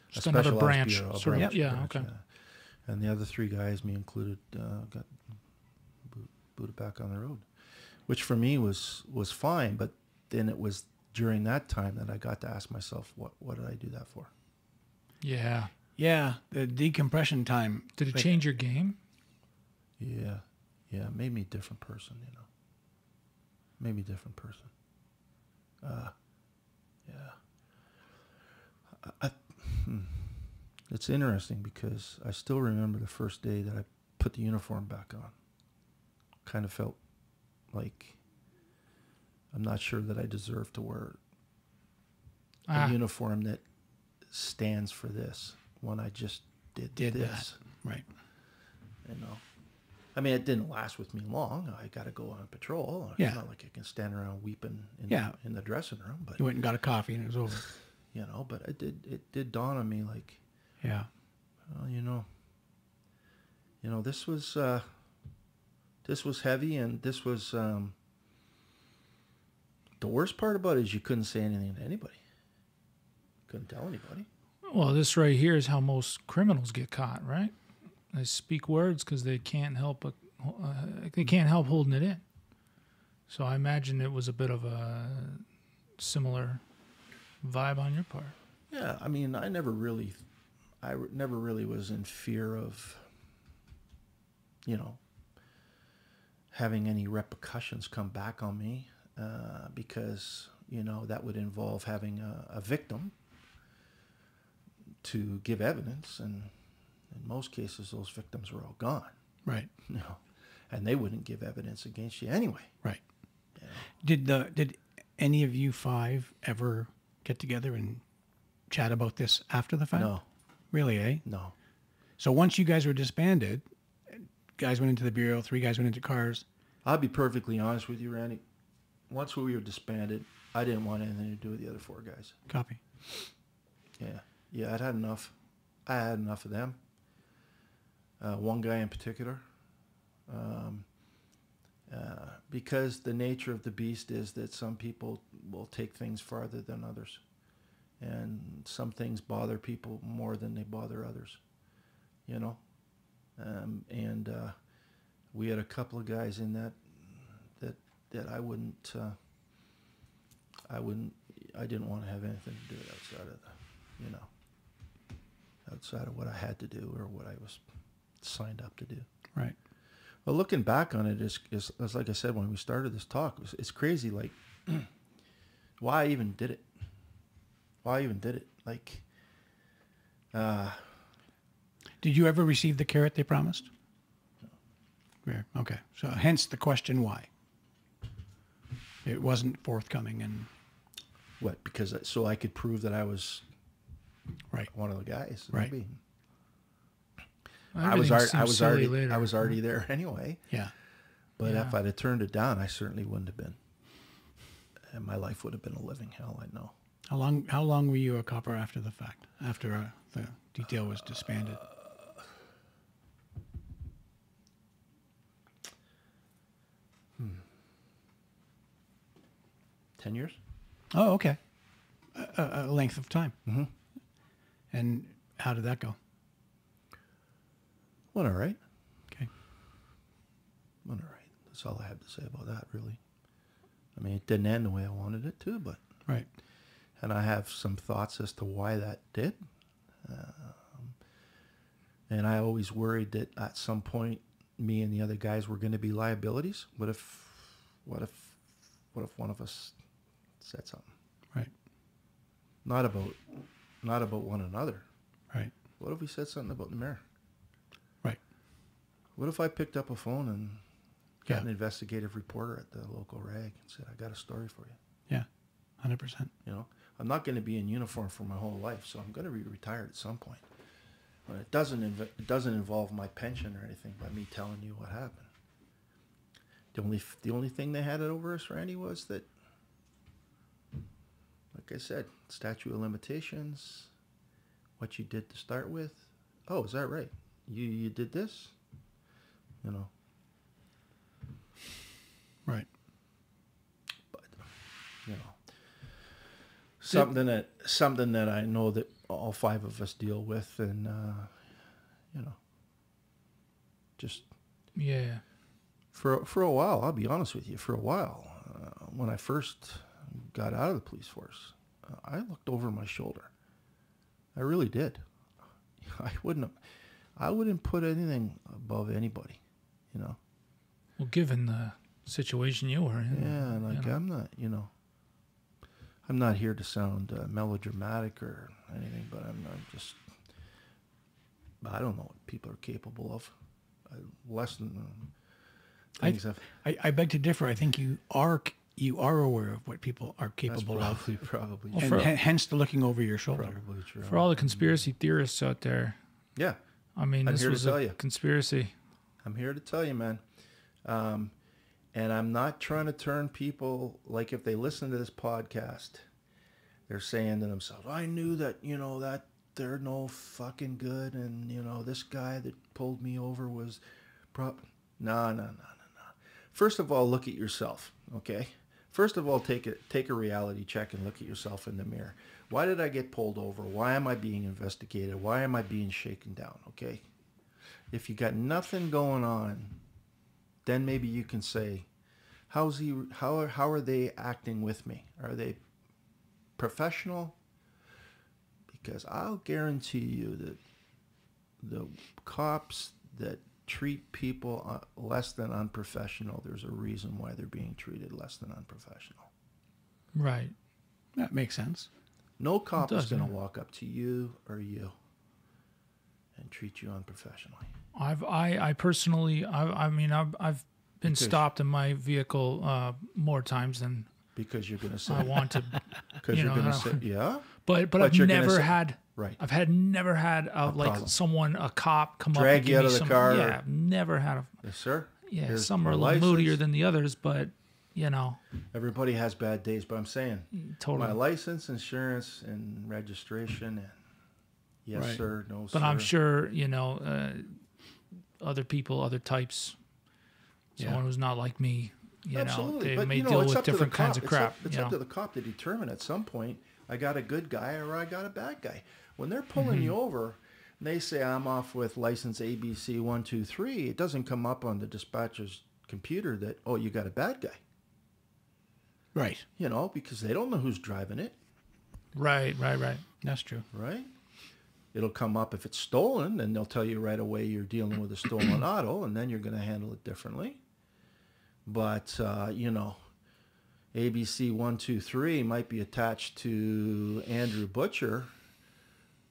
Speaker 2: Just another branch,
Speaker 3: bureau,
Speaker 2: sort of- yeah,
Speaker 3: branch,
Speaker 2: okay.
Speaker 3: And the other three guys, me included, uh, got booted back on the road, which for me was was fine. But then it was during that time that I got to ask myself, what what did I do that for?
Speaker 2: Yeah.
Speaker 4: Yeah, the decompression time.
Speaker 2: Did it
Speaker 4: like,
Speaker 2: change your game?
Speaker 3: Yeah. Yeah, made me a different person, you know. Made me a different person. Uh, yeah. I, I. Hmm. It's interesting because I still remember the first day that I put the uniform back on. Kind of felt like I'm not sure that I deserve to wear a
Speaker 2: Ah,
Speaker 3: uniform that stands for this when I just did,
Speaker 4: Did
Speaker 3: this.
Speaker 4: that. Right.
Speaker 3: You know, I mean, it didn't last with me long. I got to go on patrol. It's
Speaker 4: Yeah.
Speaker 3: not like I can stand around weeping in,
Speaker 4: Yeah.
Speaker 3: in the dressing room, but
Speaker 4: You went and got a coffee and it was over. (laughs)
Speaker 3: you know, but it did it did dawn on me like,
Speaker 4: Yeah.
Speaker 3: well, you know, you know, this was uh, this was heavy, and this was um, the worst part about it is you couldn't say anything to anybody. Couldn't tell anybody.
Speaker 2: well, this right here is how most criminals get caught, right? They speak words because they can't help a, uh, they can't help holding it in. So I imagine it was a bit of a similar vibe on your part.
Speaker 3: Yeah, I mean, I never really, I never really was in fear of, you know, having any repercussions come back on me, uh, because you know that would involve having a, a victim to give evidence, and in most cases, those victims were all gone,
Speaker 4: Right. (laughs)
Speaker 3: you know, and they wouldn't give evidence against you anyway.
Speaker 4: Right.
Speaker 3: you know.
Speaker 4: Did the did any of you five ever get together and chat about this after the fact?
Speaker 3: No,
Speaker 4: Really, eh?
Speaker 3: no,
Speaker 4: So once you guys were disbanded, guys went into the bureau, three guys went into cars.
Speaker 3: I'll be perfectly honest with you, Randy. Once we were disbanded, I didn't want anything to do with the other four guys.
Speaker 4: Copy.
Speaker 3: Yeah, yeah, I'd had enough. I had enough of them. Uh, one guy in particular, um, uh, because the nature of the beast is that some people will take things farther than others, and some things bother people more than they bother others. You know, um, and uh, we had a couple of guys in that that I wouldn't. Uh, I wouldn't. I didn't want to have anything to do with outside of the, you know, outside of what I had to do or what I was signed up to do.
Speaker 4: Right.
Speaker 3: Well, looking back on it is, is, is like I said when we started this talk, it's, it's crazy. Like, (clears throat) why I even did it? Why I even did it? Like, uh,
Speaker 4: Did you ever receive the carrot they promised? Yeah. Okay. So hence the question why. It wasn't forthcoming and
Speaker 3: what? Because so I could prove that I was
Speaker 4: right.
Speaker 3: one of the guys.
Speaker 4: Right.
Speaker 3: maybe. I was, already, I was already,
Speaker 2: later.
Speaker 3: I was already there (laughs) anyway.
Speaker 4: Yeah.
Speaker 3: But
Speaker 2: Yeah.
Speaker 3: if I'd have turned it down, I certainly wouldn't have been. And my life would have been a living hell. I know.
Speaker 4: How long how long were you a copper after the fact? After uh, the detail was disbanded?
Speaker 3: Ten years.
Speaker 4: Oh, okay. A, a, a length of time.
Speaker 3: Mm-hmm.
Speaker 4: And how did that go?
Speaker 3: Went all right.
Speaker 4: Okay.
Speaker 3: Went all right. That's all I have to say about that, really. I mean, it didn't end the way I wanted it to, but
Speaker 4: Right.
Speaker 3: and I have some thoughts as to why that did. Um, and I always worried that at some point, me and the other guys were going to be liabilities. What if, what if, what if one of us said something?
Speaker 4: Right.
Speaker 3: Not about, not about one another.
Speaker 4: Right.
Speaker 3: What if we said something about the mayor?
Speaker 4: Right.
Speaker 3: What if I picked up a phone and got
Speaker 4: Yeah.
Speaker 3: an investigative reporter at the local rag and said, "I got a story for you."
Speaker 4: Yeah. Hundred percent.
Speaker 3: You know, I'm not going to be in uniform for my whole life, so I'm going to be retired at some point. But it doesn't inv- it doesn't involve my pension or anything by me telling you what happened. The only f- the only thing they had it over us, Randy, was that, like I said, statute of limitations, what you did to start with. Oh, is that right? You you did this, you know.
Speaker 4: Right.
Speaker 3: but you know something that something that I know that all five of us deal with, and uh, you know, just
Speaker 2: Yeah.
Speaker 3: for for a while. I'll be honest with you. For a while, uh, when I first got out of the police force, I looked over my shoulder. I really did. (laughs) I wouldn't. Have, I wouldn't put anything above anybody. You know.
Speaker 2: Well, given the situation you were in.
Speaker 3: Yeah,
Speaker 2: you
Speaker 3: like
Speaker 2: know.
Speaker 3: I'm not, you know, I'm not here to sound uh, melodramatic or anything, but I'm, I'm just I don't know what people are capable of. Uh, less than uh,
Speaker 4: I,
Speaker 3: things I've
Speaker 4: I, I beg to differ. I think you are you are aware of what people are
Speaker 3: that's
Speaker 4: capable of,
Speaker 3: probably probably
Speaker 2: Well,
Speaker 4: and
Speaker 2: for-
Speaker 4: h- hence the looking over your shoulder.
Speaker 3: probably true.
Speaker 2: For all the conspiracy theorists out there,
Speaker 3: yeah,
Speaker 2: I mean,
Speaker 3: I'm
Speaker 2: this
Speaker 3: here to
Speaker 2: was
Speaker 3: tell
Speaker 2: a
Speaker 3: you.
Speaker 2: conspiracy.
Speaker 3: I'm here to tell you, man. Um, and I'm not trying to turn people like if they listen to this podcast, they're saying to themselves, "I knew that you know that they're no fucking good, and you know this guy that pulled me over was, pro." No, no, no, no, no. First of all, look at yourself, okay? First of all, take a take a reality check and look at yourself in the mirror. Why did I get pulled over? Why am I being investigated? Why am I being shaken down? Okay. If you got nothing going on, then maybe you can say, "How's he? How are, how are they acting with me? Are they professional?" Because I'll guarantee you that the cops that treat people uh, less than unprofessional, there's a reason why they're being treated less than unprofessional.
Speaker 2: Right.
Speaker 4: That makes sense.
Speaker 3: No cop is going to
Speaker 2: yeah.
Speaker 3: walk up to you or you and treat you unprofessionally.
Speaker 2: I've I I personally I I mean I've I've been
Speaker 3: Because-
Speaker 2: stopped in my vehicle uh, more times than
Speaker 3: Because you're going to say,
Speaker 2: I want to, (laughs)
Speaker 3: because
Speaker 2: you
Speaker 3: you're going to say, yeah,
Speaker 2: but but,
Speaker 3: But
Speaker 2: I've never
Speaker 3: say-
Speaker 2: had
Speaker 3: right.
Speaker 2: I've had never had a, like
Speaker 3: problem.
Speaker 2: someone a cop come up
Speaker 3: Drag
Speaker 2: and
Speaker 3: you out of the
Speaker 2: some,
Speaker 3: car or-
Speaker 2: Yeah, I've never had a
Speaker 3: Yes, sir.
Speaker 2: yeah.
Speaker 3: Here's
Speaker 2: some are a little moodier than the others, but you know,
Speaker 3: Everybody has bad days, but I'm saying
Speaker 2: totally.
Speaker 3: my license, insurance, and registration, and yes,
Speaker 4: Right.
Speaker 3: sir, no,
Speaker 2: but
Speaker 3: sir.
Speaker 2: But I'm sure you know uh, other people, other types,
Speaker 4: Yeah.
Speaker 2: someone who's not like me. You
Speaker 3: Absolutely,
Speaker 2: know, they
Speaker 3: but
Speaker 2: may
Speaker 3: you know,
Speaker 2: deal with
Speaker 3: up to the
Speaker 2: different kinds
Speaker 3: cop.
Speaker 2: of crap.
Speaker 3: It's, up, it's up
Speaker 2: know?
Speaker 3: to the cop to determine at some point I got a good guy or I got a bad guy. When they're pulling
Speaker 2: Mm-hmm.
Speaker 3: you over, and they say I'm off with license ABC one two three. It doesn't come up on the dispatcher's computer that oh you got a bad guy.
Speaker 4: Right.
Speaker 3: You know because they don't know who's driving it,
Speaker 2: Right, right, right.
Speaker 4: That's true.
Speaker 3: right? It'll come up if it's stolen, and they'll tell you right away you're dealing with a stolen (clears throat) auto, and then you're going to handle it differently. But uh, you know, ABC one two three might be attached to Andrew Butcher,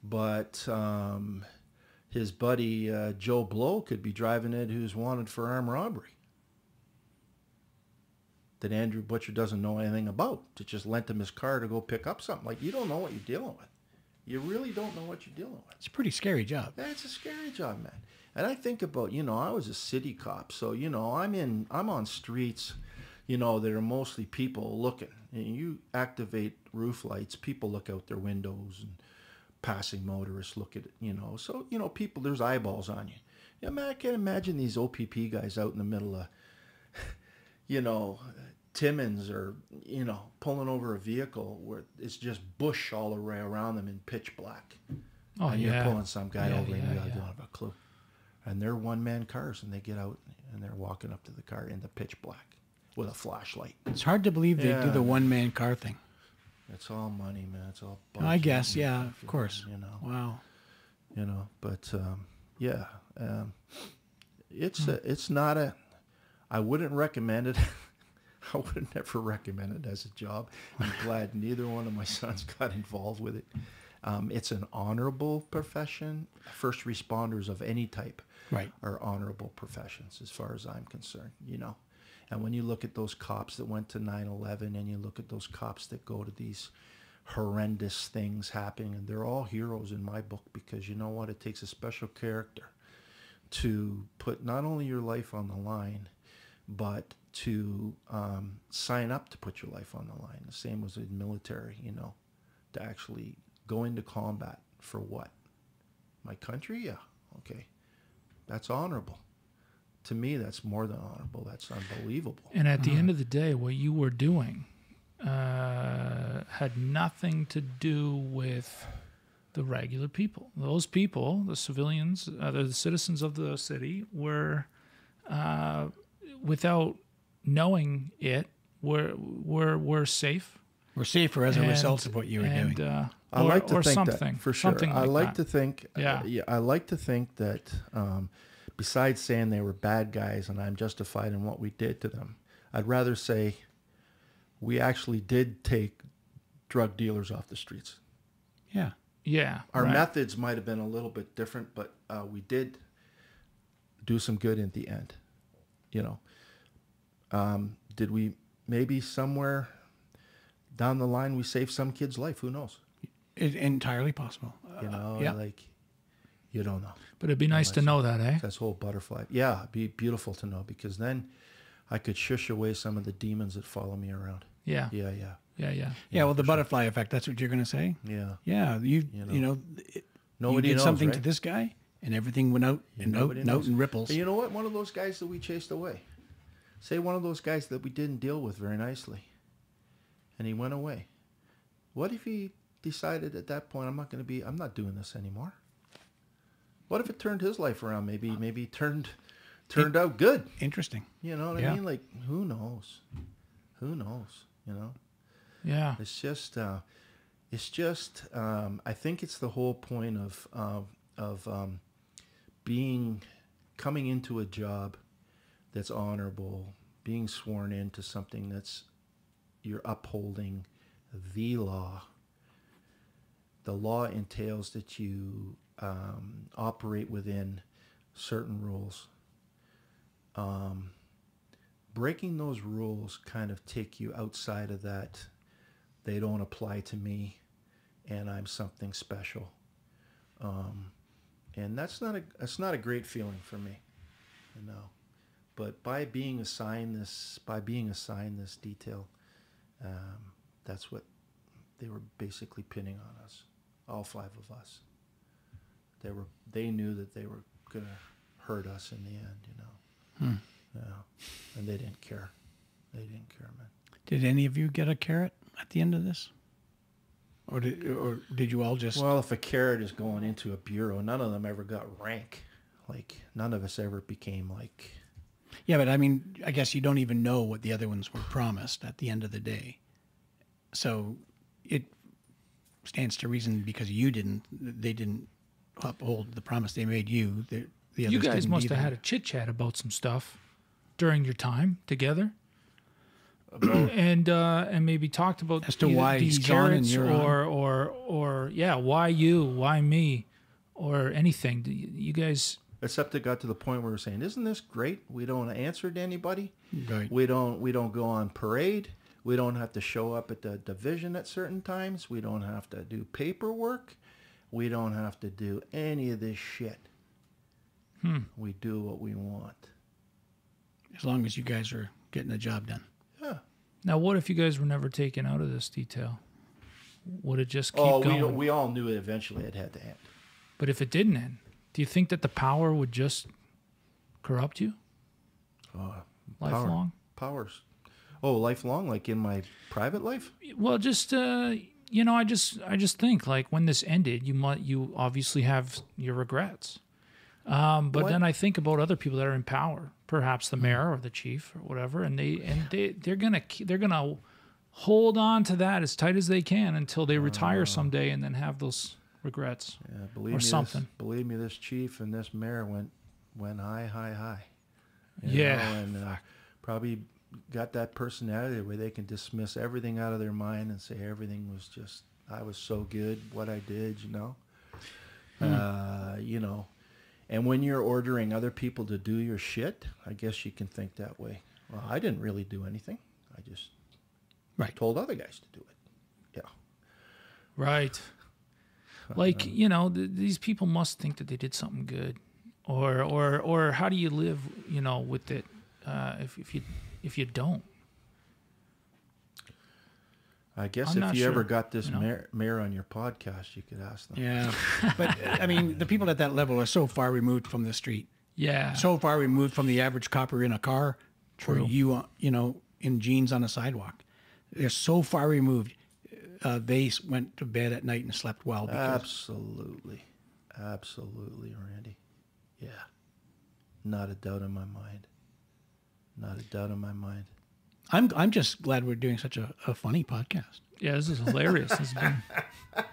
Speaker 3: but um, his buddy uh, Joe Blow could be driving it, who's wanted for armed robbery. That Andrew Butcher doesn't know anything about. To just lent him his car to go pick up something. Like you don't know what you're dealing with. You really don't know what you're dealing with.
Speaker 4: It's a pretty scary job.
Speaker 3: That's a scary job, man. And I think about, you know, I was a city cop, so you know, I'm in, I'm on streets, you know, that are mostly people looking. And you activate roof lights, people look out their windows, and passing motorists look at it, you know. So you know, people, there's eyeballs on you. Yeah, man, I can't imagine these OPP guys out in the middle of, (laughs) you know, Timmins or you know, pulling over a vehicle where it's just bush all the way around them in pitch black
Speaker 2: Oh
Speaker 3: and
Speaker 2: yeah.
Speaker 3: you're pulling some guy
Speaker 2: Yeah,
Speaker 3: over and you
Speaker 2: yeah.
Speaker 3: don't have a clue. And they're one man cars and they get out and they're walking up to the car in the pitch black with a flashlight.
Speaker 4: It's hard to believe they do the one man car thing.
Speaker 3: It's all money, man. It's all
Speaker 4: I guess, yeah, of course.
Speaker 3: You know,
Speaker 4: Wow.
Speaker 3: you know, but um, yeah, um, it's
Speaker 2: Hmm.
Speaker 3: a, it's not a. I wouldn't recommend it. (laughs) I would never recommend it as a job. I'm (laughs) glad neither one of my sons (laughs) got involved with it. Um, it's an honorable profession. First responders of any type
Speaker 4: Right.
Speaker 3: are honorable professions as far as I'm concerned, you know. And when you look at those cops that went to 9/11 and you look at those cops that go to these horrendous things happening and they're all heroes in my book because you know what? It takes a special character to put not only your life on the line but to um, sign up to put your life on the line. The same was in military you know to actually go into combat for what? My country? Yeah okay. That's honorable to me that's more than honorable that's unbelievable
Speaker 2: And at the
Speaker 3: Uh-huh.
Speaker 2: end of the day, what you were doing uh, had nothing to do with the regular people. Those people, the civilians, uh, the citizens of the city, were, uh, without knowing it, were were were safe.
Speaker 4: We're safer as a result of what you were
Speaker 2: and,
Speaker 4: doing.
Speaker 2: Uh,
Speaker 3: I
Speaker 2: or,
Speaker 3: like to
Speaker 2: or
Speaker 3: think
Speaker 2: something
Speaker 3: that for sure.
Speaker 2: Something
Speaker 3: I
Speaker 2: like,
Speaker 3: like
Speaker 2: that.
Speaker 3: to think,
Speaker 2: Yeah.
Speaker 3: yeah, I like to think that um, besides saying they were bad guys and I'm justified in what we did to them, I'd rather say we actually did take drug dealers off the streets.
Speaker 4: yeah.
Speaker 2: Yeah.
Speaker 3: Our
Speaker 2: right.
Speaker 3: methods might have been a little bit different, but uh, we did do some good in the end. You know, um, did we maybe somewhere down the line we saved some kid's life? Who knows?
Speaker 4: It, entirely possible.
Speaker 3: You know,
Speaker 4: Uh, yeah.
Speaker 3: like you don't know.
Speaker 2: But it'd be nice to know that, eh?
Speaker 3: That's whole butterfly. Yeah, it'd be beautiful to know because then I could shush away some of the demons that follow me around.
Speaker 2: Yeah.
Speaker 3: Yeah, yeah,
Speaker 2: Yeah. Yeah.
Speaker 4: yeah. Well, the butterfly effect. That's what you're going to say.
Speaker 3: yeah.
Speaker 4: Yeah. You
Speaker 3: You
Speaker 4: you
Speaker 3: know.
Speaker 4: know, it,
Speaker 3: Nobody
Speaker 4: you did
Speaker 3: knows,
Speaker 4: something to this guy, and everything went out and out
Speaker 3: Nobody
Speaker 4: and out
Speaker 3: knows.
Speaker 4: ripples.
Speaker 3: But you know what? One of those guys that we chased away. Say one of those guys that we didn't deal with very nicely. And he went away. What if he decided at that point I'm not going to be I'm not doing this anymore? What if it turned his life around? Maybe maybe turned turned out good.
Speaker 4: Interesting.
Speaker 3: You know what
Speaker 4: Yeah.
Speaker 3: I mean? Like who knows? Who knows, you know?
Speaker 2: Yeah.
Speaker 3: It's just, uh, it's just. Um, I think it's the whole point of of of um, being coming into a job that's honorable, being sworn into something that's you're upholding the law. The law entails that you um, operate within certain rules. Um, breaking those rules kind of take you outside of that they don't apply to me and i'm something special. Um, and that's not a that's not a great feeling for me you know. But by being assigned this by being assigned this detail um, that's what they were basically pinning on us all five of us they were they knew that they were gonna hurt us in the end you know hmm. yeah and they didn't care they didn't care man
Speaker 4: Did any of you get a carrot at the end of this, or did or did you all just?
Speaker 3: Well, if a carrot is going into a bureau, none of them ever got rank. Like none of us ever became like.
Speaker 4: yeah, but I mean, I guess you don't even know what the other ones were promised at the end of the day. So, it stands to reason because you didn't, they didn't uphold the promise they made you. The, the
Speaker 2: You guys
Speaker 4: didn't
Speaker 2: must
Speaker 4: either.
Speaker 2: have had a chit chat about some stuff during your time together. (clears throat) and uh, and maybe talked about
Speaker 4: As to why
Speaker 2: these
Speaker 4: he's on and
Speaker 2: carrots
Speaker 4: you're
Speaker 2: or or or yeah why you why me or anything you you guys
Speaker 3: Except it got to the point where we're saying, "Isn't this great? We don't answer to anybody.
Speaker 4: Right.
Speaker 3: We don't. We don't go on parade. We don't have to show up at the division at certain times. We don't have to do paperwork. We don't have to do any of this shit. We do what we want.
Speaker 4: as long as you guys are getting the job done.
Speaker 3: Yeah.
Speaker 2: now what if you guys were never taken out of this detail would it just keep
Speaker 3: Oh, we
Speaker 2: going
Speaker 3: we all knew it eventually it had to end.
Speaker 2: but if it didn't end do you think that the power would just corrupt you
Speaker 3: Uh,
Speaker 2: lifelong
Speaker 3: powers. Oh, lifelong, like in my private life.
Speaker 2: well just uh you know i just i just think like when this ended you might you obviously have your regrets um but
Speaker 3: What?
Speaker 2: then i think about other people that are in power perhaps the mayor or the chief or whatever and they and they they're gonna they're gonna hold on to that as tight as they can until they retire someday and then have those regrets
Speaker 3: Yeah, believe
Speaker 2: Or
Speaker 3: me,
Speaker 2: something.
Speaker 3: This, believe me, this chief and this mayor went went high, high, high. You
Speaker 2: Yeah.
Speaker 3: know, and uh, probably got that personality where they can dismiss everything out of their mind and say everything was just I was so good what I did, you know.
Speaker 2: Hmm.
Speaker 3: Uh, you know, and when you're ordering other people to do your shit, I guess you can think that way. Well, I didn't really do anything. I just
Speaker 4: Right.
Speaker 3: told other guys to do it. Yeah.
Speaker 2: Right. Like you know, th- these people must think that they did something good, or or or how do you live? You know, with it, uh, if if you if you don't.
Speaker 3: I guess
Speaker 2: I'm
Speaker 3: if
Speaker 2: not
Speaker 3: you ever got this
Speaker 2: you know.
Speaker 3: mayor, mayor on your podcast, you could ask them.
Speaker 4: Yeah, (laughs) but I mean, the people at that level are so far removed from the street,
Speaker 2: Yeah.
Speaker 4: so far removed from the average copper in a car, or you, uh, you know, in jeans on a sidewalk. They're so far removed. Uh, they went to bed at night and slept well. Because,
Speaker 3: Absolutely. Absolutely, Randy. Yeah. Not a doubt in my mind. Not a doubt in my mind.
Speaker 4: I'm, I'm just glad we're doing such a, a funny podcast.
Speaker 2: yeah, this is hilarious. This has been (laughs)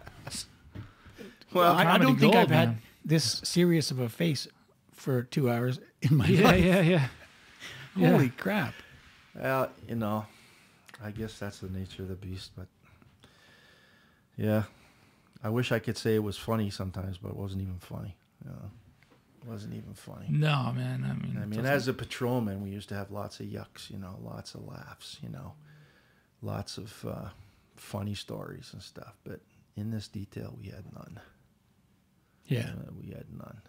Speaker 3: Well,
Speaker 4: I, I don't think
Speaker 2: gold,
Speaker 4: I've had this serious of a face for two hours in my
Speaker 2: yeah,
Speaker 4: life.
Speaker 2: yeah, yeah. yeah.
Speaker 4: Holy crap!
Speaker 3: well, you know, I guess that's the nature of the beast, but yeah. I wish I could say it was funny sometimes, but it wasn't even funny. You know, it wasn't even funny.
Speaker 2: No, man. I mean,
Speaker 3: I mean, as a patrolman, we used to have lots of yucks, you know, lots of laughs, you know, lots of uh, funny stories and stuff. But in this detail, we had none.
Speaker 4: Yeah.
Speaker 3: Uh, we had none.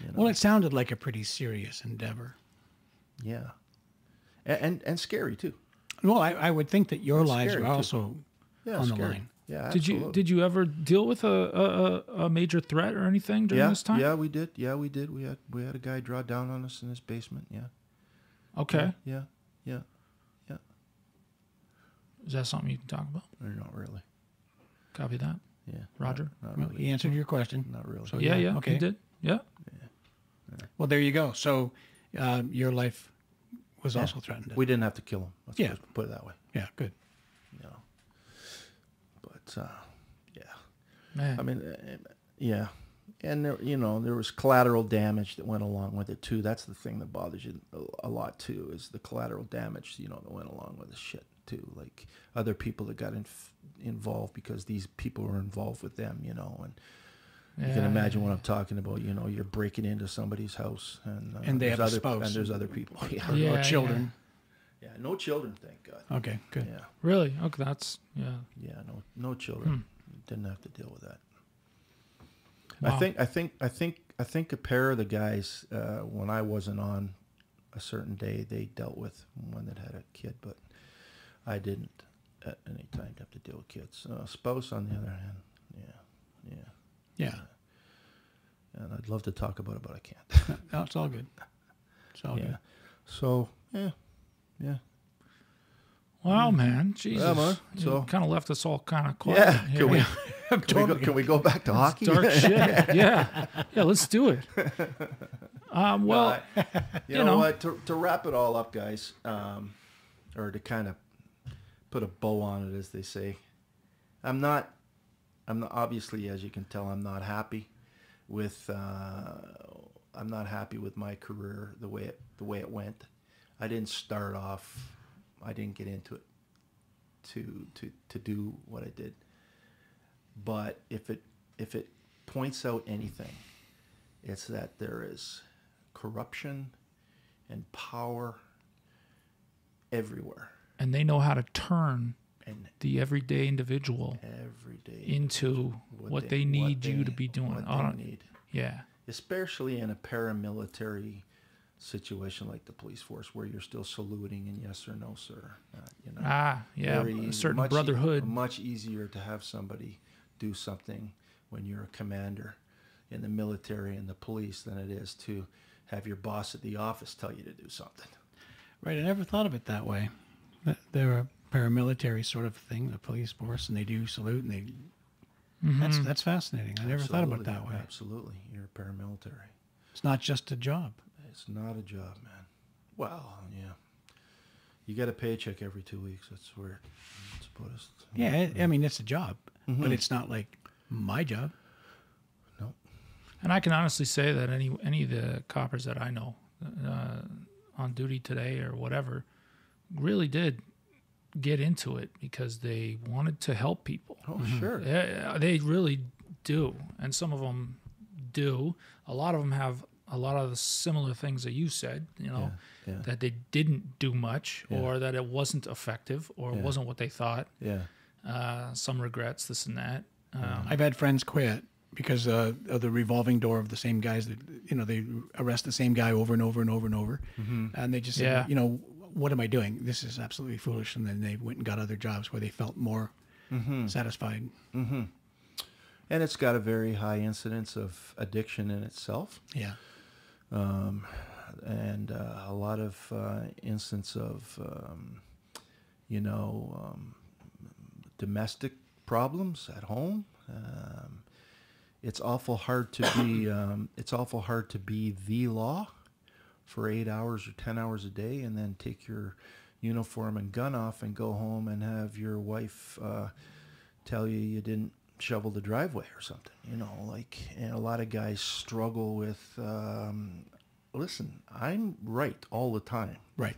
Speaker 3: You know?
Speaker 4: Well, it sounded like a pretty serious endeavor.
Speaker 3: yeah, and, and and scary too.
Speaker 4: Well, I, I would think that your lives are
Speaker 3: too.
Speaker 4: also
Speaker 3: Yeah,
Speaker 4: on the
Speaker 3: scary.
Speaker 4: line.
Speaker 3: Yeah,
Speaker 2: did you did you ever deal with a a, a- a major threat or anything during
Speaker 3: yeah,
Speaker 2: this time?
Speaker 3: Yeah, we did. Yeah, we did. We had we had a guy draw down on us in his basement. Yeah.
Speaker 2: Okay.
Speaker 3: Yeah. Yeah. Yeah.
Speaker 2: Is that something you can talk about?
Speaker 3: Or not really.
Speaker 2: Copy that.
Speaker 3: Yeah.
Speaker 2: Roger.
Speaker 3: Not,
Speaker 4: Well,
Speaker 3: really.
Speaker 4: he answered your question.
Speaker 3: Not really.
Speaker 4: So,
Speaker 2: yeah,
Speaker 4: yeah,
Speaker 2: yeah.
Speaker 4: okay.
Speaker 2: You did. Yeah. Yeah.
Speaker 4: Well, there you go. So uh, your life was
Speaker 3: Yeah.
Speaker 4: also threatened.
Speaker 3: we didn't have to kill him. Let's
Speaker 4: Yeah.
Speaker 3: put- put it that way.
Speaker 4: yeah, good.
Speaker 3: You know. But uh, yeah.
Speaker 2: Man.
Speaker 3: I mean, uh, yeah, and there, you know, there was collateral damage that went along with it too. That's the thing that bothers you a- a lot too, is the collateral damage, you know, that went along with the shit too. Like other people that got inf- involved because these people were involved with them, you know, and you can
Speaker 2: Yeah,
Speaker 3: imagine what I'm talking about. You know, you're breaking into somebody's house, and uh,
Speaker 4: And they
Speaker 3: there's
Speaker 4: have a
Speaker 3: other,
Speaker 4: spouse.
Speaker 3: and there's other people. (laughs) Yeah,
Speaker 4: Or,
Speaker 2: Yeah,
Speaker 4: or children.
Speaker 3: Yeah, no children, thank God.
Speaker 4: Okay, good.
Speaker 3: Yeah,
Speaker 2: Really? Okay, that's yeah.
Speaker 3: yeah, no, no children.
Speaker 2: Hmm.
Speaker 3: Didn't have to deal with that.
Speaker 2: Wow.
Speaker 3: I think I think I think I think a pair of the guys uh, when I wasn't on a certain day they dealt with one that had a kid, but I didn't at any time have to deal with kids. Uh, spouse on the other hand, yeah, yeah,
Speaker 4: Yeah,
Speaker 3: and I'd love to talk about it, but I can't. (laughs)
Speaker 4: no, it's all good. It's all (laughs)
Speaker 3: yeah,
Speaker 4: good.
Speaker 3: so yeah, yeah,
Speaker 2: Wow, man. Jesus.
Speaker 3: man.
Speaker 2: You
Speaker 3: So-
Speaker 2: kind of left us all kind of quiet.
Speaker 3: yeah. (laughs)
Speaker 2: here.
Speaker 3: Can we (laughs) can, we go, can we go back to hockey?
Speaker 2: Dark (laughs) shit. Yeah. Yeah. Let's do it. Um, well,
Speaker 3: Uh, you,
Speaker 2: you
Speaker 3: know,
Speaker 2: know.
Speaker 3: what? To, to wrap it all up, guys, um, or to kind of put a bow on it, as they say, I'm not. I'm not, obviously, as you can tell, I'm not happy with. Uh, I'm not happy with my career the way it the way it went. I didn't start off. I didn't get into it to to to do what I did. But if it if it points out anything, it's that there is corruption and power everywhere
Speaker 2: and they know how to turn
Speaker 3: and
Speaker 2: the everyday individual
Speaker 3: every day
Speaker 2: into what, they, need you to be doing.
Speaker 3: What they need,
Speaker 2: Yeah.
Speaker 3: especially in a paramilitary situation like the police force, where you're still saluting and yes or no, sir. Uh, you know,
Speaker 2: Ah, yeah.
Speaker 3: very
Speaker 2: A certain
Speaker 3: much
Speaker 2: brotherhood.
Speaker 3: much easier to have somebody do something when you're a commander in the military and the police than it is to have your boss at the office tell you to do something.
Speaker 4: Right, I never thought of it that way. They're a paramilitary sort of thing, the police force, and they do salute, and they. That's
Speaker 2: Mm-hmm.
Speaker 4: that's fascinating. I never thought about it that
Speaker 3: Absolutely,
Speaker 4: way.
Speaker 3: Absolutely, you're a paramilitary.
Speaker 4: It's not just a job.
Speaker 3: It's not a job, man. Well, yeah. You get a paycheck every two weeks. That's where it's about as
Speaker 4: Yeah, I I mean it's a job,
Speaker 3: Mm-hmm.
Speaker 4: but it's not like my job.
Speaker 3: no.
Speaker 2: And I can honestly say that any any of the coppers that I know uh, on duty today or whatever really did get into it because they wanted to help people.
Speaker 3: Oh, sure.
Speaker 2: Yeah, they really do, and some of them do. A lot of them have a lot of the similar things that you said. You know,
Speaker 3: Yeah, yeah.
Speaker 2: that they didn't do much,
Speaker 3: Yeah.
Speaker 2: or that it wasn't effective, or it wasn't what they thought.
Speaker 3: Yeah.
Speaker 2: Uh, some regrets, this and that. Um,
Speaker 4: I've had friends quit because uh, of the revolving door of the same guys that you know they arrest the same guy over and over and over and over, and they just said,
Speaker 2: Yeah.
Speaker 4: you know, what am I doing? This is absolutely foolish. And then they went and got other jobs where they felt more satisfied.
Speaker 3: And it's got a very high incidence of addiction in itself.
Speaker 4: Yeah,
Speaker 3: and uh, a lot of uh, instance of um, you know um, domestic problems at home. Um, it's awful hard to be. (coughs) Um, it's awful hard to be the law for eight hours or ten hours a day, and then take your uniform and gun off and go home and have your wife uh, tell you you didn't shovel the driveway or something. You know, like and a lot of guys struggle with. Um, listen, I'm right all the time.
Speaker 4: right.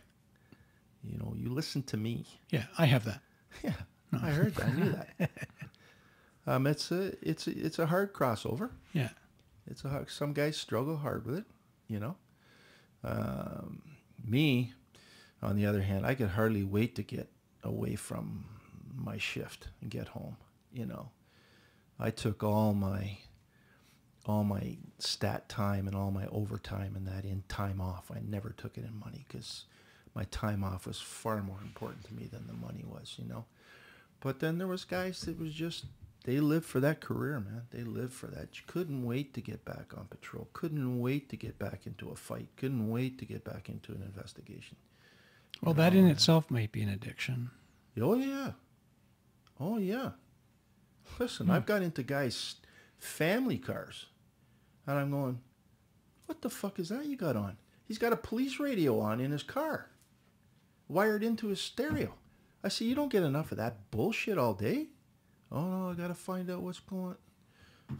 Speaker 3: You know, you listen to me.
Speaker 4: Yeah, I have that. (laughs)
Speaker 3: Yeah, I heard that. I knew that. (laughs) Um, it's a it's a, it's a hard crossover.
Speaker 4: Yeah.
Speaker 3: It's a hard, some guys struggle hard with it, you know. Um, me, on the other hand, I could hardly wait to get away from my shift and get home. You know, I took all my all my stat time and all my overtime and that in time off. I never took it in money because my time off was far more important to me than the money was. You know, but then there was guys that was just they lived for that career, man. They lived for that. You couldn't wait to get back on patrol. Couldn't wait to get back into a fight. Couldn't wait to get back into an investigation.
Speaker 4: Well, that in itself might be an addiction.
Speaker 3: Oh yeah. Oh yeah. Listen, hmm. I've got into guys' family cars, and I'm going, "What the fuck is that you got on?" He's got a police radio on in his car, wired into his stereo. I say, "You don't get enough of that bullshit all day." Oh no, I gotta find out what's going.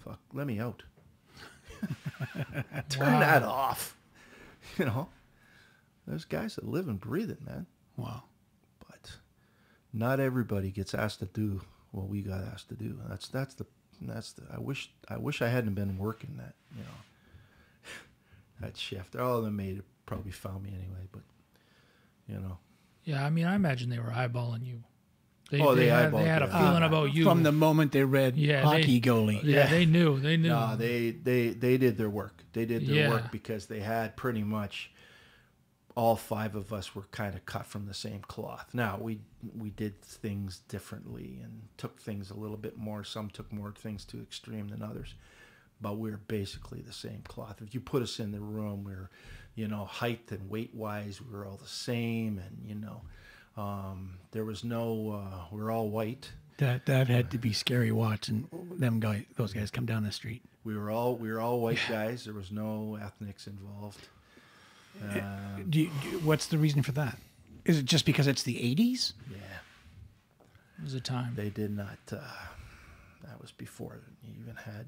Speaker 3: Fuck, let me out. (laughs) Turn
Speaker 2: Wow.
Speaker 3: that off. (laughs) You know, there's guys that live and breathe it, man.
Speaker 4: Wow.
Speaker 3: But not everybody gets asked to do what we got asked to do. That's that's the that's the. I wish I wish I hadn't been working that. You know, (laughs) that shift. All of them made it probably found me anyway. But you know,
Speaker 2: Yeah, I mean, I imagine they were eyeballing you. They,
Speaker 3: Oh, they
Speaker 2: had,
Speaker 3: eyeballed
Speaker 2: they had a feeling
Speaker 3: Uh,
Speaker 2: about you
Speaker 4: From the moment they read
Speaker 2: Yeah,
Speaker 4: hockey
Speaker 2: they-
Speaker 4: goalie.
Speaker 2: Yeah,
Speaker 3: Yeah.
Speaker 2: they knew. They knew.
Speaker 3: no, they they they did their work. They did their
Speaker 2: Yeah.
Speaker 3: work because they had pretty much all five of us were kind of cut from the same cloth. Now we we did things differently and took things a little bit more. Some took more things to extreme than others, but we're basically the same cloth. If you put us in the room, we're you know height and weight wise, we were all the same, and you know um, there was no uh, we're all white.
Speaker 4: That that had to be scary watching them guy those guys come down the street.
Speaker 3: We were all we were all white guys. There was no ethnics involved. Um,
Speaker 4: Do you, do- what's the reason for that? Is it just because it's the 80s?
Speaker 3: yeah.
Speaker 2: it was a time.
Speaker 3: They did not. Uh, that was before you even had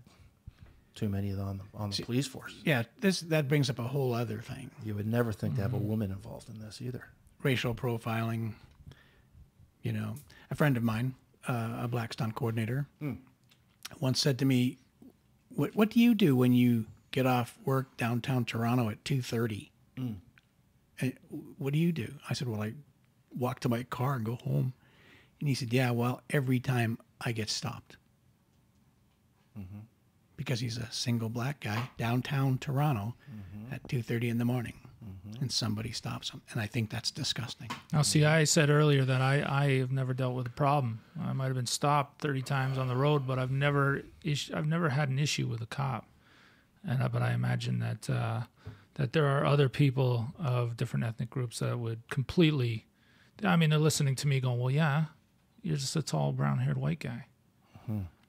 Speaker 3: too many of them on the, on the police force.
Speaker 4: Yeah, this that brings up a whole other thing.
Speaker 3: You would never think to have a woman involved in this either.
Speaker 4: Racial profiling. You know, a friend of mine, uh, a black stunt coordinator, once said to me, "What what do you do when you get off work downtown Toronto at 2:30?" And what do you do? I said, "Well, I walk to my car and go home." And he said, "Yeah, well, every time I get stopped." Mm-hmm. Because he's a single black guy downtown Toronto mm-hmm. at 2:30 in the morning. Mm-hmm. And somebody stops him. And I think that's disgusting.
Speaker 2: Now, see, I said earlier that I, I have never dealt with a problem. I might have been stopped 30 times on the road, but I've never is- I've never had an issue with a cop. And I- but I imagine that uh, that there are other people of different ethnic groups that would completely. I mean, they're listening to me going, "Well, yeah, you're just a tall, brown-haired white guy."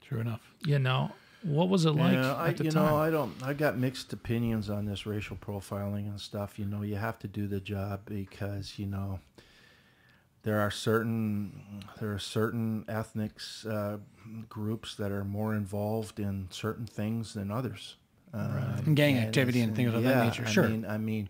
Speaker 4: True enough.
Speaker 2: You know, what was it like
Speaker 3: yeah, I,
Speaker 2: the
Speaker 3: you
Speaker 2: time?
Speaker 3: know, I don't. I got mixed opinions on this racial profiling and stuff. You know, you have to do the job because you know there are certain there are certain ethnics uh, groups that are more involved in certain things than others. Um,
Speaker 4: And gang activity and
Speaker 3: it's-
Speaker 4: things of that
Speaker 3: yeah,
Speaker 4: nature,
Speaker 3: I
Speaker 4: sure.
Speaker 3: Mean, I mean,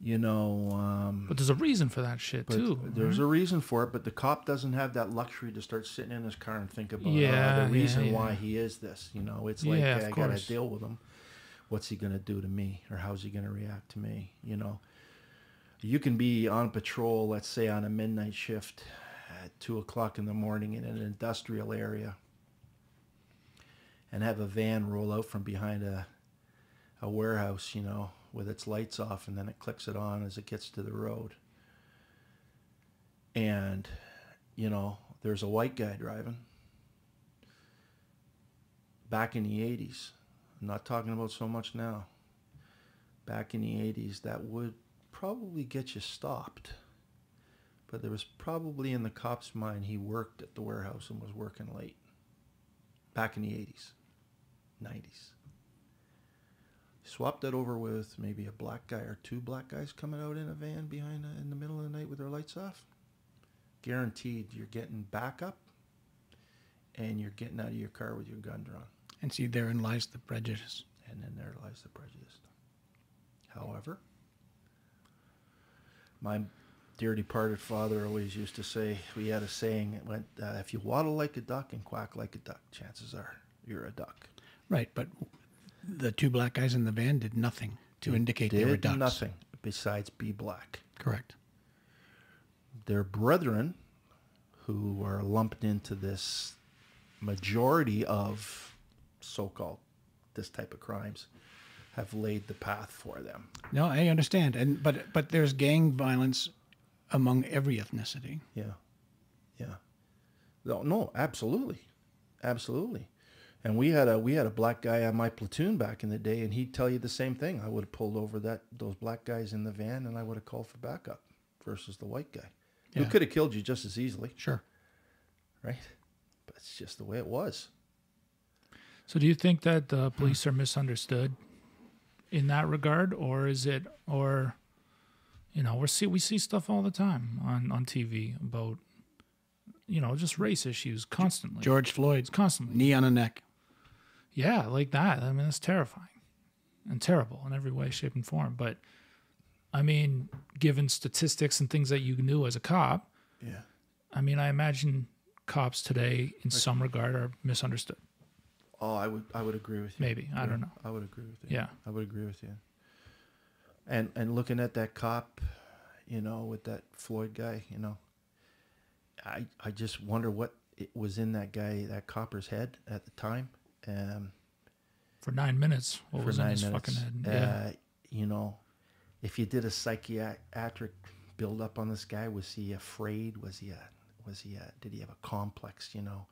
Speaker 3: you know. Um,
Speaker 2: but there's a reason for that shit too.
Speaker 3: there's a reason for it, but the cop doesn't have that luxury to start sitting in his car and think about
Speaker 2: Yeah,
Speaker 3: uh,
Speaker 2: yeah,
Speaker 3: the reason
Speaker 2: yeah.
Speaker 3: why he is this. You know, it's like
Speaker 2: Yeah,
Speaker 3: I
Speaker 2: of
Speaker 3: got to deal with him. What's he gonna do to me, or how's he gonna react to me? You know, you can be on patrol, let's say on a midnight shift at two o'clock in the morning in an industrial area, and have a van roll out from behind a a warehouse, you know, with its lights off, and then it clicks it on as it gets to the road. And, you know, there's a white guy driving. Back in the 80s, I'm not talking about so much now. Back in the 80s, that would probably get you stopped. But there was probably in the cop's mind he worked at the warehouse and was working late. Back in the 80s, 90s. Swap that over with maybe a black guy or two black guys coming out in a van behind uh, in the middle of the night with their lights off. Guaranteed, you're getting backup, and you're getting out of your car with your gun drawn,
Speaker 4: And see, therein lies the prejudice.
Speaker 3: and then there lies the prejudice. However, my dear departed father always used to say, we had a saying, it went, uh, if you waddle like a duck and quack like a duck, chances are you're a duck.
Speaker 4: Right, but the two black guys in the van did nothing to indicate they were ducks.
Speaker 3: nothing besides be black.
Speaker 4: Correct.
Speaker 3: Their brethren, who are lumped into this majority of so-called this type of crimes, have laid the path for them.
Speaker 4: No, I understand, and but but there's gang violence among every ethnicity.
Speaker 3: Yeah. Yeah. No, no, absolutely. Absolutely. And we had a we had a black guy on my platoon back in the day and he'd tell you the same thing. I would have pulled over that those black guys in the van and I would have called for backup versus the white guy. Who could have killed you just as easily,
Speaker 4: Sure.
Speaker 3: right? But it's just the way it was.
Speaker 2: So do you think that the police are misunderstood in that regard, or is it, or you know, we see we see stuff all the time on on TV about you know just race issues constantly.
Speaker 4: George Floyd's
Speaker 2: constantly.
Speaker 4: knee on a neck.
Speaker 2: Yeah, like that. I mean, that's terrifying and terrible in every way, shape, and form. But I mean, given statistics and things that you knew as a cop,
Speaker 3: Yeah.
Speaker 2: I mean, I imagine cops today, in some regard, are misunderstood.
Speaker 3: Oh, I would I would agree with you.
Speaker 2: Maybe I don't know.
Speaker 3: I would agree with you.
Speaker 2: Yeah.
Speaker 3: I would agree with you. And and looking at that cop, you know, with that Floyd guy, you know, I I just wonder what it was in that guy, that copper's head at the time. Um,
Speaker 2: For nine minutes, what
Speaker 3: for
Speaker 2: was
Speaker 3: nine
Speaker 2: in his
Speaker 3: minutes.
Speaker 2: fucking head? yeah.
Speaker 3: Uh, you know, if you did a psychiatric build up on this guy, was he afraid? Was he a, was he a, did he have a complex? You know,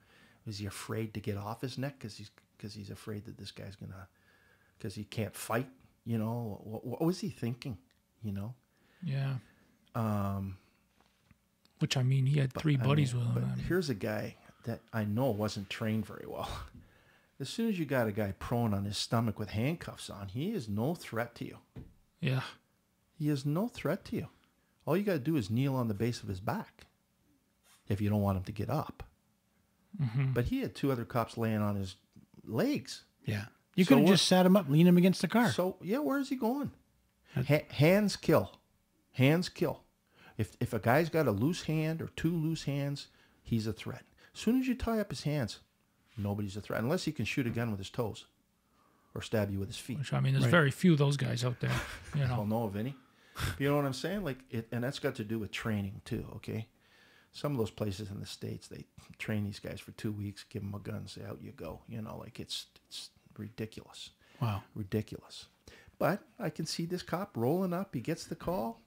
Speaker 3: was he afraid to get off his neck because he's because he's afraid that this guy's gonna because he can't fight? You know, what, what was he thinking? You know,
Speaker 2: Yeah.
Speaker 3: um,
Speaker 2: Which I mean, he had three
Speaker 3: I
Speaker 2: buddies
Speaker 3: mean,
Speaker 2: with him.
Speaker 3: But
Speaker 2: I mean,
Speaker 3: here's a guy that I know wasn't trained very well. (laughs) As soon as you got a guy prone on his stomach with handcuffs on, he is no threat to you.
Speaker 2: yeah.
Speaker 3: He is no threat to you. All you got to do is kneel on the base of his back if you don't want him to get up.
Speaker 2: Mm-hmm.
Speaker 3: But he had two other cops laying on his legs.
Speaker 4: Yeah. You
Speaker 3: So
Speaker 4: could have
Speaker 3: what-
Speaker 4: just sat him up, lean him against the car.
Speaker 3: So, yeah, where is he going? Ha- hands kill. Hands kill. If, if a guy's got a loose hand or two loose hands, he's a threat. As soon as you tie up his hands, nobody's a threat. Unless he can shoot a gun with his toes or stab you with his feet.
Speaker 2: Which I mean, there's
Speaker 4: Right.
Speaker 2: very few of those guys out there. You know.
Speaker 3: I don't
Speaker 2: know.
Speaker 3: know of any. You know what I'm saying? Like, it, and that's got to do with training too. Okay, some of those places in the states they train these guys for two weeks, give them a gun, say out you go. You know, like it's it's ridiculous,
Speaker 4: wow.
Speaker 3: ridiculous. But I can see this cop rolling up. He gets the call.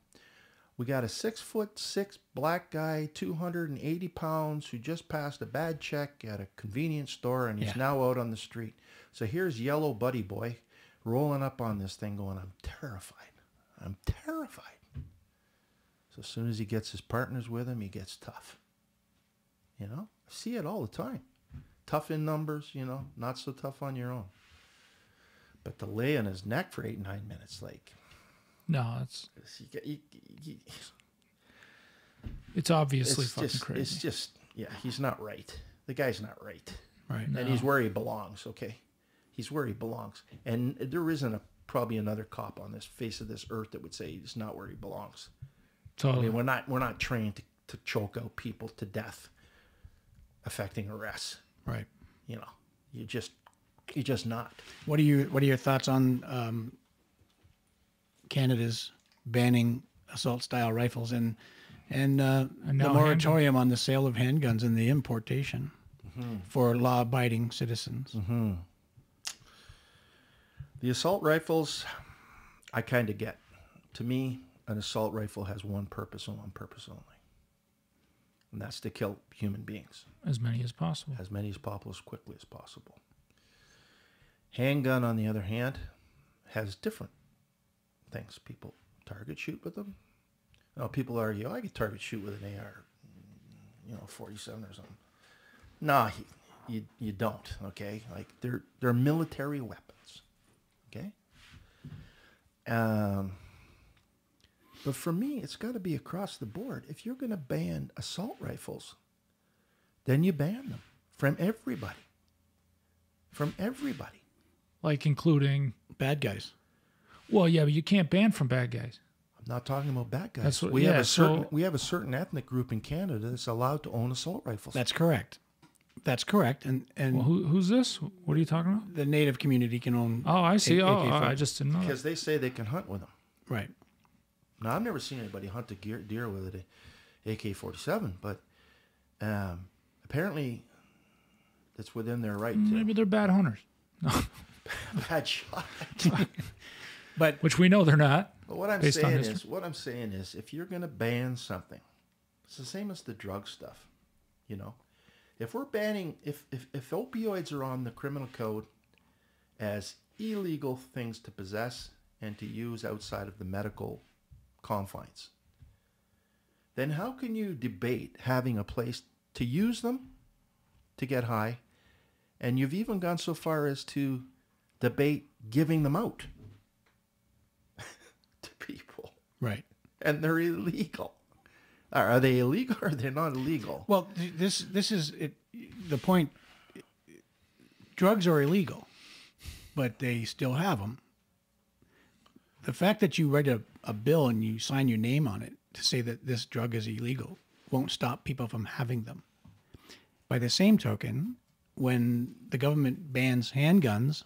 Speaker 3: We got a six foot six black guy, 280 pounds, who just passed a bad check at a convenience store and he's
Speaker 4: Yeah.
Speaker 3: now out on the street. So here's yellow buddy boy rolling up on this thing going, I'm terrified. I'm terrified. So as soon as he gets his partners with him, he gets tough. You know, I see it all the time. Tough in numbers, you know, not so tough on your own. But to lay on his neck for eight, nine minutes, like,
Speaker 2: No, it's.
Speaker 3: You, you, you,
Speaker 2: it's obviously
Speaker 3: it's
Speaker 2: fucking
Speaker 3: just,
Speaker 2: crazy.
Speaker 3: it's just, yeah, he's not right. The guy's not right.
Speaker 4: Right.
Speaker 3: And he's where he belongs, okay? He's where he belongs. And there isn't a, probably another cop on this face of this earth that would say he's not where he belongs. I
Speaker 2: totally.
Speaker 3: mean, we're not we're not trained to, to choke out people to death, affecting arrests.
Speaker 4: Right.
Speaker 3: You know, you just you're just not.
Speaker 4: What are you What are your thoughts on um, Canada's banning assault style rifles and and, uh,
Speaker 2: And
Speaker 4: the
Speaker 2: now
Speaker 4: moratorium on the sale of handguns and the importation for law abiding citizens?
Speaker 3: The assault rifles, I kind of get. To me, an assault rifle has one purpose and one purpose only, and that's to kill human beings.
Speaker 2: as many as possible.
Speaker 3: as many as possible as quickly as possible. Handgun, on the other hand, has different things. People target shoot with them. Now, people argue, I could target shoot with an AR, you know, 47 or something. Nah, you, you, you don't, okay? Like, they're, they're military weapons, okay? Um, but for me, it's got to be across the board. If you're going to ban assault rifles, then you ban them from everybody. From everybody.
Speaker 2: Like including,
Speaker 4: Bad guys.
Speaker 2: well, yeah, but you can't ban from bad guys.
Speaker 3: I'm Not talking about bad guys.
Speaker 2: That's what-
Speaker 3: we have a certain
Speaker 2: so-
Speaker 3: we have a certain ethnic group in Canada that's allowed to own assault rifles.
Speaker 4: That's correct. That's correct. And and
Speaker 2: Well, who, who's this? What are you talking about?
Speaker 4: the native community can own.
Speaker 2: Oh, I see.
Speaker 4: A-
Speaker 2: Oh,
Speaker 4: AK-47.
Speaker 2: I just didn't know. That.
Speaker 3: because they say they can hunt with them.
Speaker 4: Right.
Speaker 3: Now I've never seen anybody hunt a gear, deer with an AK forty seven, but um, apparently that's within their right to
Speaker 2: Maybe they're bad hunters, (laughs)
Speaker 3: bad shot. (laughs)
Speaker 4: But
Speaker 2: which we know they're not.
Speaker 3: But what I'm saying is, what I'm saying is, if you're going to ban something, it's the same as the drug stuff. You know, if we're banning, if if, if opioids are on the criminal code as illegal things to possess and to use outside of the medical confines, then how can you debate having a place to use them to get high, and you've even gone so far as to debate giving them out (laughs) to people
Speaker 4: right.
Speaker 3: and they're illegal. Are they illegal or they're not illegal?
Speaker 4: Well, this this is it, the point. Drugs are illegal, but they still have them. The fact that you write a, a bill and you sign your name on it to say that this drug is illegal won't stop people from having them. By the same token, when the government bans handguns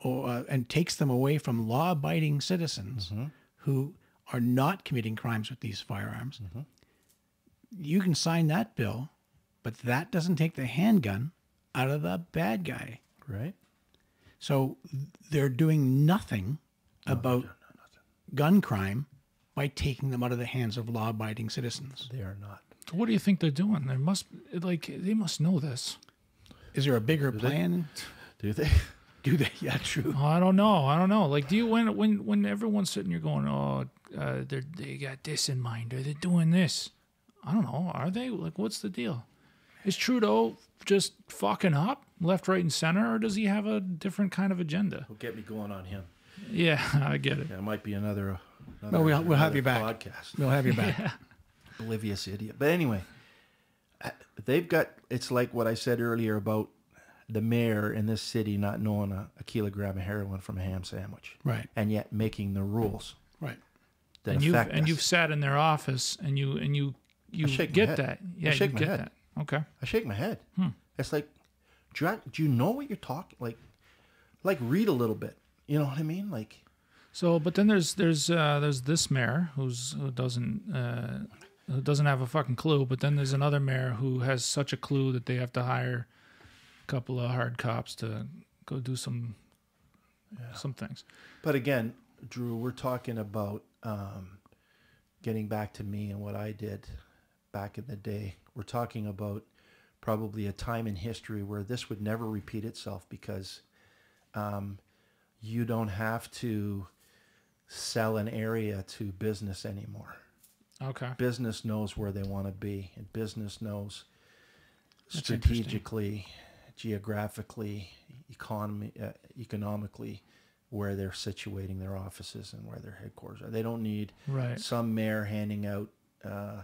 Speaker 4: or, uh, and takes them away from law abiding citizens who are not committing crimes with these firearms, you can sign that bill, but that doesn't take the handgun out of the bad guy.
Speaker 3: Right?
Speaker 4: So they're doing nothing about gun crime by taking them out of the hands of law abiding citizens.
Speaker 3: They are not.
Speaker 2: What do you think they're doing? They must like they must know this.
Speaker 4: Is there a bigger plan?
Speaker 3: Do they? (laughs)
Speaker 4: Do they? Yeah, true.
Speaker 2: Oh, I don't know. I don't know. Like, do you when when when everyone's sitting here going, oh, uh, they they got this in mind, or they're doing this? I don't know. Are they like? What's the deal? Is Trudeau just fucking up left, right, and center, or does he have a different kind of agenda?
Speaker 3: Will get me going on him.
Speaker 2: Yeah, (laughs) I get it.
Speaker 3: Yeah, it might be another. another
Speaker 4: No, we'll- we'll have you back.
Speaker 3: Podcast.
Speaker 4: We'll have you back. (laughs)
Speaker 3: Oblivious idiot. But anyway, uh, they've got. It's like what I said earlier about the mayor in this city not knowing a, a kilogram of heroin from a ham sandwich,
Speaker 4: Right.
Speaker 3: and yet making the rules
Speaker 4: Right.
Speaker 3: that
Speaker 2: And you've and
Speaker 3: us.
Speaker 2: you've sat in their office, and you and you you
Speaker 3: shake my
Speaker 2: get
Speaker 3: head.
Speaker 2: that.
Speaker 3: I
Speaker 2: Yeah,
Speaker 3: shake
Speaker 2: you
Speaker 3: my
Speaker 2: get
Speaker 3: head.
Speaker 2: that. Okay.
Speaker 3: I shake my head.
Speaker 2: Hmm.
Speaker 3: It's like, do you, do you know what you're talking? Like, like read a little bit. You know what I mean? Like,
Speaker 2: So, but then there's there's uh, there's this mayor who's who doesn't uh, who doesn't have a fucking clue. But then there's another mayor who has such a clue that they have to hire a couple of hard cops to go do some some things.
Speaker 3: but again, Drew, we're talking about um, getting back to me and what I did back in the day. We're talking about probably a time in history where this would never repeat itself because um, you don't have to sell an area to business anymore.
Speaker 2: Okay.
Speaker 3: business knows where they want to be and business knows
Speaker 4: That's
Speaker 3: strategically geographically economy uh, economically where they're situating their offices and where their headquarters are they don't need
Speaker 2: Right.
Speaker 3: some mayor handing out uh,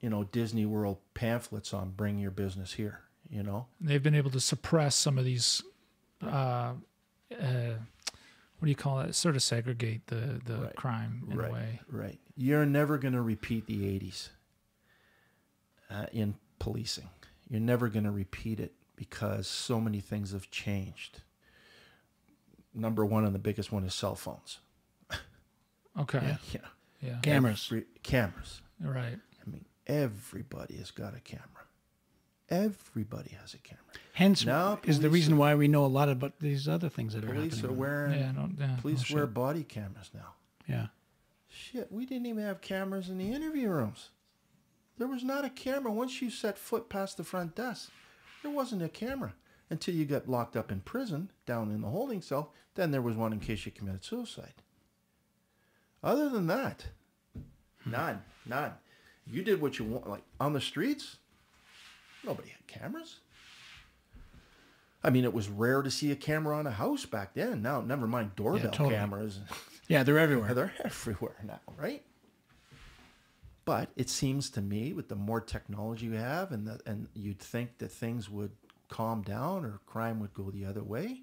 Speaker 3: you know disney world pamphlets on bring your business here you know
Speaker 2: They've been able to suppress some of these. Uh, uh, what do you call it? Sort of segregate the the
Speaker 3: Right.
Speaker 2: crime in
Speaker 3: right
Speaker 2: a way.
Speaker 3: right you're never going to repeat the 80s uh, in policing you're never going to repeat it because so many things have changed number one and the biggest one is cell phones
Speaker 2: Okay.
Speaker 4: Yeah.
Speaker 3: yeah
Speaker 2: Yeah.
Speaker 4: Cameras.
Speaker 3: Every- cameras
Speaker 2: Right.
Speaker 3: i mean everybody has got a camera everybody has a camera
Speaker 4: Hence
Speaker 3: Now
Speaker 4: is the reason why we know a lot about these other things that are happening.
Speaker 3: police are wearing
Speaker 2: Yeah. No, yeah.
Speaker 3: police
Speaker 2: no
Speaker 3: wear
Speaker 2: shit.
Speaker 3: body cameras now
Speaker 4: yeah.
Speaker 3: Shit, we didn't even have cameras in the interview rooms. There was not a camera. Once you set foot past the front desk, there wasn't a camera until you got locked up in prison down in the holding cell. Then there was one in case you committed suicide. Other than that, none, none. You did what you want, like on the streets. Nobody had cameras. I mean, it was rare to see a camera on a house back then. Now, never mind doorbell
Speaker 4: totally.
Speaker 3: cameras.
Speaker 4: Yeah, they're everywhere. (laughs)
Speaker 3: They're everywhere now, right? But it seems to me, with the more technology you have, and the, and you'd think that things would calm down or crime would go the other way.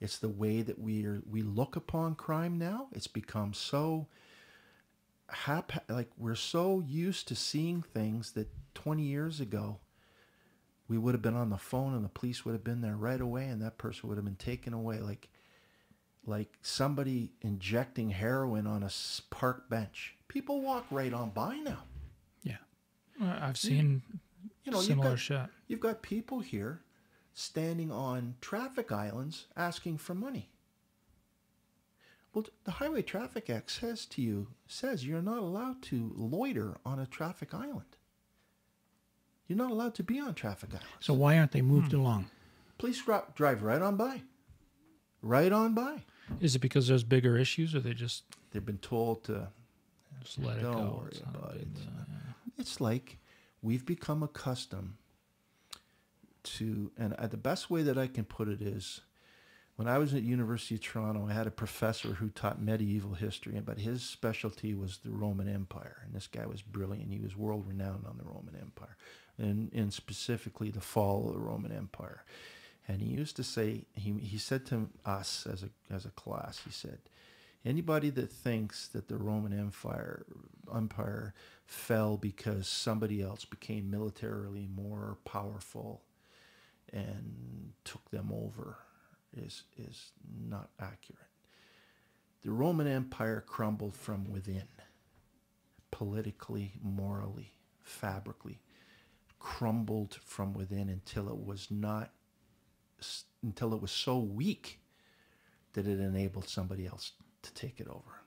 Speaker 3: It's the way that we are we look upon crime now. It's become so hap- like we're so used to seeing things that 20 years ago we would have been on the phone and the police would have been there right away and that person would have been taken away. Like like somebody injecting heroin on a park bench. People walk right on by now.
Speaker 4: Yeah.
Speaker 2: I've seen
Speaker 3: you know
Speaker 2: similar
Speaker 3: you've got,
Speaker 2: shit.
Speaker 3: you've got people here standing on traffic islands asking for money. Well the highway traffic act says to you says you're not allowed to loiter on a traffic island you're not allowed to be on traffic islands
Speaker 4: So why aren't they moved hmm.
Speaker 3: along? Please drive right on by right on by
Speaker 2: Is it because there's bigger issues, or they just
Speaker 3: they've been told to
Speaker 2: just let it
Speaker 3: Don't
Speaker 2: go?
Speaker 3: worry
Speaker 2: It's
Speaker 3: about it.
Speaker 2: deal, yeah.
Speaker 3: it's like we've become accustomed to and the best way that i can put it is when i was at university of toronto i had a professor who taught medieval history but his specialty was the roman empire and this guy was brilliant he was world renowned on the roman empire and, and specifically the fall of the roman empire and he used to say he, he said to us as a, as a class he said Anybody that thinks that the Roman Empire Empire fell because somebody else became militarily more powerful and took them over is is not accurate. The Roman Empire crumbled from within, politically, morally, fabrically, crumbled from within until it was not until it was so weak that it enabled somebody else to take it over.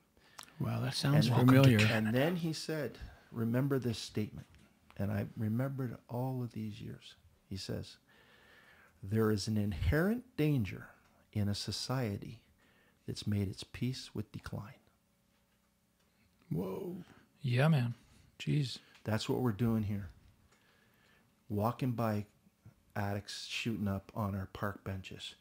Speaker 4: Wow, that sounds
Speaker 3: And-
Speaker 4: familiar.
Speaker 3: And then he said, Remember this statement. And I remembered all of these years. He says, There is an inherent danger in a society that's made its peace with decline.
Speaker 4: Whoa.
Speaker 2: Yeah, man. Jeez.
Speaker 3: That's what we're doing here. Walking by addicts shooting up on our park benches.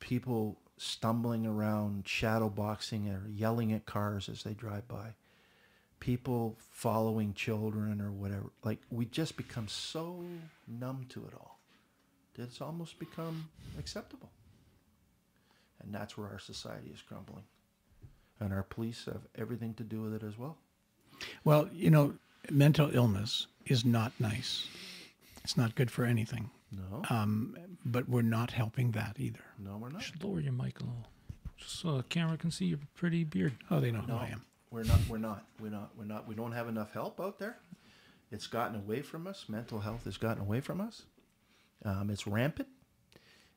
Speaker 3: People stumbling around, shadow boxing or yelling at cars as they drive by. People following children or whatever. Like we just become so numb to it all that it's almost become acceptable. And that's where our society is crumbling. And our police have everything to do with it as well.
Speaker 4: Well, you know, mental illness is not nice. It's not good for anything.
Speaker 3: No,
Speaker 4: Um, but we're not helping that either.
Speaker 3: no, we're
Speaker 2: You
Speaker 3: not.
Speaker 2: should lower your mic a little, just so the camera can see your pretty beard.
Speaker 4: Oh, they know who I am.
Speaker 3: we're not. We're not. We're not. We're not. We don't have enough help out there. It's gotten away from us. Mental health has gotten away from us. Um, it's rampant,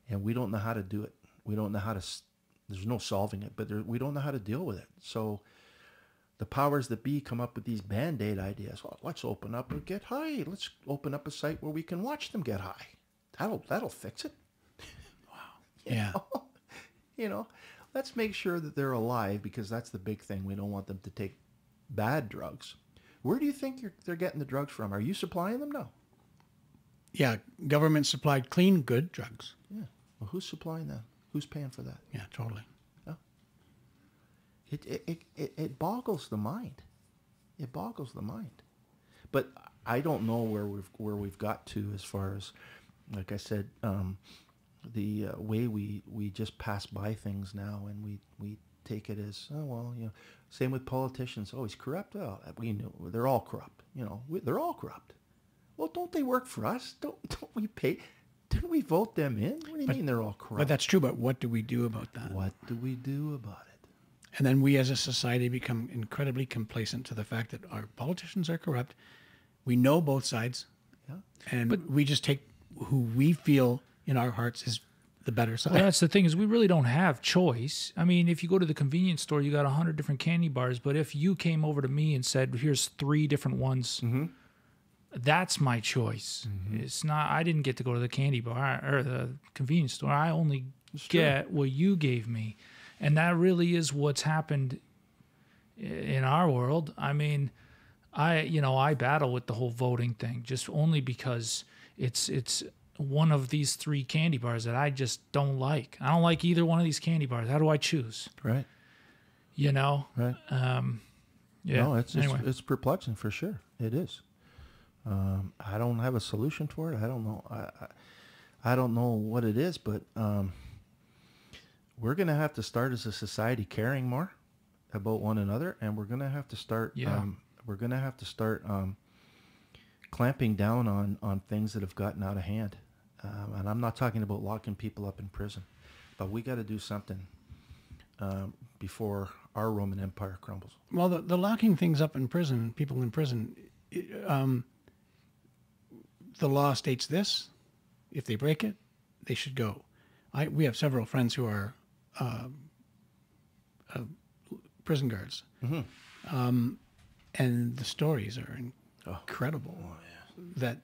Speaker 3: and we don't know how to do it. We don't know how to. There's no solving it, but there, we don't know how to deal with it. So, the powers that be come up with these band aid ideas. Well, let's open up and get high. Let's open up a site where we can watch them get high. That'll that'll fix it. (laughs) Wow.
Speaker 4: Yeah. (laughs)
Speaker 3: you know, let's make sure that they're alive because that's the big thing. We don't want them to take bad drugs. Where do you think you're, they're getting the drugs from? Are you supplying them? No.
Speaker 4: Yeah. Government supplied clean, good drugs.
Speaker 3: Yeah. Well, who's supplying that? Who's paying for that?
Speaker 4: Yeah, totally.
Speaker 3: It it, it, it boggles the mind. It boggles the mind. But I don't know where we've where we've got to as far as, like I said, um, the uh, way we we just pass by things now and we we take it as oh well you know same with politicians oh he's corrupt oh we know they're all corrupt you know we, they're all corrupt well don't they work for us don't don't we pay didn't we vote them in what do you mean they're all corrupt
Speaker 4: But that's true. But what do we do about that?
Speaker 3: what do we do about it
Speaker 4: And then we as a society become incredibly complacent to the fact that our politicians are corrupt. We know both sides,
Speaker 3: yeah
Speaker 4: and we just take who we feel in our hearts is the better side.
Speaker 2: Well, that's the thing is we really don't have choice. I mean, if you go to the convenience store, you got a hundred different candy bars. But if you came over to me and said, "Here's three different ones," mm-hmm. that's my choice. Mm-hmm. It's not. I didn't get to go to the candy bar or the convenience store. I only get what you gave me, and that really is what's happened in our world. I mean, I you know I battle with the whole voting thing just only because it's it's one of these three candy bars that I just don't like. I don't like either one of these candy bars. How do I choose?
Speaker 3: right
Speaker 2: You know?
Speaker 3: right
Speaker 2: Yeah.
Speaker 3: No, it's,
Speaker 2: anyway.
Speaker 3: it's it's perplexing for sure. It is. Um, I don't have a solution for it. I don't know. I I, I don't know what it is, but um, we're gonna have to start as a society caring more about one another, and we're gonna have to start.
Speaker 2: Yeah.
Speaker 3: Um, we're gonna have to start um, clamping down on on things that have gotten out of hand. Um, and I'm not talking about locking people up in prison, but we got to do something um, before our Roman Empire crumbles.
Speaker 4: Well, the, the locking things up in prison, people in prison, i- um, the law states this: if they break it, they should go. I we have several friends who are uh, uh, prison guards, um, and the stories are incredible. That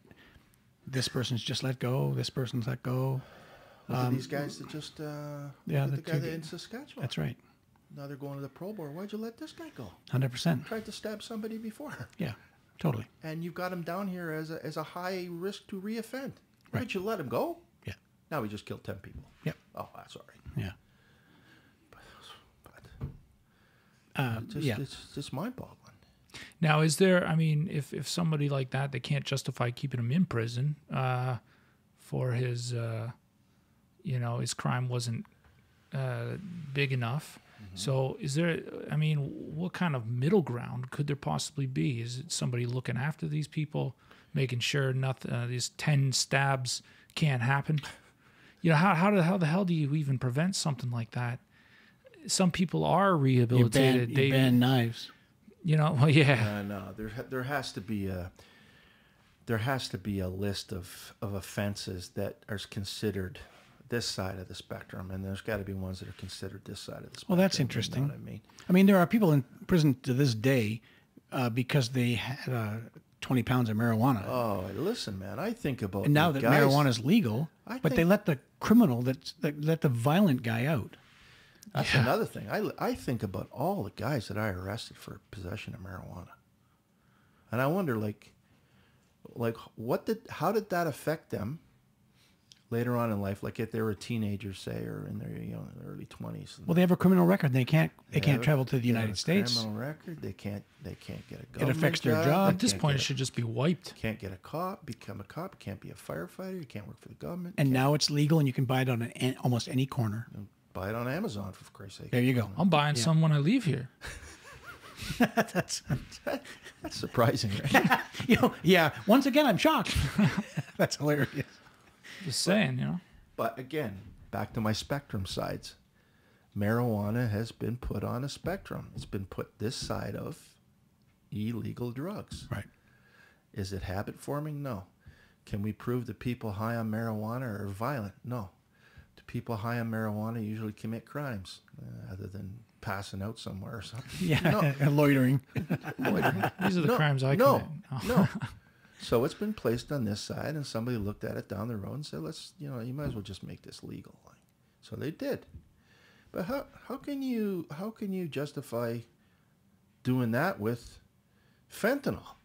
Speaker 4: this person's just let go, this person's let go.
Speaker 3: At these guys that just uh,
Speaker 4: yeah, the
Speaker 3: the guy that in Saskatchewan.
Speaker 4: That's right,
Speaker 3: Now they're going to the Pro Bowl. Why'd you let this guy go?
Speaker 4: hundred percent.
Speaker 3: Tried to stab somebody before. (laughs)
Speaker 4: Yeah, totally.
Speaker 3: and you've got him down here as a, as a high risk to reoffend.
Speaker 4: Right.
Speaker 3: But you let him go?
Speaker 4: Yeah,
Speaker 3: Now he just killed 10 people.
Speaker 4: Yep.
Speaker 3: Oh, that's all right.
Speaker 4: yeah,
Speaker 3: But
Speaker 4: uh,
Speaker 3: it's just,
Speaker 4: yeah.
Speaker 3: it's just mind boggling.
Speaker 2: Now, is there? I mean, if if somebody like that, they can't justify keeping him in prison uh, for his, uh, you know, his crime wasn't uh, big enough. So, is there? I mean, what kind of middle ground could there possibly be? Is it somebody looking after these people, making sure nothing, uh, these ten stabs can't happen? (laughs) You know, how how the how the hell do you even prevent something like that? Some people are
Speaker 4: You
Speaker 2: rehabilitated.
Speaker 4: ban,
Speaker 2: they,
Speaker 4: you ban knives.
Speaker 2: you know, (laughs) well, yeah.
Speaker 3: Uh, no, there there has to be a there has to be a list of, of offenses that are considered this side of the spectrum, and there's got to be ones that are considered this side of the spectrum.
Speaker 4: Well, that's
Speaker 3: you know
Speaker 4: interesting.
Speaker 3: what I mean,
Speaker 4: I mean, there are people in prison to this day uh, because they had uh, 20 pounds of marijuana.
Speaker 3: oh, listen, man, I think about
Speaker 4: and now that
Speaker 3: guys-
Speaker 4: marijuana is legal,
Speaker 3: I
Speaker 4: but they let the criminal, that's, that let the violent guy out.
Speaker 3: That's another thing. I, I think about all the guys that I arrested for possession of marijuana, and I wonder, like, like what did how did that affect them later on in life? Like if they were teenagers, say, or in their you know early twenties.
Speaker 4: Well, they have a criminal record. They can't. They can't travel to the United States.
Speaker 3: Criminal record. They can't. They can't get a.
Speaker 4: It affects their
Speaker 3: job.
Speaker 4: job.
Speaker 2: At this point, it
Speaker 3: a-
Speaker 2: should just be wiped.
Speaker 3: can't get a cop. Become a cop. Can't be a firefighter. You can't work for the government.
Speaker 4: And now it's legal, and you can buy it on an, almost any corner.
Speaker 3: Buy it on Amazon for Christ's sake.
Speaker 4: There you go.
Speaker 2: I'm buying some when I leave here. (laughs) (laughs)
Speaker 4: That's
Speaker 3: That's surprising. Right? (laughs)
Speaker 4: you know, yeah. Once again, I'm shocked. That's hilarious.
Speaker 2: Just saying, you know.
Speaker 3: But again, back to my spectrum sides. Marijuana has been put on a spectrum. It's been put this side of illegal drugs.
Speaker 4: Right.
Speaker 3: Is it habit forming? No. Can we prove that people high on marijuana are violent? No. Do people high on marijuana usually commit crimes uh, other than passing out somewhere or something?
Speaker 4: Yeah. (laughs) (laughs) Loitering.
Speaker 2: These are the
Speaker 3: No,
Speaker 2: crimes I
Speaker 3: no,
Speaker 2: commit.
Speaker 3: No. (laughs) So it's been placed on this side, and somebody looked at it down the road and said, "Let's, you know, you might as well just make this legal." So they did. But how how can you how can you justify doing that with fentanyl
Speaker 4: Right.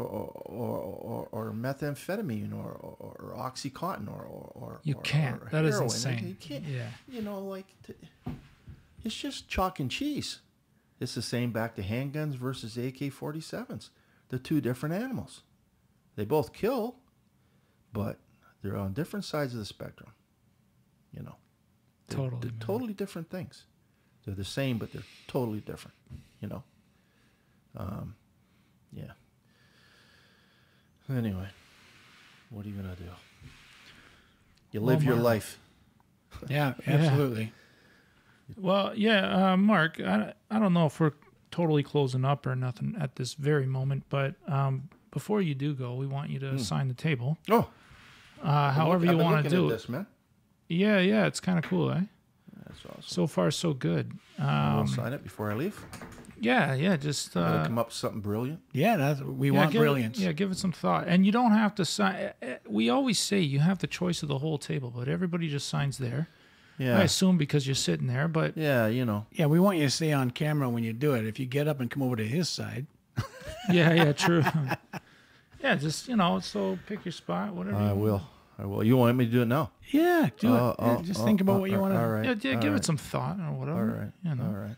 Speaker 3: Or or, or, or methamphetamine or, or, or oxycontin or or,
Speaker 2: You can't.
Speaker 3: or
Speaker 2: That is insane.
Speaker 3: You can't.
Speaker 2: Yeah.
Speaker 3: You know, like it's just chalk and cheese. It's the same back to handguns versus AK-47s. They're two different animals. They both kill, but they're on different sides of the spectrum. You know, They're-
Speaker 2: Totally,
Speaker 3: they're totally different things. They're the same, but they're totally different. You know. Um, yeah. Anyway, what are you gonna do? You live your
Speaker 2: Walmart.
Speaker 3: life. (laughs) (laughs)
Speaker 4: Yeah. Absolutely.
Speaker 2: Well, yeah, uh, Mark, I, I don't know if we're totally closing up or nothing at this very moment, but um, before you do go, we want you to sign the table.
Speaker 3: Oh,
Speaker 2: Uh, however
Speaker 3: I've
Speaker 2: you want to do it.
Speaker 3: this, man.
Speaker 2: Yeah, yeah, it's kind of cool, eh?
Speaker 3: That's awesome.
Speaker 2: So far, so good.
Speaker 3: I'll
Speaker 2: Um,
Speaker 3: sign it before I leave.
Speaker 2: Yeah, yeah, just uh,
Speaker 3: come up with something brilliant.
Speaker 4: Yeah. That's we
Speaker 2: yeah,
Speaker 4: want
Speaker 2: give it-
Speaker 4: brilliance.
Speaker 2: yeah, give it some thought, and you don't have to sign. Eh, eh, we always say you have the choice of the whole table, but everybody just signs there.
Speaker 3: Yeah.
Speaker 2: I assume because you're sitting there, but
Speaker 3: Yeah, you know.
Speaker 4: Yeah, we want you to stay on camera when you do it. If you get up and come over to his side, (laughs)
Speaker 2: yeah, yeah, true. (laughs) yeah, just you know, so pick your spot, whatever.
Speaker 3: I will. I will. You want me to do it now?
Speaker 4: yeah, do
Speaker 3: Oh,
Speaker 4: it. Yeah, Just think about
Speaker 3: oh,
Speaker 4: what you
Speaker 3: all
Speaker 4: want to.
Speaker 3: right.
Speaker 2: Yeah, yeah
Speaker 3: all
Speaker 2: give
Speaker 3: right,
Speaker 2: it some thought or whatever.
Speaker 3: All right.
Speaker 2: You know,
Speaker 3: All right.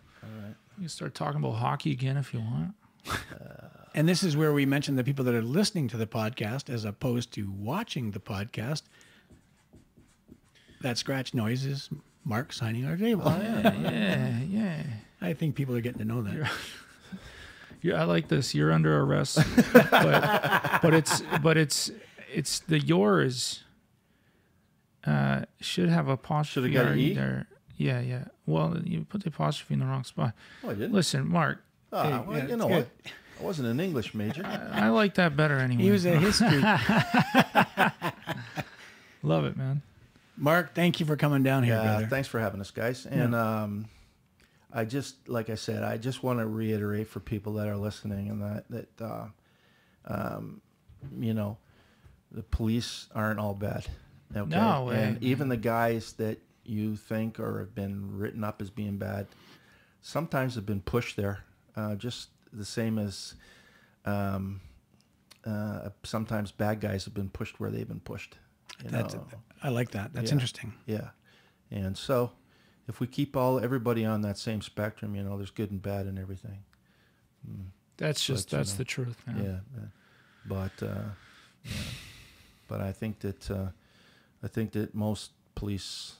Speaker 3: All right.
Speaker 2: you can start talking about hockey again if you want. (laughs)
Speaker 4: And this is where we mention the people that are listening to the podcast as opposed to watching the podcast. That scratch noise is Mark signing our table.
Speaker 2: Yeah, yeah, yeah. (laughs)
Speaker 4: I think people are getting to know that. (laughs)
Speaker 2: Yeah, I like this. You're under arrest, but, but it's but it's it's the yours. Uh, should have a apostrophe
Speaker 3: got an
Speaker 2: R
Speaker 3: E?
Speaker 2: there. Yeah, yeah. Well, you put the apostrophe in the wrong spot.
Speaker 3: Oh, I didn't.
Speaker 2: Listen, Mark,
Speaker 3: Ah,
Speaker 4: Hey,
Speaker 3: well,
Speaker 4: yeah,
Speaker 3: you know what? I wasn't an English major.
Speaker 2: I like that better anyway.
Speaker 4: He was a history. (laughs) (laughs)
Speaker 2: Love it, man.
Speaker 4: Mark, thank you for coming down here,
Speaker 3: Yeah,
Speaker 4: brother.
Speaker 3: thanks for having us, guys. And um, I just, like I said, I just want to reiterate for people that are listening and that that uh, um, you know, the police aren't all bad. Okay?
Speaker 2: No way.
Speaker 3: And even the guys that you think or have been written up as being bad, sometimes have been pushed there. Uh, just the same as um, uh, sometimes bad guys have been pushed where they've been pushed. You
Speaker 4: That's,
Speaker 3: know?
Speaker 4: I like that. That's
Speaker 3: Yeah.
Speaker 4: interesting.
Speaker 3: Yeah. And so if we keep all everybody on that same spectrum, you know, there's good and bad and everything.
Speaker 2: That's just
Speaker 3: But, you
Speaker 2: that's
Speaker 3: know,
Speaker 2: the truth, man.
Speaker 3: Yeah. yeah. But uh yeah. but I think that uh I think that most police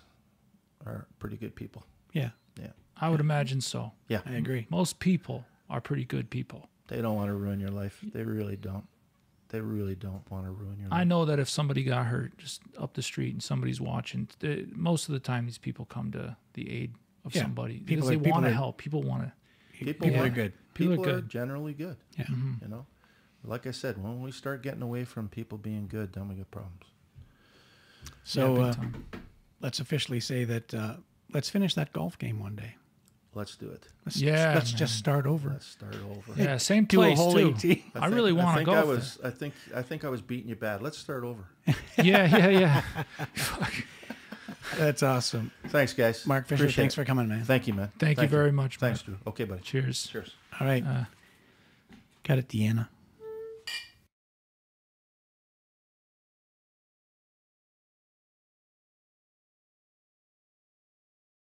Speaker 3: are pretty good people.
Speaker 4: Yeah,
Speaker 3: Yeah.
Speaker 2: I would imagine so.
Speaker 3: Yeah.
Speaker 4: I agree.
Speaker 2: Most people are pretty good people.
Speaker 3: They don't want to ruin your life. They really don't. They really don't want to ruin your life.
Speaker 2: I know that if somebody got hurt just up the street and somebody's watching, th- most of the time these people come to the aid of
Speaker 4: Yeah.
Speaker 2: somebody
Speaker 4: People
Speaker 2: because
Speaker 4: are-
Speaker 2: they
Speaker 4: people
Speaker 2: want to
Speaker 4: are-
Speaker 2: help. People want to.
Speaker 3: People,
Speaker 4: People
Speaker 3: are,
Speaker 4: are good.
Speaker 2: People are
Speaker 3: People are
Speaker 2: good.
Speaker 3: generally good.
Speaker 4: Yeah.
Speaker 3: You know? Like I said, when we start getting away from people being good, then we get problems.
Speaker 4: So
Speaker 2: big
Speaker 4: uh,
Speaker 2: time.
Speaker 4: Let's officially say that uh, let's finish that golf game one day.
Speaker 3: Let's do it.
Speaker 4: Let's,
Speaker 2: Yeah,
Speaker 4: let's
Speaker 2: man.
Speaker 4: just start over.
Speaker 3: Let's start over.
Speaker 2: yeah, same
Speaker 4: Do a
Speaker 2: place
Speaker 4: whole
Speaker 2: too.
Speaker 4: 18.
Speaker 2: I,
Speaker 3: think-
Speaker 2: really want to
Speaker 3: think
Speaker 2: go.
Speaker 3: I was. I think. I think I was beating you bad. Let's start over. (laughs)
Speaker 2: yeah, yeah, yeah. (laughs)
Speaker 4: That's awesome.
Speaker 3: Thanks, guys.
Speaker 4: Mark Fisher,
Speaker 3: Appreciate
Speaker 4: thanks
Speaker 3: it.
Speaker 4: for coming, man.
Speaker 3: Thank you, man.
Speaker 2: Thank, you very much.
Speaker 3: Thanks,
Speaker 2: man.
Speaker 3: Drew. Okay, buddy.
Speaker 2: Cheers.
Speaker 3: Cheers.
Speaker 4: All right.
Speaker 2: Uh,
Speaker 4: Got it, Deanna.